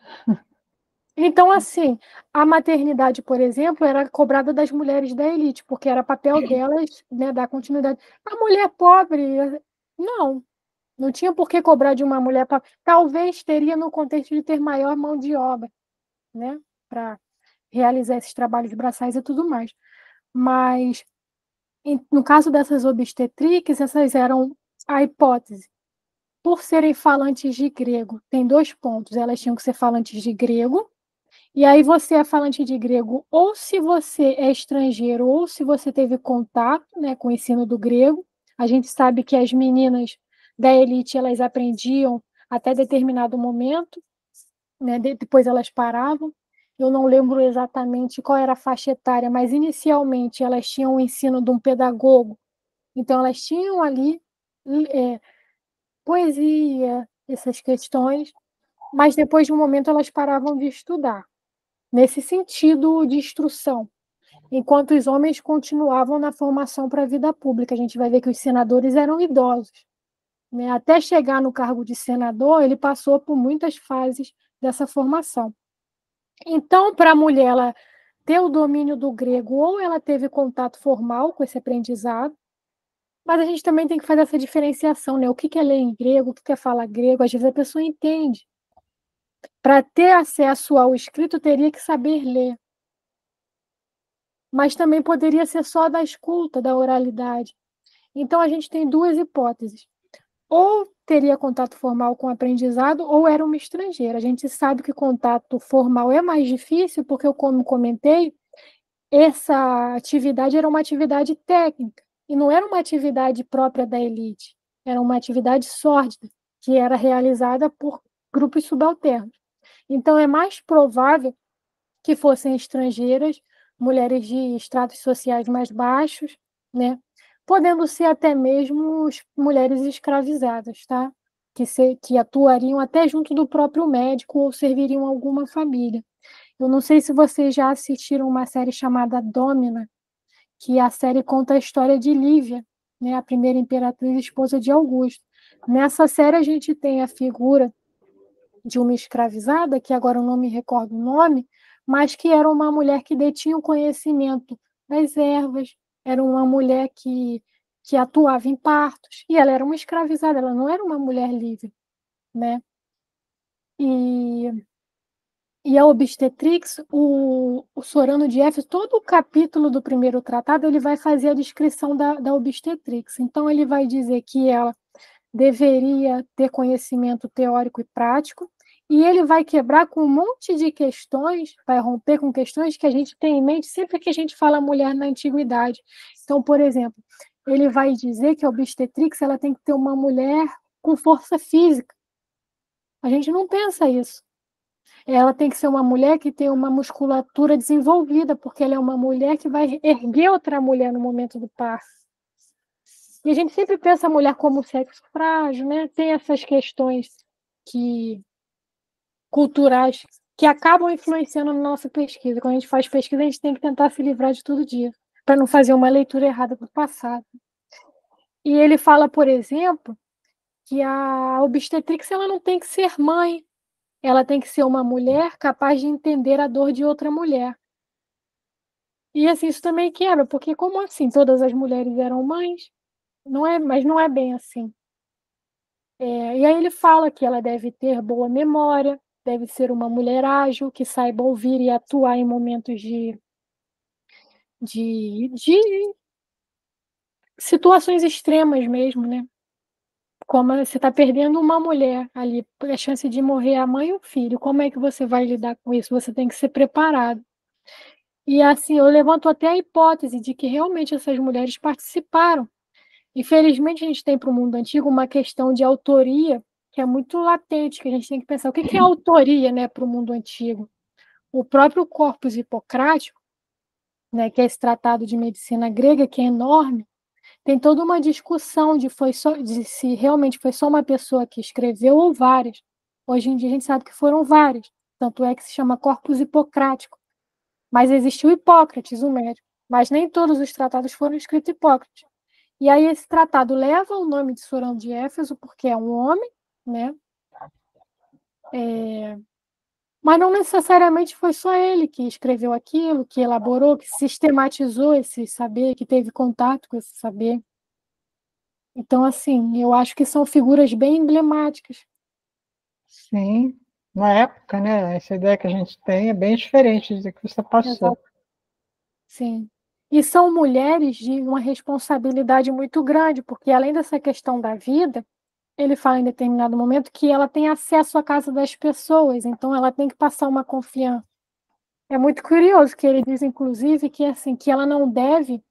Então, assim, a maternidade, por exemplo, era cobrada das mulheres da elite, porque era papel delas né, dar continuidade. A mulher pobre, não. Não tinha por que cobrar de uma mulher pobre. Talvez teria no contexto de ter maior mão de obra, né? Para realizar esses trabalhos braçais e tudo mais. Mas, no caso dessas obstetriques, essas eram a hipótese por serem falantes de grego, tem dois pontos. Elas tinham que ser falantes de grego. E aí você é falante de grego, ou se você é estrangeiro, ou se você teve contato né, com o ensino do grego. A gente sabe que as meninas da elite elas aprendiam até determinado momento, né, depois elas paravam. Eu não lembro exatamente qual era a faixa etária, mas inicialmente elas tinham o ensino de um pedagogo. Então elas tinham ali é, poesia, essas questões, mas depois de um momento elas paravam de estudar, nesse sentido de instrução, enquanto os homens continuavam na formação para a vida pública. A gente vai ver que os senadores eram idosos. Né? Até chegar no cargo de senador, ele passou por muitas fases dessa formação. Então, para a mulher ela ter o domínio do grego, ou ela teve contato formal com esse aprendizado, mas a gente também tem que fazer essa diferenciação, né? O que é ler em grego, o que é falar grego, às vezes a pessoa entende. Para ter acesso ao escrito, teria que saber ler. Mas também poderia ser só da escuta, da oralidade. Então a gente tem duas hipóteses. Ou teria contato formal com o aprendizado, ou era uma estrangeira. A gente sabe que contato formal é mais difícil, porque como comentei, essa atividade era uma atividade técnica. E não era uma atividade própria da elite, era uma atividade sórdida, que era realizada por grupos subalternos. Então, é mais provável que fossem estrangeiras, mulheres de estratos sociais mais baixos, né? podendo ser até mesmo mulheres escravizadas, tá? que, se, que atuariam até junto do próprio médico ou serviriam alguma família. Eu não sei se vocês já assistiram uma série chamada Domina, que a série conta a história de Lívia, né, a primeira imperatriz esposa de Augusto. Nessa série a gente tem a figura de uma escravizada, que agora eu não me recordo o nome, mas que era uma mulher que detinha o conhecimento das ervas, era uma mulher que, que atuava em partos, e ela era uma escravizada, ela não era uma mulher livre, né? E, e a obstetrix, o, o Sorano de Éfeso, todo o capítulo do primeiro tratado, ele vai fazer a descrição da, da obstetrix. Então, ele vai dizer que ela deveria ter conhecimento teórico e prático, e ele vai quebrar com um monte de questões, vai romper com questões que a gente tem em mente sempre que a gente fala mulher na antiguidade. Então, por exemplo, ele vai dizer que a obstetrix ela tem que ter uma mulher com força física. A gente não pensa isso. Ela tem que ser uma mulher que tem uma musculatura desenvolvida, porque ela é uma mulher que vai erguer outra mulher no momento do parto. E a gente sempre pensa a mulher como sexo frágil, né? Tem essas questões que culturais que acabam influenciando na nossa pesquisa. Quando a gente faz pesquisa, a gente tem que tentar se livrar de tudo dia, para não fazer uma leitura errada do passado. E ele fala, por exemplo, que a obstetrix ela não tem que ser mãe, ela tem que ser uma mulher capaz de entender a dor de outra mulher. E assim, isso também quebra, porque como assim todas as mulheres eram mães? Não é, mas não é bem assim. É, e aí ele fala que ela deve ter boa memória, deve ser uma mulher ágil, que saiba ouvir e atuar em momentos de, de, de situações extremas mesmo, né? Como você está perdendo uma mulher ali, a chance de morrer a mãe e o filho, como é que você vai lidar com isso? Você tem que ser preparado. E assim, eu levanto até a hipótese de que realmente essas mulheres participaram. Infelizmente, a gente tem para o mundo antigo uma questão de autoria que é muito latente, que a gente tem que pensar o que é autoria né, para o mundo antigo. O próprio corpus hipocrático, né, que é esse tratado de medicina grega, que é enorme, tem toda uma discussão de, foi só, de se realmente foi só uma pessoa que escreveu ou várias. Hoje em dia a gente sabe que foram várias, tanto é que se chama corpus hipocrático. Mas existiu Hipócrates, o médico, mas nem todos os tratados foram escritos Hipócrates. E aí esse tratado leva o nome de Sorão de Éfeso porque é um homem né? É... Mas não necessariamente foi só ele que escreveu aquilo, que elaborou, que sistematizou esse saber, que teve contato com esse saber. Então, assim, eu acho que são figuras bem emblemáticas.
Sim, na época, né? Essa ideia que a gente tem é bem diferente do que você passou. Exato.
Sim. E são mulheres de uma responsabilidade muito grande, porque além dessa questão da vida, ele fala em determinado momento que ela tem acesso à casa das pessoas, então ela tem que passar uma confiança. É muito curioso que ele diz, inclusive, que assim que ela não deve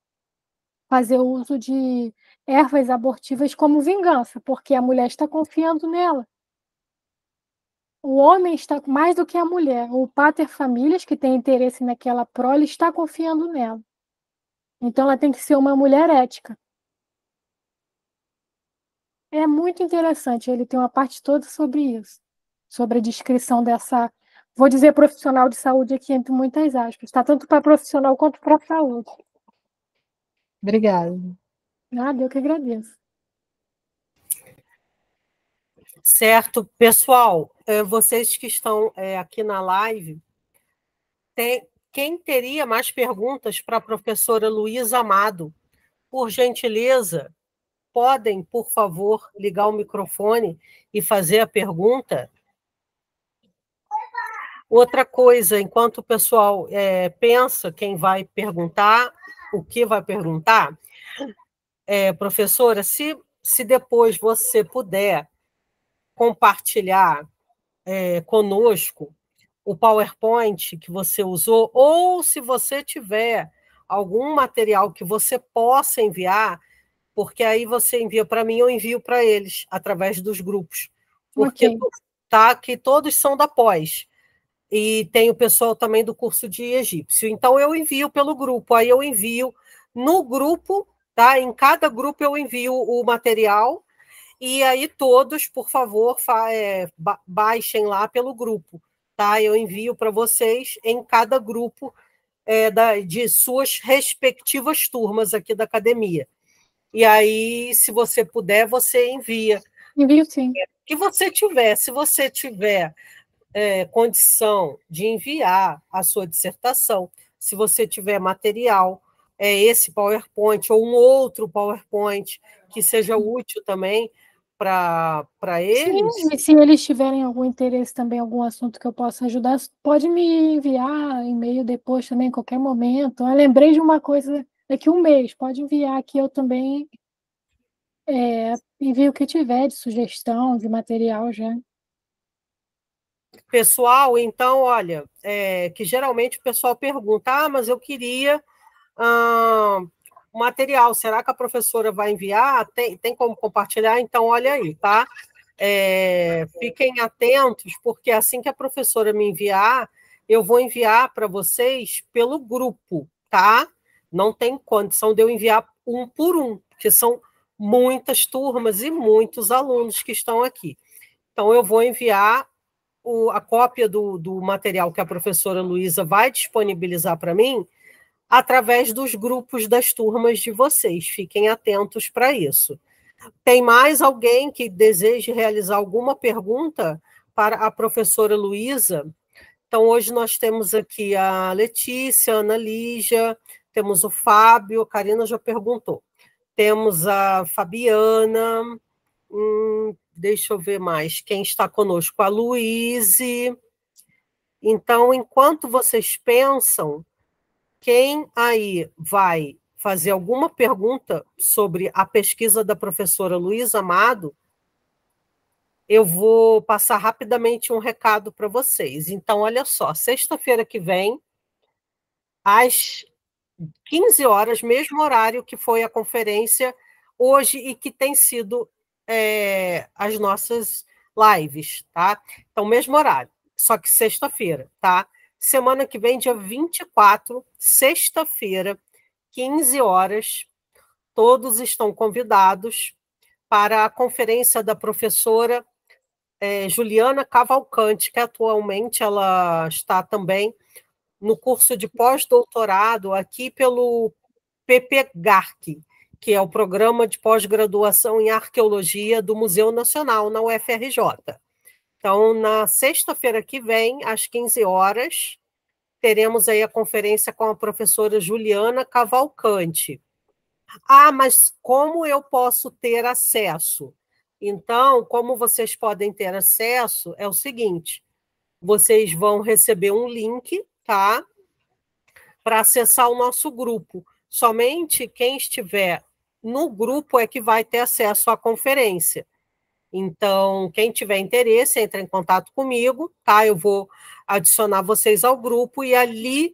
fazer uso de ervas abortivas como vingança, porque a mulher está confiando nela. O homem está mais do que a mulher. O pater famílias, que tem interesse naquela prole, está confiando nela. Então ela tem que ser uma mulher ética. É muito interessante, ele tem uma parte toda sobre isso, sobre a descrição dessa, vou dizer profissional de saúde aqui entre muitas aspas, está tanto para profissional quanto para a saúde.
Obrigada.
Nada, eu que agradeço.
Certo, pessoal, eh, vocês que estão eh, aqui na live, tem, quem teria mais perguntas para a professora Luísa Amado? Por gentileza, podem, por favor, ligar o microfone e fazer a pergunta? Outra coisa, enquanto o pessoal é, pensa quem vai perguntar, o que vai perguntar, é, professora, se, se depois você puder compartilhar é, conosco o PowerPoint que você usou, ou se você tiver algum material que você possa enviar, porque aí você envia para mim, eu envio para eles através dos grupos. Porque okay. tá que todos são da pós. E tem o pessoal também do curso de egípcio. Então eu envio pelo grupo, aí eu envio no grupo, tá? Em cada grupo eu envio o material e aí todos, por favor, é, baixem lá pelo grupo, tá? Eu envio para vocês em cada grupo é, da, de suas respectivas turmas aqui da academia. E aí, se você puder, você envia.
Envio sim.
Que você tiver, se você tiver é, condição de enviar a sua dissertação, se você tiver material, é esse PowerPoint ou um outro PowerPoint que seja útil também para eles.
Sim, se eles tiverem algum interesse também, algum assunto que eu possa ajudar, pode me enviar e-mail depois também, em qualquer momento. Eu lembrei de uma coisa daqui um mês, pode enviar que eu também é, envio o que tiver de sugestão, de material já.
Pessoal, então, olha, é, que geralmente o pessoal pergunta, ah, mas eu queria ah, material, será que a professora vai enviar? Tem, tem como compartilhar? Então, olha aí, tá? É, fiquem atentos, porque assim que a professora me enviar, eu vou enviar para vocês pelo grupo, tá? Não tem condição de eu enviar um por um, porque são muitas turmas e muitos alunos que estão aqui. Então, eu vou enviar o, a cópia do, do material que a professora Luísa vai disponibilizar para mim através dos grupos das turmas de vocês. Fiquem atentos para isso. Tem mais alguém que deseje realizar alguma pergunta para a professora Luísa? Então, hoje nós temos aqui a Letícia, a Ana Lígia, temos o Fábio, a Karina já perguntou. Temos a Fabiana, hum, deixa eu ver mais, quem está conosco? A Luíse. Então, enquanto vocês pensam, quem aí vai fazer alguma pergunta sobre a pesquisa da professora Luísa Amado, eu vou passar rapidamente um recado para vocês. Então, olha só, sexta-feira que vem, às 15 horas, mesmo horário que foi a conferência hoje e que tem sido é, as nossas lives, tá? Então, mesmo horário, só que sexta-feira, tá? Semana que vem, dia 24, sexta-feira, 15 horas, todos estão convidados para a conferência da professora é, Juliana Cavalcante, que atualmente ela está também no curso de pós-doutorado aqui pelo PPGARC, que é o Programa de Pós-Graduação em Arqueologia do Museu Nacional, na UFRJ. Então, na sexta-feira que vem, às 15 horas, teremos aí a conferência com a professora Juliana Cavalcante. Ah, mas como eu posso ter acesso? Então, como vocês podem ter acesso, é o seguinte: vocês vão receber um link, tá? Para acessar o nosso grupo. Somente quem estiver no grupo é que vai ter acesso à conferência. Então, quem tiver interesse, entre em contato comigo, tá? Eu vou adicionar vocês ao grupo e ali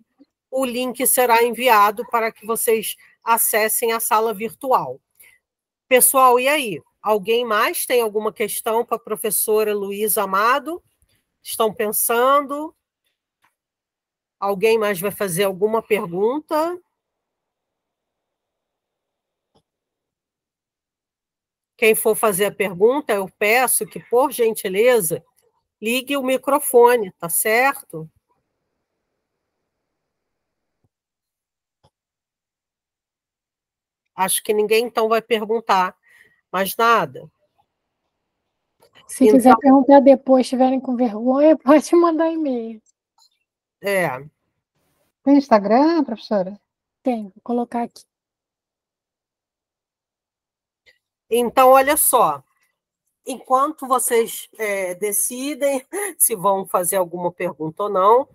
o link será enviado para que vocês acessem a sala virtual. Pessoal, e aí? Alguém mais tem alguma questão para a professora Luísa Amado? Estão pensando? Alguém mais vai fazer alguma pergunta? Quem for fazer a pergunta, eu peço que, por gentileza, ligue o microfone, tá certo? Acho que ninguém então vai perguntar mais nada.
Se então, quiser perguntar depois, estiverem com vergonha, pode mandar e-mail.
É.
Tem Instagram, professora?
Tem, vou colocar aqui.
Então, olha só, enquanto vocês é, decidem se vão fazer alguma pergunta ou não,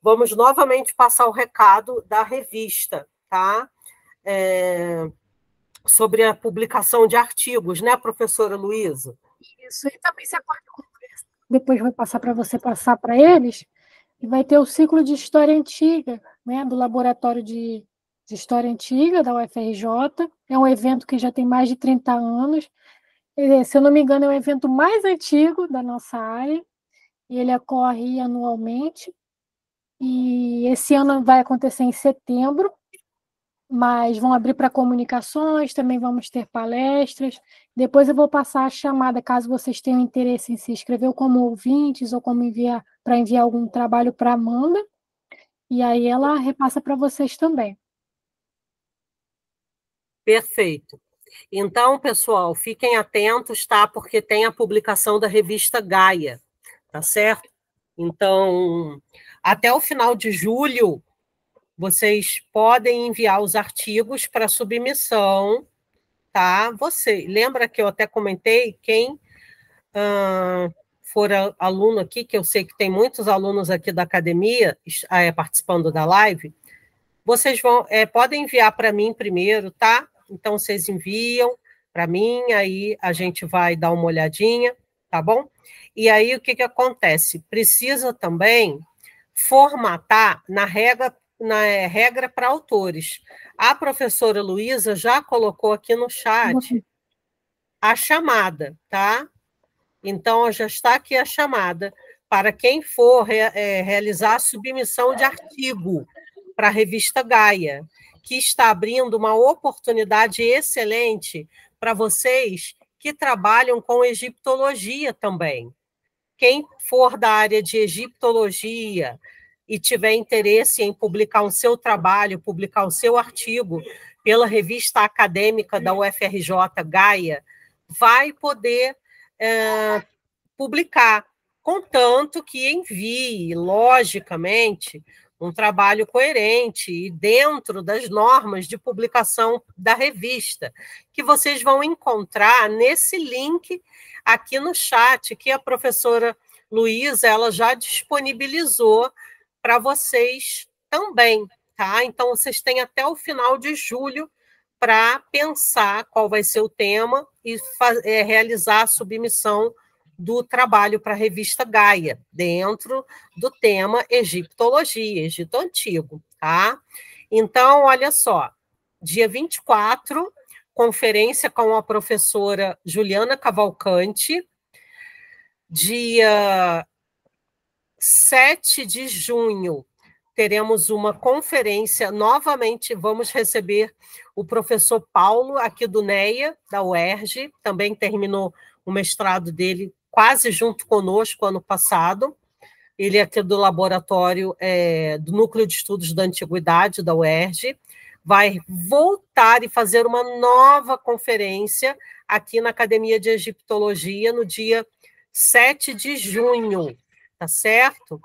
vamos novamente passar o recado da revista, tá? É, sobre a publicação de artigos, né, professora Luísa?
Isso, e também você pode depois vai passar para você passar para eles, e vai ter o ciclo de história antiga, né, do laboratório de de História Antiga, da UFRJ. É um evento que já tem mais de 30 anos. Se eu não me engano, é o evento mais antigo da nossa área. Ele ocorre anualmente. E esse ano vai acontecer em setembro, mas vão abrir para comunicações, também vamos ter palestras. Depois eu vou passar a chamada, caso vocês tenham interesse em se inscrever como ouvintes ou como enviar para enviar algum trabalho para Amanda, e aí ela repassa para vocês também.
Perfeito. Então, pessoal, fiquem atentos, tá? Porque tem a publicação da revista Gaia, tá certo? Então, até o final de julho, vocês podem enviar os artigos para submissão, tá? Você lembra que eu até comentei quem uh, for aluno aqui, que eu sei que tem muitos alunos aqui da academia é, participando da live, vocês vão é, podem enviar para mim primeiro, tá? Então vocês enviam para mim, aí a gente vai dar uma olhadinha, tá bom? E aí o que, que acontece? Precisa também formatar na regra na é, regra para autores. A professora Luísa já colocou aqui no chat a chamada, tá? Então, já está aqui a chamada para quem for é, realizar a submissão de artigo para a revista Gaia, que está abrindo uma oportunidade excelente para vocês que trabalham com egiptologia também. Quem for da área de egiptologia, e tiver interesse em publicar o seu trabalho, publicar o seu artigo pela revista acadêmica da UFRJ Gaia, vai poder é, publicar, contanto que envie, logicamente, um trabalho coerente e dentro das normas de publicação da revista, que vocês vão encontrar nesse link aqui no chat que a professora Luísa ela já disponibilizou para vocês também, tá? Então vocês têm até o final de julho para pensar qual vai ser o tema e é, realizar a submissão do trabalho para a revista Gaia, dentro do tema Egiptologia, Egito Antigo, tá? Então, olha só, dia 24, conferência com a professora Juliana Cavalcante, dia 7 de junho, teremos uma conferência. Novamente, vamos receber o professor Paulo, aqui do NEA, da UERJ, também terminou o mestrado dele quase junto conosco ano passado. Ele é aqui do laboratório é, do Núcleo de Estudos da Antiguidade da UERJ. Vai voltar e fazer uma nova conferência aqui na Academia de Egiptologia no dia 7 de junho tá certo?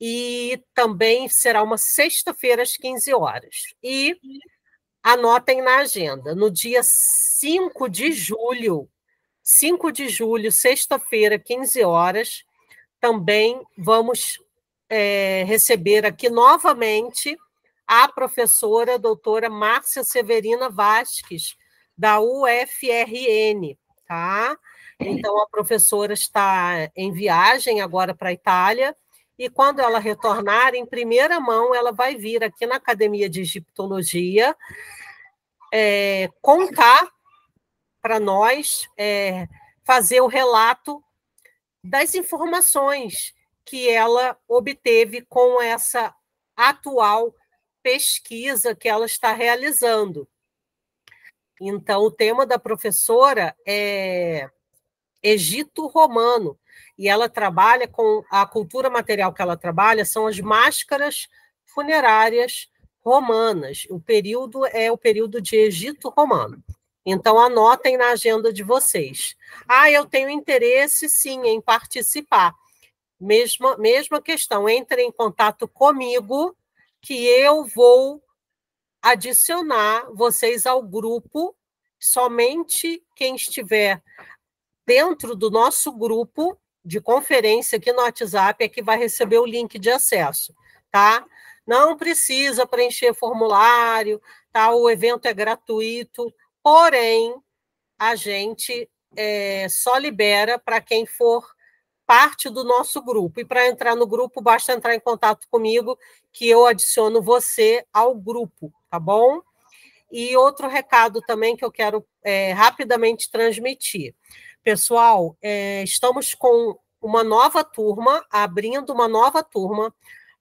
E também será uma sexta-feira às 15 horas. E anotem na agenda, no dia 5 de julho, 5 de julho, sexta-feira, 15 horas, também vamos é, receber aqui novamente a professora doutora Márcia Severina Vasques, da UFRN, tá? Então, a professora está em viagem agora para a Itália, e quando ela retornar, em primeira mão, ela vai vir aqui na Academia de Egiptologia é, contar para nós, é, fazer o relato das informações que ela obteve com essa atual pesquisa que ela está realizando. Então, o tema da professora é Egito Romano, e ela trabalha com a cultura material que ela trabalha são as máscaras funerárias romanas. O período é o período de Egito Romano. Então anotem na agenda de vocês. Ah, eu tenho interesse sim em participar. Mesma mesma questão, entre em contato comigo que eu vou adicionar vocês ao grupo. Somente quem estiver dentro do nosso grupo de conferência aqui no WhatsApp é que vai receber o link de acesso, tá? Não precisa preencher formulário, tá? O evento é gratuito, porém a gente é, só libera para quem for parte do nosso grupo. E para entrar no grupo, basta entrar em contato comigo, que eu adiciono você ao grupo, tá bom? E outro recado também que eu quero é, rapidamente transmitir. Pessoal, é, estamos com uma nova turma, abrindo uma nova turma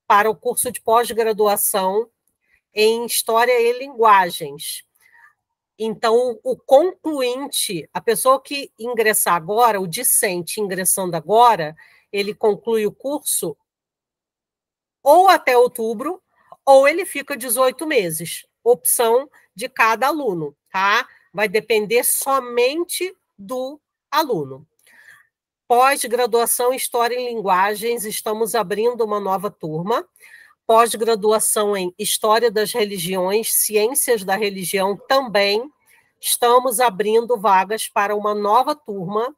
para o curso de pós-graduação em História e Linguagens. Então, o concluinte, a pessoa que ingressar agora, o discente ingressando agora, ele conclui o curso ou até outubro, ou ele fica 18 meses. Opção de cada aluno, tá? Vai depender somente do aluno. Pós-graduação em História em Linguagens, estamos abrindo uma nova turma. Pós-graduação em História das Religiões, Ciências da Religião também. Estamos abrindo vagas para uma nova turma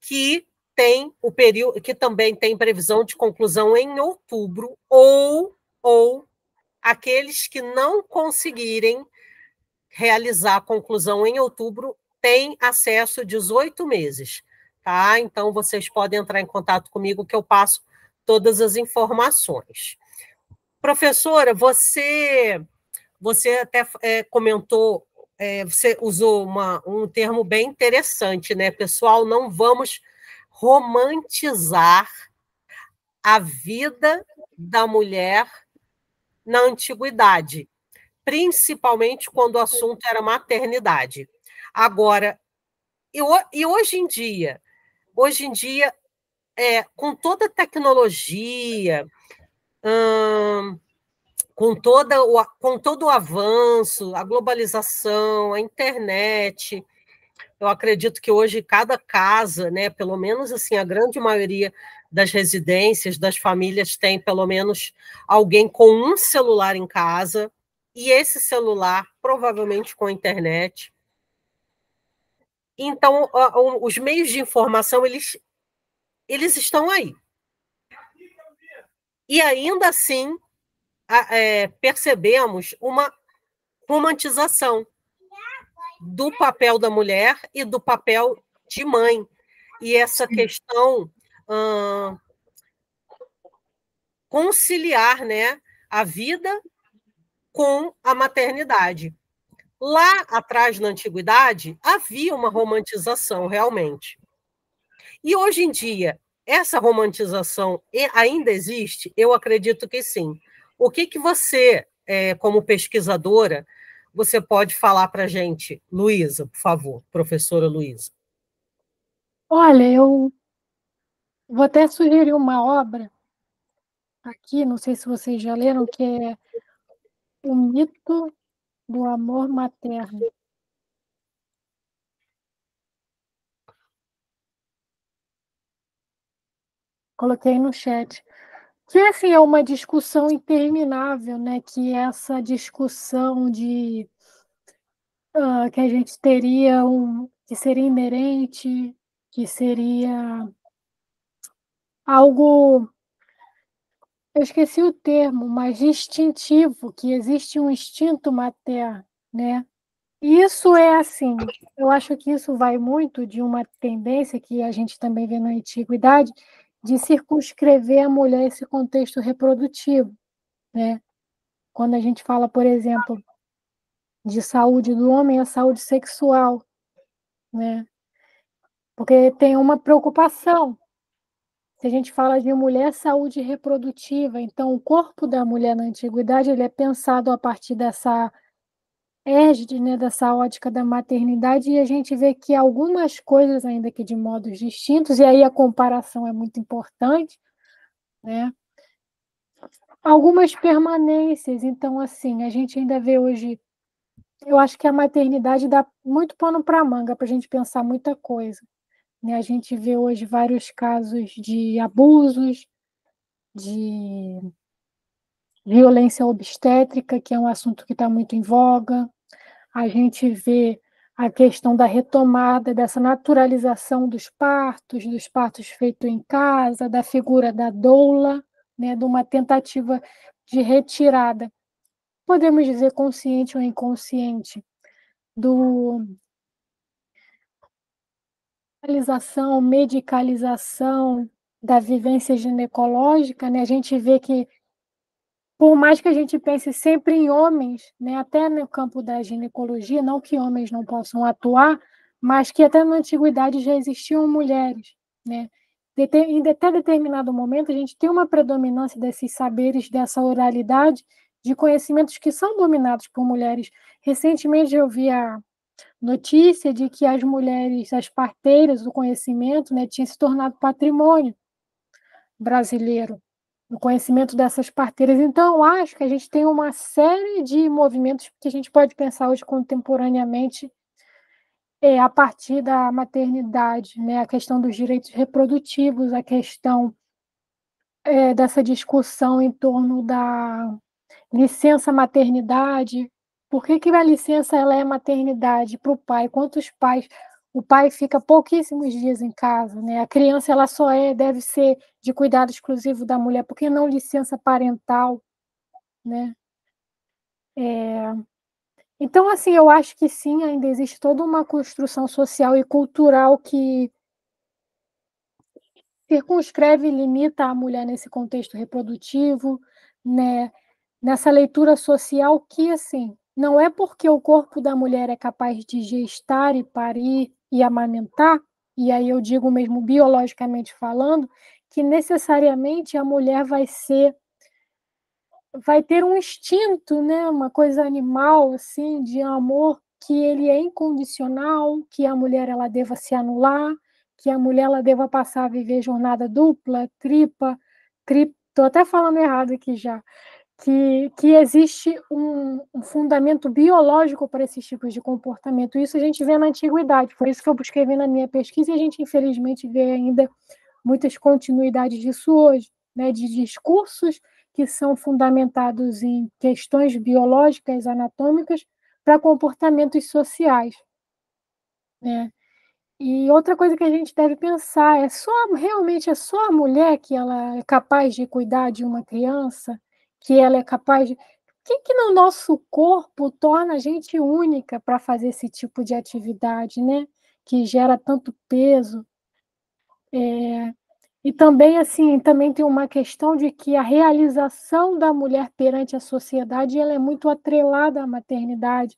que tem o período que também tem previsão de conclusão em outubro ou ou aqueles que não conseguirem realizar a conclusão em outubro têm acesso 18 meses tá? Então vocês podem entrar em contato comigo que eu passo todas as informações. Professora, você você até é, comentou, é, você usou uma, um termo bem interessante, né, pessoal? Não vamos romantizar a vida da mulher na antiguidade, principalmente quando o assunto era maternidade. Agora, e hoje em dia, hoje em dia, é, com toda a tecnologia, hum, com, toda o, com todo o avanço, a globalização, a internet, eu acredito que hoje cada casa, né, pelo menos assim, a grande maioria das residências, das famílias tem pelo menos alguém com um celular em casa, e esse celular provavelmente com internet. Então, os meios de informação, eles, eles estão aí. E ainda assim, é, percebemos uma romantização do papel da mulher e do papel de mãe. E essa questão hum, conciliar né, a vida com a maternidade. Lá atrás, na antiguidade, havia uma romantização, realmente. E hoje em dia, essa romantização ainda existe? Eu acredito que sim. O que, que você, é, como pesquisadora, você pode falar para a gente, Luísa, por favor, professora Luísa?
Olha, eu vou até sugerir uma obra aqui, não sei se vocês já leram, que é O Mito do amor materno. Coloquei no chat. Que assim é uma discussão interminável, né? Que essa discussão de uh, que a gente teria um que seria inerente, que seria algo eu esqueci o termo, mas instintivo, que existe um instinto materno, né? Isso é assim, eu acho que isso vai muito de uma tendência que a gente também vê na antiguidade, de circunscrever a mulher esse contexto reprodutivo, né? Quando a gente fala, por exemplo, de saúde do homem, a saúde sexual, né? Porque tem uma preocupação se a gente fala de mulher, saúde reprodutiva, então o corpo da mulher na antiguidade ele é pensado a partir dessa égide, né, dessa ótica da maternidade, e a gente vê que algumas coisas, ainda que de modos distintos, e aí a comparação é muito importante, né? Algumas permanências, então, assim, a gente ainda vê hoje. Eu acho que a maternidade dá muito pano para manga para a gente pensar muita coisa. Né? A gente vê hoje vários casos de abusos, de violência obstétrica, que é um assunto que está muito em voga. A gente vê a questão da retomada dessa naturalização dos partos, dos partos feitos em casa, da figura da doula, né, de uma tentativa de retirada, podemos dizer consciente ou inconsciente, do, medicalização, medicalização da vivência ginecológica, né, a gente vê que, por mais que a gente pense sempre em homens, né, até no campo da ginecologia, não que homens não possam atuar, mas que até na antiguidade já existiam mulheres. Né? Em até determinado momento, a gente tem uma predominância desses saberes, dessa oralidade, de conhecimentos que são dominados por mulheres. Recentemente eu vi a, notícia de que as mulheres, as parteiras do conhecimento, né, tinham se tornado patrimônio brasileiro, no conhecimento dessas parteiras. Então, acho que a gente tem uma série de movimentos que a gente pode pensar hoje contemporaneamente é, a partir da maternidade, né? a questão dos direitos reprodutivos, a questão é, dessa discussão em torno da licença maternidade. Por que, que a licença ela é maternidade para o pai? Quantos pais o pai fica pouquíssimos dias em casa, né? A criança ela só é deve ser de cuidado exclusivo da mulher, porque não licença parental, né? É... Então, assim, eu acho que sim, ainda existe toda uma construção social e cultural que circunscreve e limita a mulher nesse contexto reprodutivo, né? Nessa leitura social que, assim, não é porque o corpo da mulher é capaz de gestar e parir e amamentar, e aí eu digo mesmo biologicamente falando, que necessariamente a mulher vai ser vai ter um instinto, né, uma coisa animal assim de amor que ele é incondicional, que a mulher ela deva se anular, que a mulher ela deva passar a viver jornada dupla, tripa, tri, tô até falando errado aqui já, que, que existe um, um, fundamento biológico para esses tipos de comportamento. Isso a gente vê na antiguidade, foi isso que eu busquei ver na minha pesquisa, e a gente, infelizmente, vê ainda muitas continuidades disso hoje, né, de discursos que são fundamentados em questões biológicas, anatômicas, para comportamentos sociais. Né? E outra coisa que a gente deve pensar é só realmente é só a mulher que ela é capaz de cuidar de uma criança, que ela é capaz de. O que, que no nosso corpo torna a gente única para fazer esse tipo de atividade, né? Que gera tanto peso. É... E também, assim, também tem uma questão de que a realização da mulher perante a sociedade ela é muito atrelada à maternidade.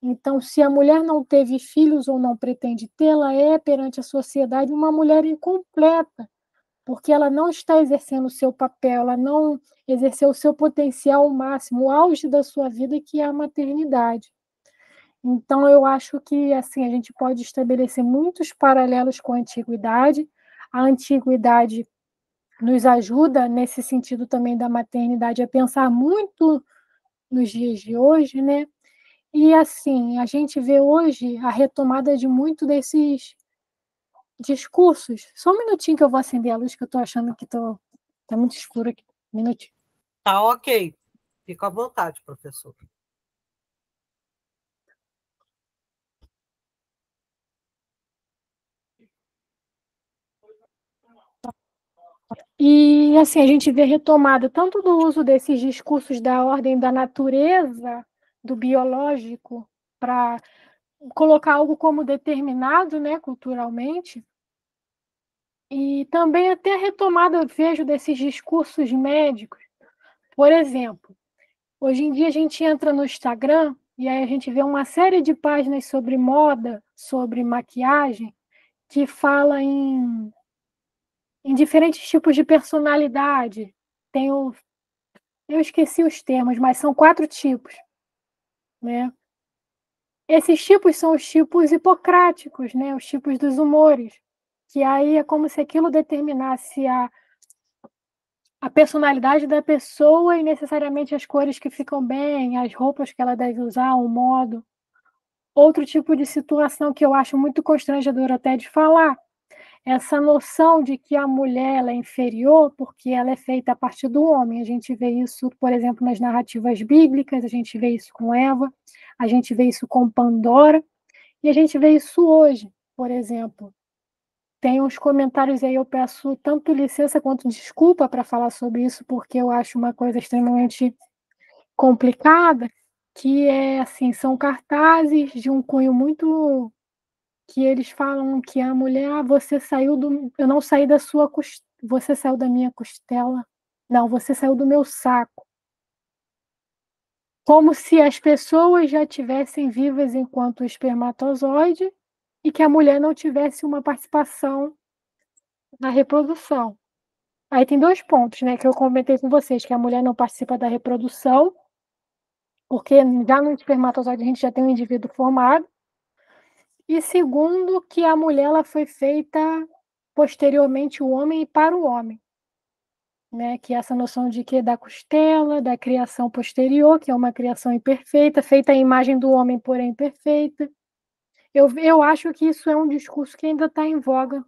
Então, se a mulher não teve filhos ou não pretende tê-la, é perante a sociedade uma mulher incompleta, porque ela não está exercendo o seu papel, ela não exerceu o seu potencial máximo, o auge da sua vida, que é a maternidade. Então, eu acho que assim a gente pode estabelecer muitos paralelos com a antiguidade. A antiguidade nos ajuda nesse sentido também da maternidade a pensar muito nos dias de hoje, né? E assim, a gente vê hoje a retomada de muito desses discursos. Só um minutinho que eu vou acender a luz, que eu estou achando que tô... tá muito escuro aqui. Um minutinho.
Tá ok. Fica à vontade, professor.
E assim, a gente vê retomada tanto do uso desses discursos da ordem da natureza, do biológico, para colocar algo como determinado, né, culturalmente. E também até a retomada, eu vejo, desses discursos médicos. Por exemplo, hoje em dia a gente entra no Instagram e aí a gente vê uma série de páginas sobre moda, sobre maquiagem, que fala em, em diferentes tipos de personalidade. Tem o, eu esqueci os termos, mas são quatro tipos. Né? Esses tipos são os tipos hipocráticos, né? Os tipos dos humores, que aí é como se aquilo determinasse a, a personalidade da pessoa e necessariamente as cores que ficam bem, as roupas que ela deve usar, o modo. Outro tipo de situação que eu acho muito constrangedor até de falar, essa noção de que a mulher é inferior porque ela é feita a partir do homem. A gente vê isso, por exemplo, nas narrativas bíblicas, a gente vê isso com Eva, a gente vê isso com Pandora, e a gente vê isso hoje, por exemplo. Tem uns comentários aí, eu peço tanto licença quanto desculpa para falar sobre isso, porque eu acho uma coisa extremamente complicada, que é assim, são cartazes de um cunho muito que eles falam que a mulher, ah, você saiu do, eu não saí da sua, você saiu da minha costela. Não, você saiu do meu saco como se as pessoas já tivessem vivas enquanto espermatozoide e que a mulher não tivesse uma participação na reprodução. Aí tem dois pontos, né, que eu comentei com vocês, que a mulher não participa da reprodução, porque já no espermatozoide a gente já tem um indivíduo formado. E segundo, que a mulher ela foi feita posteriormente o homem e para o homem. Né, que é essa noção de que da costela, da criação posterior, que é uma criação imperfeita, feita à imagem do homem, porém perfeita. Eu, eu acho que isso é um discurso que ainda está em voga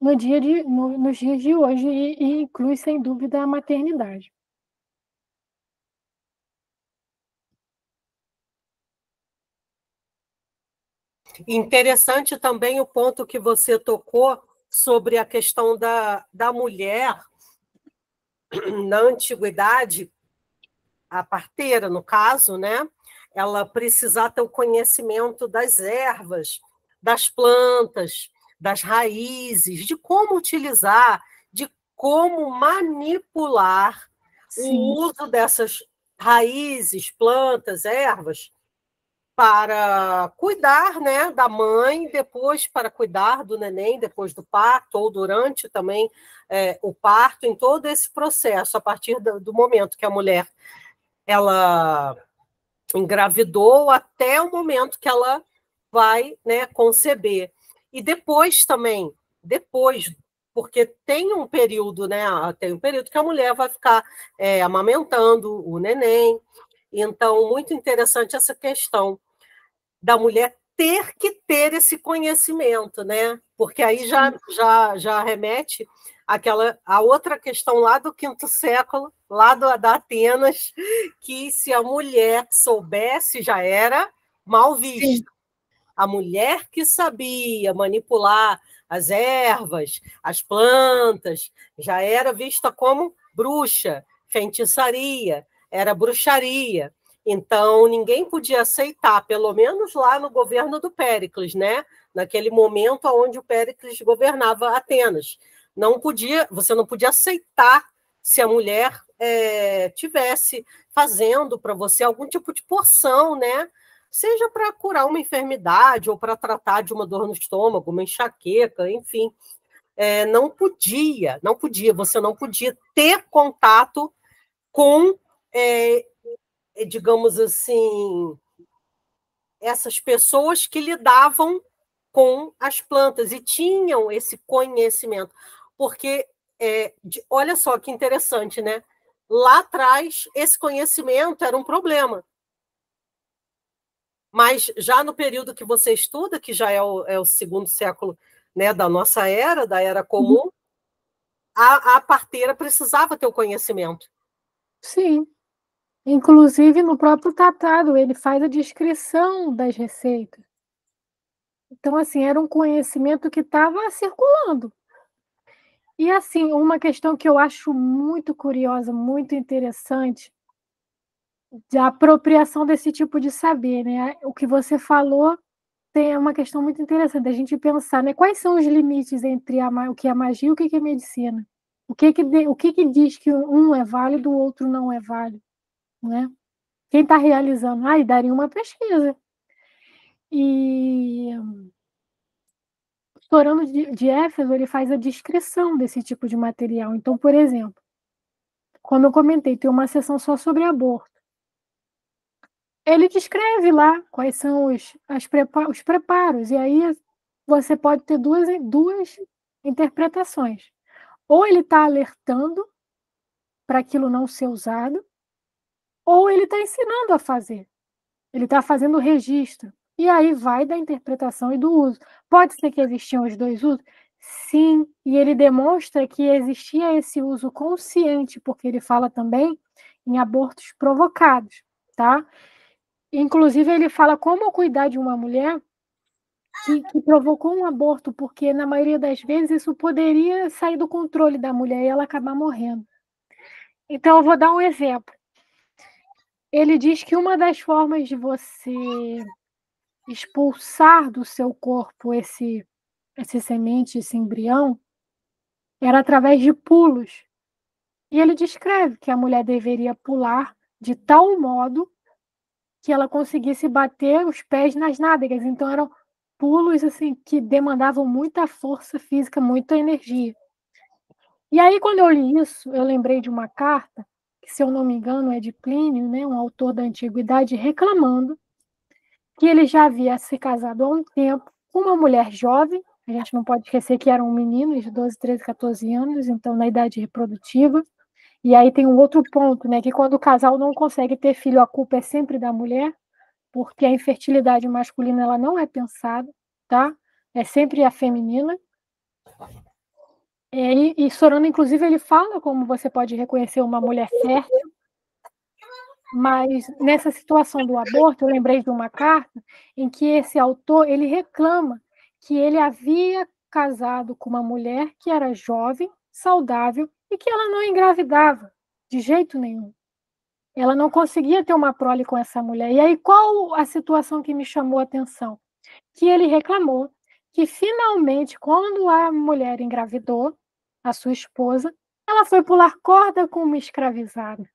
no dia de, no, nos dias de hoje e, e inclui, sem dúvida, a maternidade.
Interessante também o ponto que você tocou sobre a questão da, da mulher na antiguidade, a parteira, no caso, né? Ela precisar ter o conhecimento das ervas, das plantas, das raízes, de como utilizar, de como manipular Sim. o uso dessas raízes, plantas, ervas para cuidar né, da mãe, depois para cuidar do neném, depois do parto, ou durante também é, o parto, em todo esse processo, a partir do, do momento que a mulher ela engravidou até o momento que ela vai né, conceber. E depois também, depois, porque tem um período, né? Tem um período que a mulher vai ficar é, amamentando o neném, então, muito interessante essa questão da mulher ter que ter esse conhecimento, né? Porque aí já, já, já remete àquela, a outra questão lá do quinto século, lá do, da Atenas, que se a mulher soubesse já era mal vista. Sim. A mulher que sabia manipular as ervas, as plantas, já era vista como bruxa, feitiçaria era bruxaria. Então, ninguém podia aceitar, pelo menos lá no governo do Péricles, né? naquele momento onde o Péricles governava Atenas. Não podia, você não podia aceitar se a mulher é, tivesse fazendo para você algum tipo de porção, né? Seja para curar uma enfermidade ou para tratar de uma dor no estômago, uma enxaqueca, enfim. É, não podia, não podia, você não podia ter contato com é, é, digamos assim, essas pessoas que lidavam com as plantas e tinham esse conhecimento. Porque, é, de, olha só que interessante, né? Lá atrás, esse conhecimento era um problema. Mas já no período que você estuda, que já é o, é o segundo século né, da nossa era, da era comum, uhum. a, a parteira precisava ter o conhecimento.
Sim. Inclusive, no próprio tratado, ele faz a descrição das receitas. Então, assim, era um conhecimento que estava circulando. E, assim, uma questão que eu acho muito curiosa, muito interessante, da apropriação desse tipo de saber, né? O que você falou tem uma questão muito interessante a gente pensar, né? Quais são os limites entre a, o que é magia e o que é medicina? O que que, o que que diz que um é válido, o outro não é válido? Né? Quem está realizando? Aí daria uma pesquisa. E Torano de, de Éfeso ele faz a descrição desse tipo de material. Então, por exemplo, como eu comentei, tem uma sessão só sobre aborto. Ele descreve lá quais são os, prepa os preparos, e aí você pode ter duas, duas interpretações. Ou ele está alertando para aquilo não ser usado, ou ele está ensinando a fazer. Ele está fazendo o registro. E aí vai da interpretação e do uso. Pode ser que existiam os dois usos? Sim, e ele demonstra que existia esse uso consciente, porque ele fala também em abortos provocados, tá? Inclusive, ele fala como cuidar de uma mulher que, que, provocou um aborto, porque na maioria das vezes isso poderia sair do controle da mulher e ela acabar morrendo. Então, eu vou dar um exemplo. Ele diz que uma das formas de você expulsar do seu corpo esse, esse semente, esse embrião, era através de pulos. E ele descreve que a mulher deveria pular de tal modo que ela conseguisse bater os pés nas nádegas. Então eram pulos assim que demandavam muita força física, muita energia. E aí quando eu li isso, eu lembrei de uma carta que, se eu não me engano, é de Plínio, né, um autor da antiguidade, reclamando que ele já havia se casado há um tempo com uma mulher jovem A gente não pode esquecer que eram meninos de 12, 13, 14 anos, então na idade reprodutiva. E aí tem um outro ponto, né, que quando o casal não consegue ter filho, a culpa é sempre da mulher, porque a infertilidade masculina ela não é pensada, tá? É sempre a feminina. É, e, e Sorano, inclusive, ele fala como você pode reconhecer uma mulher fértil, mas nessa situação do aborto, eu lembrei de uma carta em que esse autor ele reclama que ele havia casado com uma mulher que era jovem, saudável e que ela não engravidava de jeito nenhum. Ela não conseguia ter uma prole com essa mulher. E aí qual a situação que me chamou a atenção? Que ele reclamou que finalmente quando a mulher engravidou, a sua esposa, ela foi pular corda com uma escravizada.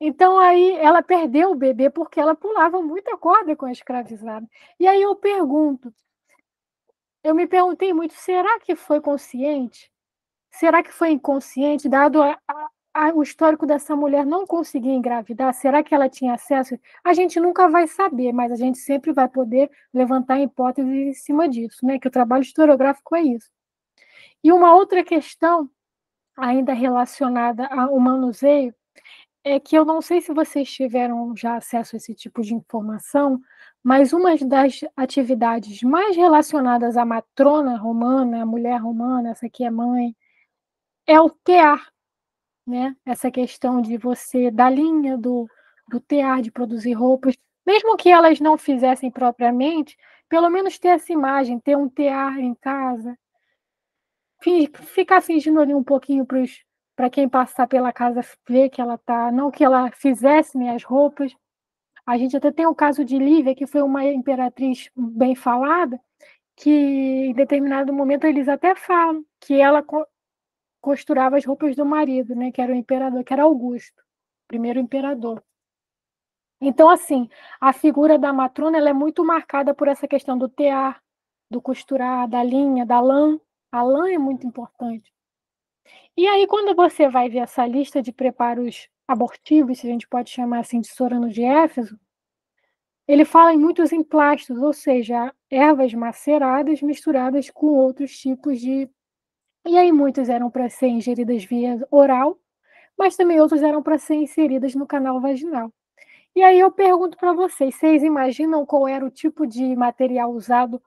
Então aí ela perdeu o bebê porque ela pulava muita corda com a escravizada. E aí eu pergunto, eu me perguntei muito, será que foi consciente? Será que foi inconsciente, dado a, a, a, o histórico dessa mulher não conseguir engravidar? Será que ela tinha acesso? A gente nunca vai saber, mas a gente sempre vai poder levantar hipóteses em cima disso, né? Que o trabalho historiográfico é isso. E uma outra questão, ainda relacionada ao manuseio, é que eu não sei se vocês tiveram já acesso a esse tipo de informação, mas uma das atividades mais relacionadas à matrona romana, a mulher romana, essa que é mãe, é o tear, né? Essa questão de você da linha do, do tear, de produzir roupas, mesmo que elas não fizessem propriamente, pelo menos ter essa imagem, ter um tear em casa, ficar fingindo ali um pouquinho para quem passar pela casa ver que ela tá, não que ela fizesse minhas roupas. A gente até tem o caso de Lívia, que foi uma imperatriz bem falada, que em determinado momento eles até falam que ela costurava as roupas do marido, né, que era o imperador, que era Augusto, primeiro imperador. Então, assim, a figura da matrona ela é muito marcada por essa questão do tear, do costurar, da linha, da lã, a lã é muito importante. E aí, quando você vai ver essa lista de preparos abortivos, se a gente pode chamar assim de Sorano de Éfeso, ele fala em muitos emplastos, ou seja, ervas maceradas misturadas com outros tipos de. E aí, muitos eram para ser ingeridas via oral, mas também outros eram para ser inseridas no canal vaginal. E aí eu pergunto para vocês: vocês imaginam qual era o tipo de material usado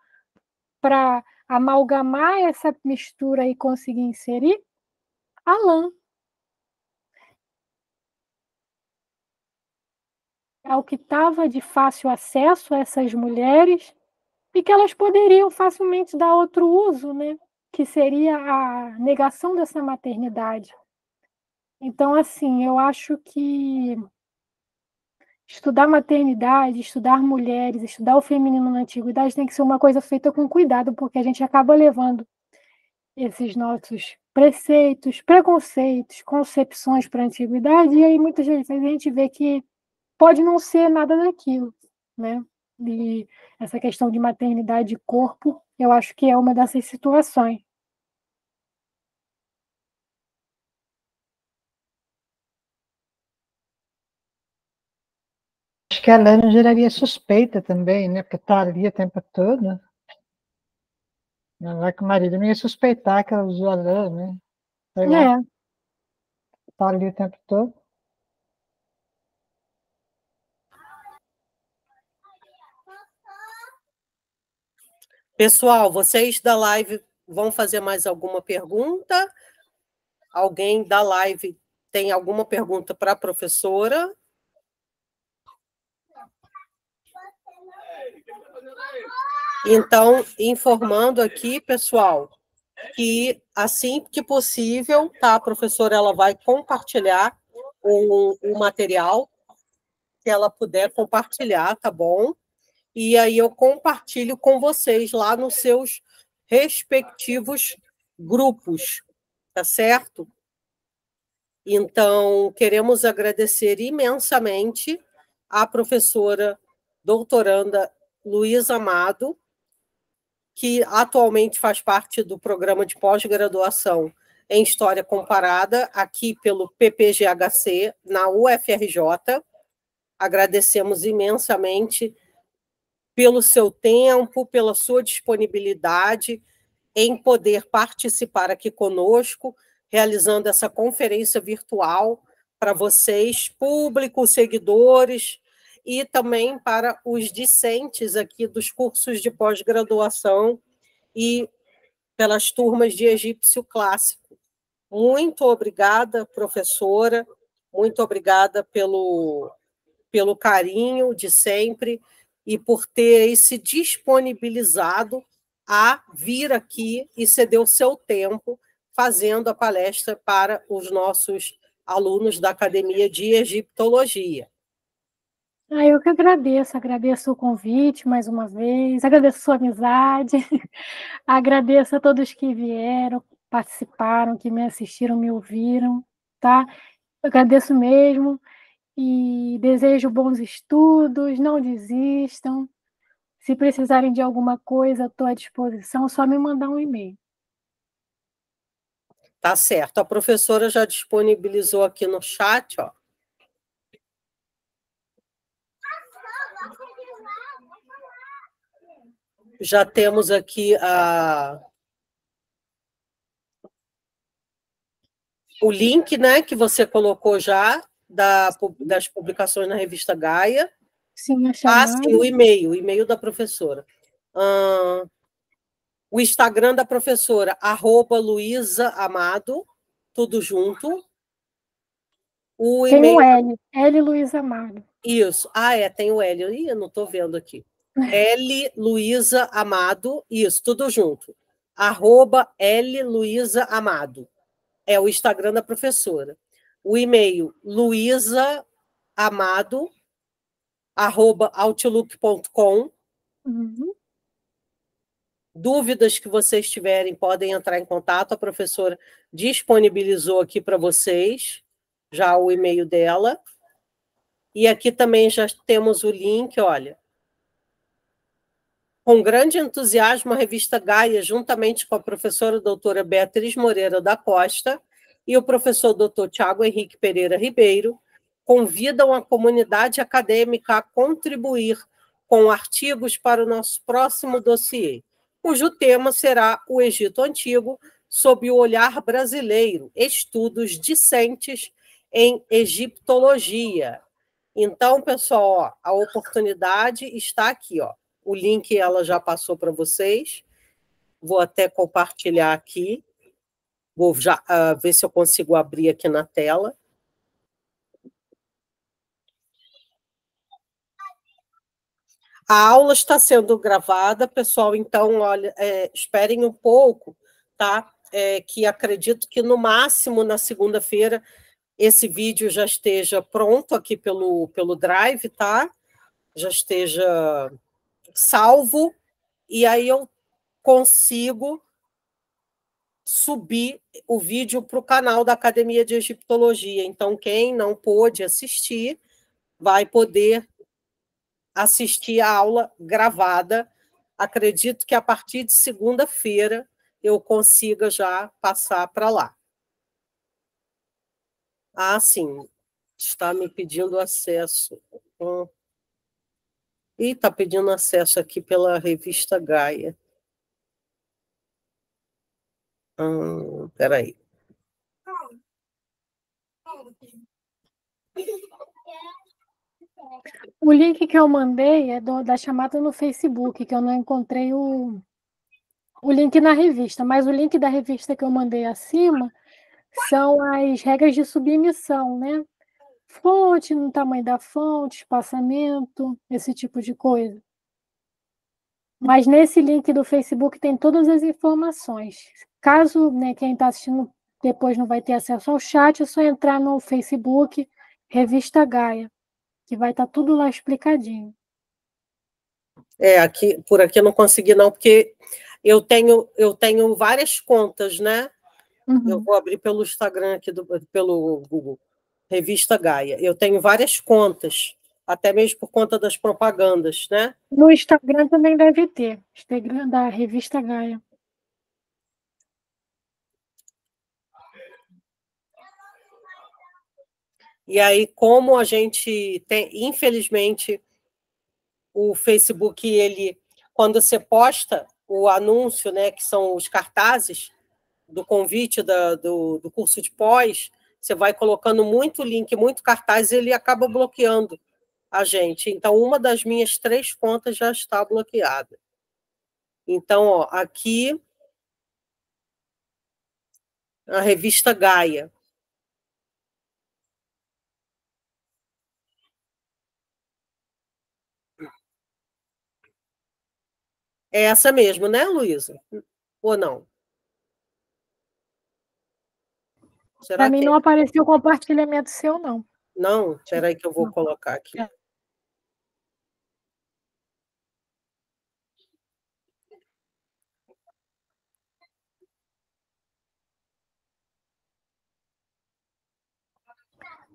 para amalgamar essa mistura e conseguir inserir? A lã. É o que estava de fácil acesso a essas mulheres e que elas poderiam facilmente dar outro uso, né? que seria a negação dessa maternidade. Então, assim, eu acho que estudar maternidade, estudar mulheres, estudar o feminino na antiguidade tem que ser uma coisa feita com cuidado, porque a gente acaba levando esses nossos preceitos, preconceitos, concepções para a antiguidade, e aí muitas vezes a gente vê que pode não ser nada daquilo, né? E essa questão de maternidade e corpo, eu acho que é uma dessas situações.
Acho que a Lana geraria suspeita também, né? Porque está ali o tempo todo. Não vai que o marido não ia suspeitar que ela usou a lã, né? Sei lá. É. Está ali o tempo todo.
Pessoal, vocês da live vão fazer mais alguma pergunta? Alguém da live tem alguma pergunta para a professora? Então, informando aqui, pessoal, que assim que possível, tá, a professora ela vai compartilhar o, o material que ela puder compartilhar, tá bom? E aí eu compartilho com vocês lá nos seus respectivos grupos, tá certo? Então, queremos agradecer imensamente à professora doutoranda Luiz Amado, que atualmente faz parte do programa de pós-graduação em História Comparada, aqui pelo PPGHC, na UFRJ. Agradecemos imensamente pelo seu tempo, pela sua disponibilidade em poder participar aqui conosco, realizando essa conferência virtual para vocês, público, seguidores, e também para os discentes aqui dos cursos de pós-graduação e pelas turmas de egípcio clássico. Muito obrigada, professora, muito obrigada pelo, pelo carinho de sempre e por ter se disponibilizado a vir aqui e ceder o seu tempo fazendo a palestra para os nossos alunos da Academia de Egiptologia.
Ah, eu que agradeço, agradeço o convite mais uma vez, agradeço a sua amizade, agradeço a todos que vieram, participaram, que me assistiram, me ouviram, tá? Agradeço mesmo e desejo bons estudos, não desistam. Se precisarem de alguma coisa, estou à disposição, só me mandar um e-mail.
Tá certo. A professora já disponibilizou aqui no chat, ó. Já temos aqui a o link, né, que você colocou já da, das publicações na revista Gaia.
Sim, a chamada.
Ah, sim, o e-mail, o e-mail da professora. Ah, o Instagram da professora, arroba Luísa Amado, tudo junto.
O tem o L, L Luísa Amado.
Isso. Ah, é, tem o L. Ih, eu não estou vendo aqui. L Luísa Amado, isso, tudo junto. Arroba L Luísa Amado. É o Instagram da professora. O e-mail, luísa amado, arroba outlook.com. Uhum. Dúvidas que vocês tiverem, podem entrar em contato. A professora disponibilizou aqui para vocês já o e-mail dela. E aqui também já temos o link, olha. Com grande entusiasmo, a revista Gaia, juntamente com a professora doutora Beatriz Moreira da Costa e o professor doutor Tiago Henrique Pereira Ribeiro, convidam a comunidade acadêmica a contribuir com artigos para o nosso próximo dossiê cujo tema será o Egito Antigo sob o olhar brasileiro, estudos discentes em egiptologia. Então, pessoal, ó, a oportunidade está aqui, ó. O link ela já passou para vocês. Vou até compartilhar aqui. Vou já uh, ver se eu consigo abrir aqui na tela. A aula está sendo gravada, pessoal, então, olha, é, esperem um pouco, tá? É, que acredito que no máximo na segunda-feira esse vídeo já esteja pronto aqui pelo, pelo Drive, tá? Já esteja salvo, e aí eu consigo subir o vídeo para o canal da Academia de Egiptologia. Então, quem não pôde assistir vai poder assistir a aula gravada. Acredito que a partir de segunda-feira eu consiga já passar para lá. Ah, sim, está me pedindo acesso. Hum. E está pedindo acesso aqui pela revista Gaia. Hum, peraí.
O link que eu mandei é do, da chamada no Facebook, que eu não encontrei o, o link na revista, mas o link da revista que eu mandei acima são as regras de submissão, né? Fonte, no tamanho da fonte, espaçamento, esse tipo de coisa. Mas nesse link do Facebook tem todas as informações. Caso né, quem está assistindo depois não vai ter acesso ao chat, é só entrar no Facebook Revista Gaia que vai estar tá tudo lá explicadinho.
É, aqui, por aqui eu não consegui não, porque eu tenho, eu tenho várias contas, né? Uhum. Eu vou abrir pelo Instagram aqui, do, pelo Google, Revista Gaia. Eu tenho várias contas, até mesmo por conta das propagandas, né?
No Instagram também deve ter, Instagram da Revista Gaia.
E aí, como a gente tem, infelizmente, o Facebook, ele, quando você posta o anúncio, né, que são os cartazes do convite da, do, do curso de pós, você vai colocando muito link, muito cartaz, ele acaba bloqueando a gente. Então, uma das minhas três contas já está bloqueada. Então, ó, aqui a revista Gaia. É essa mesmo, né, Luísa? Ou não?
Para mim que... não apareceu compartilhamento seu, não.
Não? Espera aí que eu vou não. colocar aqui. É.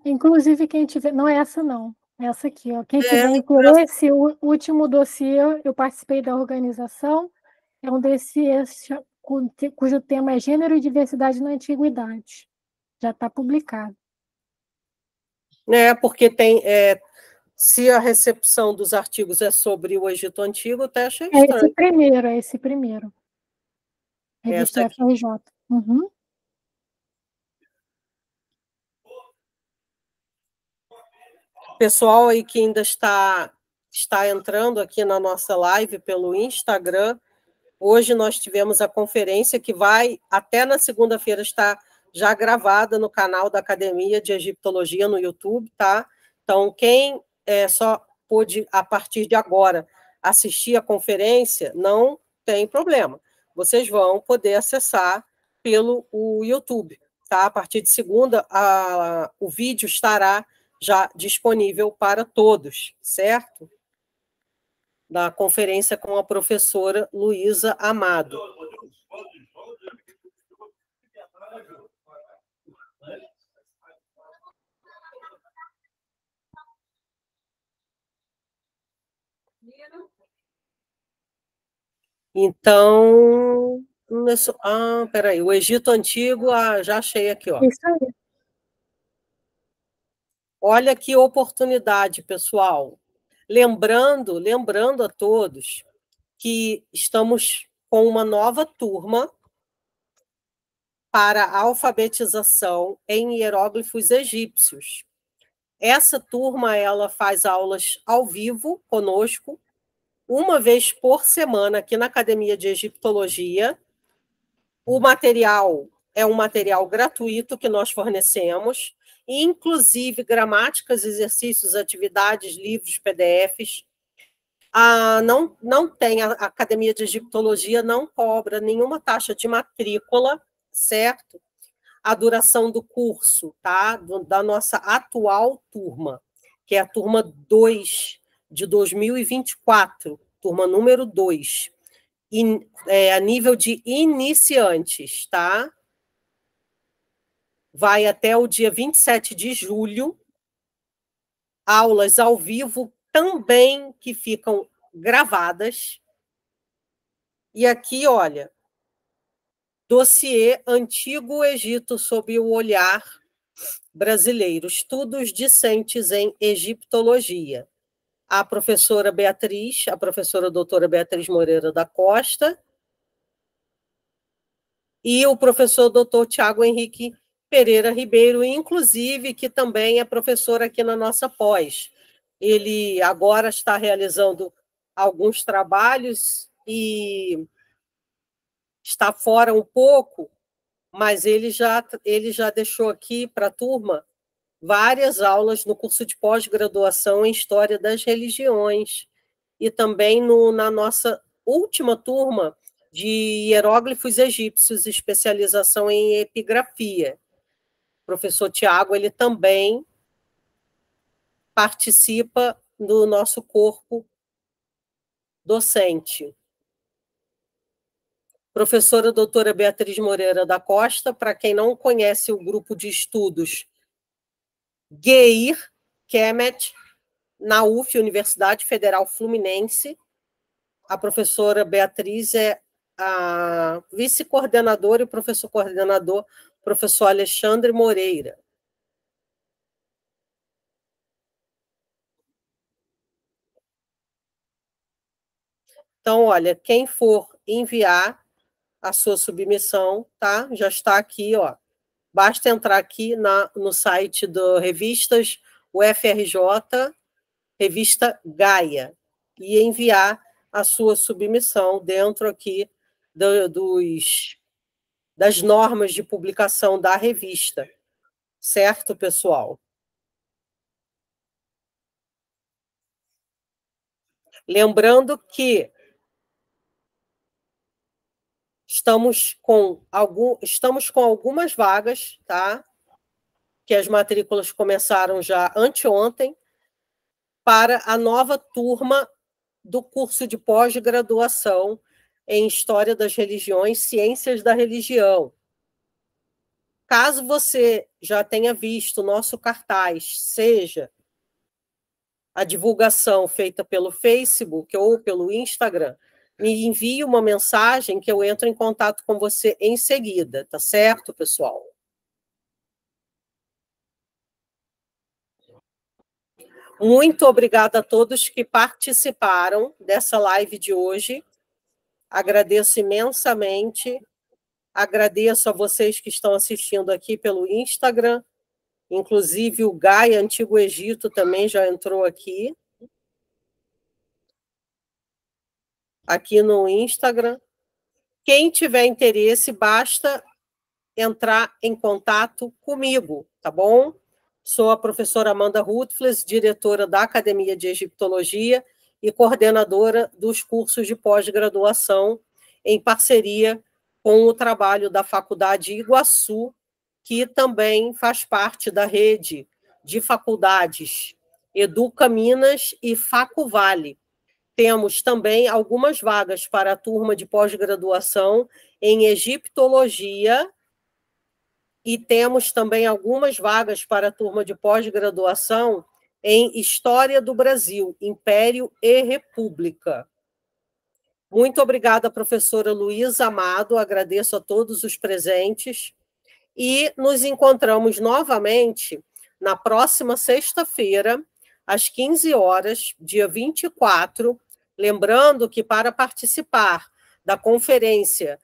Inclusive, quem tiver. Não é essa, não. É essa aqui, ó. Quem é, tiver interesse, o último dossiê, eu participei da organização, é um dossiê cujo tema é Gênero e Diversidade na Antiguidade. Já está publicado.
É, porque tem. É, se a recepção dos artigos é sobre o Egito Antigo, até achei
estranho. É esse primeiro, é esse primeiro. Revista FRJ. Uhum.
Pessoal aí que ainda está, está entrando aqui na nossa live pelo Instagram, hoje nós tivemos a conferência que vai, até na segunda-feira, estar já gravada no canal da Academia de Egiptologia no YouTube, tá? Então, quem é, só pôde, a partir de agora, assistir a conferência, não tem problema. Vocês vão poder acessar pelo o YouTube, tá? A partir de segunda, a, o vídeo estará já disponível para todos, certo? Da conferência com a professora Luísa Amado. Então, ah, peraí, o Egito Antigo, ah, já achei aqui, ó. Isso aí. Olha que oportunidade, pessoal. Lembrando, lembrando a todos que estamos com uma nova turma para alfabetização em hieróglifos egípcios. Essa turma ela faz aulas ao vivo conosco, uma vez por semana aqui na Academia de Egiptologia. O material é um material gratuito que nós fornecemos inclusive gramáticas, exercícios, atividades, livros, PDFs. Ah, não, não tem, a Academia de Egiptologia não cobra nenhuma taxa de matrícula, certo? A duração do curso, tá? Da nossa atual turma, que é a turma 2 de 2024, turma número 2, é, a nível de iniciantes, tá? vai até o dia 27 de julho. Aulas ao vivo também que ficam gravadas. E aqui, olha, dossiê Antigo Egito sob o olhar brasileiro, estudos discentes em egiptologia. A professora Beatriz, a professora doutora Beatriz Moreira da Costa, e o professor doutor Tiago Henrique Pereira Ribeiro, inclusive, que também é professor aqui na nossa pós. Ele agora está realizando alguns trabalhos e está fora um pouco, mas ele já, ele já deixou aqui para a turma várias aulas no curso de pós-graduação em História das Religiões e também no, na nossa última turma de hieróglifos egípcios, especialização em epigrafia professor Tiago, ele também participa do nosso corpo docente. Professora doutora Beatriz Moreira da Costa, para quem não conhece o grupo de estudos GEIR, Kemet, na UF, Universidade Federal Fluminense. A professora Beatriz é a vice-coordenadora e professor coordenador professor Alexandre Moreira. Então, olha, quem for enviar a sua submissão, tá? Já está aqui, ó. Basta entrar aqui na, no site do Revistas UFRJ, Revista Gaia, e enviar a sua submissão dentro aqui do, dos, das normas de publicação da revista. Certo, pessoal? Lembrando que estamos com, algum, estamos com algumas vagas, tá? Que as matrículas começaram já anteontem, para a nova turma do curso de pós-graduação em História das Religiões, Ciências da Religião. Caso você já tenha visto nosso cartaz, seja a divulgação feita pelo Facebook ou pelo Instagram, me envie uma mensagem que eu entro em contato com você em seguida, tá certo, pessoal? Muito obrigada a todos que participaram dessa live de hoje. Agradeço imensamente. Agradeço a vocês que estão assistindo aqui pelo Instagram. Inclusive o Gaia Antigo Egito também já entrou aqui. Aqui no Instagram. Quem tiver interesse, basta entrar em contato comigo, tá bom? Sou a professora Amanda Rutfles, diretora da Academia de Egiptologia e coordenadora dos cursos de pós-graduação, em parceria com o trabalho da Faculdade Iguaçu, que também faz parte da rede de faculdades Educa Minas e Facu Vale. Temos também algumas vagas para a turma de pós-graduação em Egiptologia e temos também algumas vagas para a turma de pós-graduação em História do Brasil, Império e República. Muito obrigada, professora Luísa Amado, agradeço a todos os presentes e nos encontramos novamente na próxima sexta-feira, às 15 horas, dia 24. Lembrando que para participar da conferência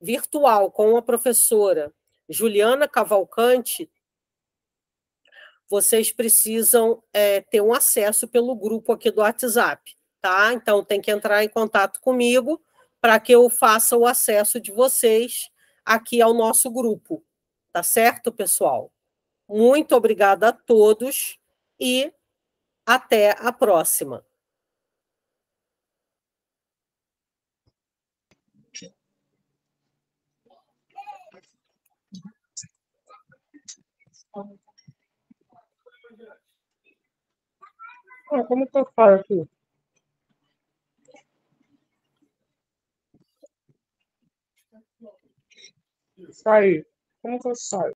virtual com a professora Juliana Cavalcante, vocês precisam é, ter um acesso pelo grupo aqui do WhatsApp, tá? Então tem que entrar em contato comigo para que eu faça o acesso de vocês aqui ao nosso grupo, tá certo, pessoal? Muito obrigada a todos e até a próxima.
Ah, como que eu saio aqui? Sair. Como que eu saio?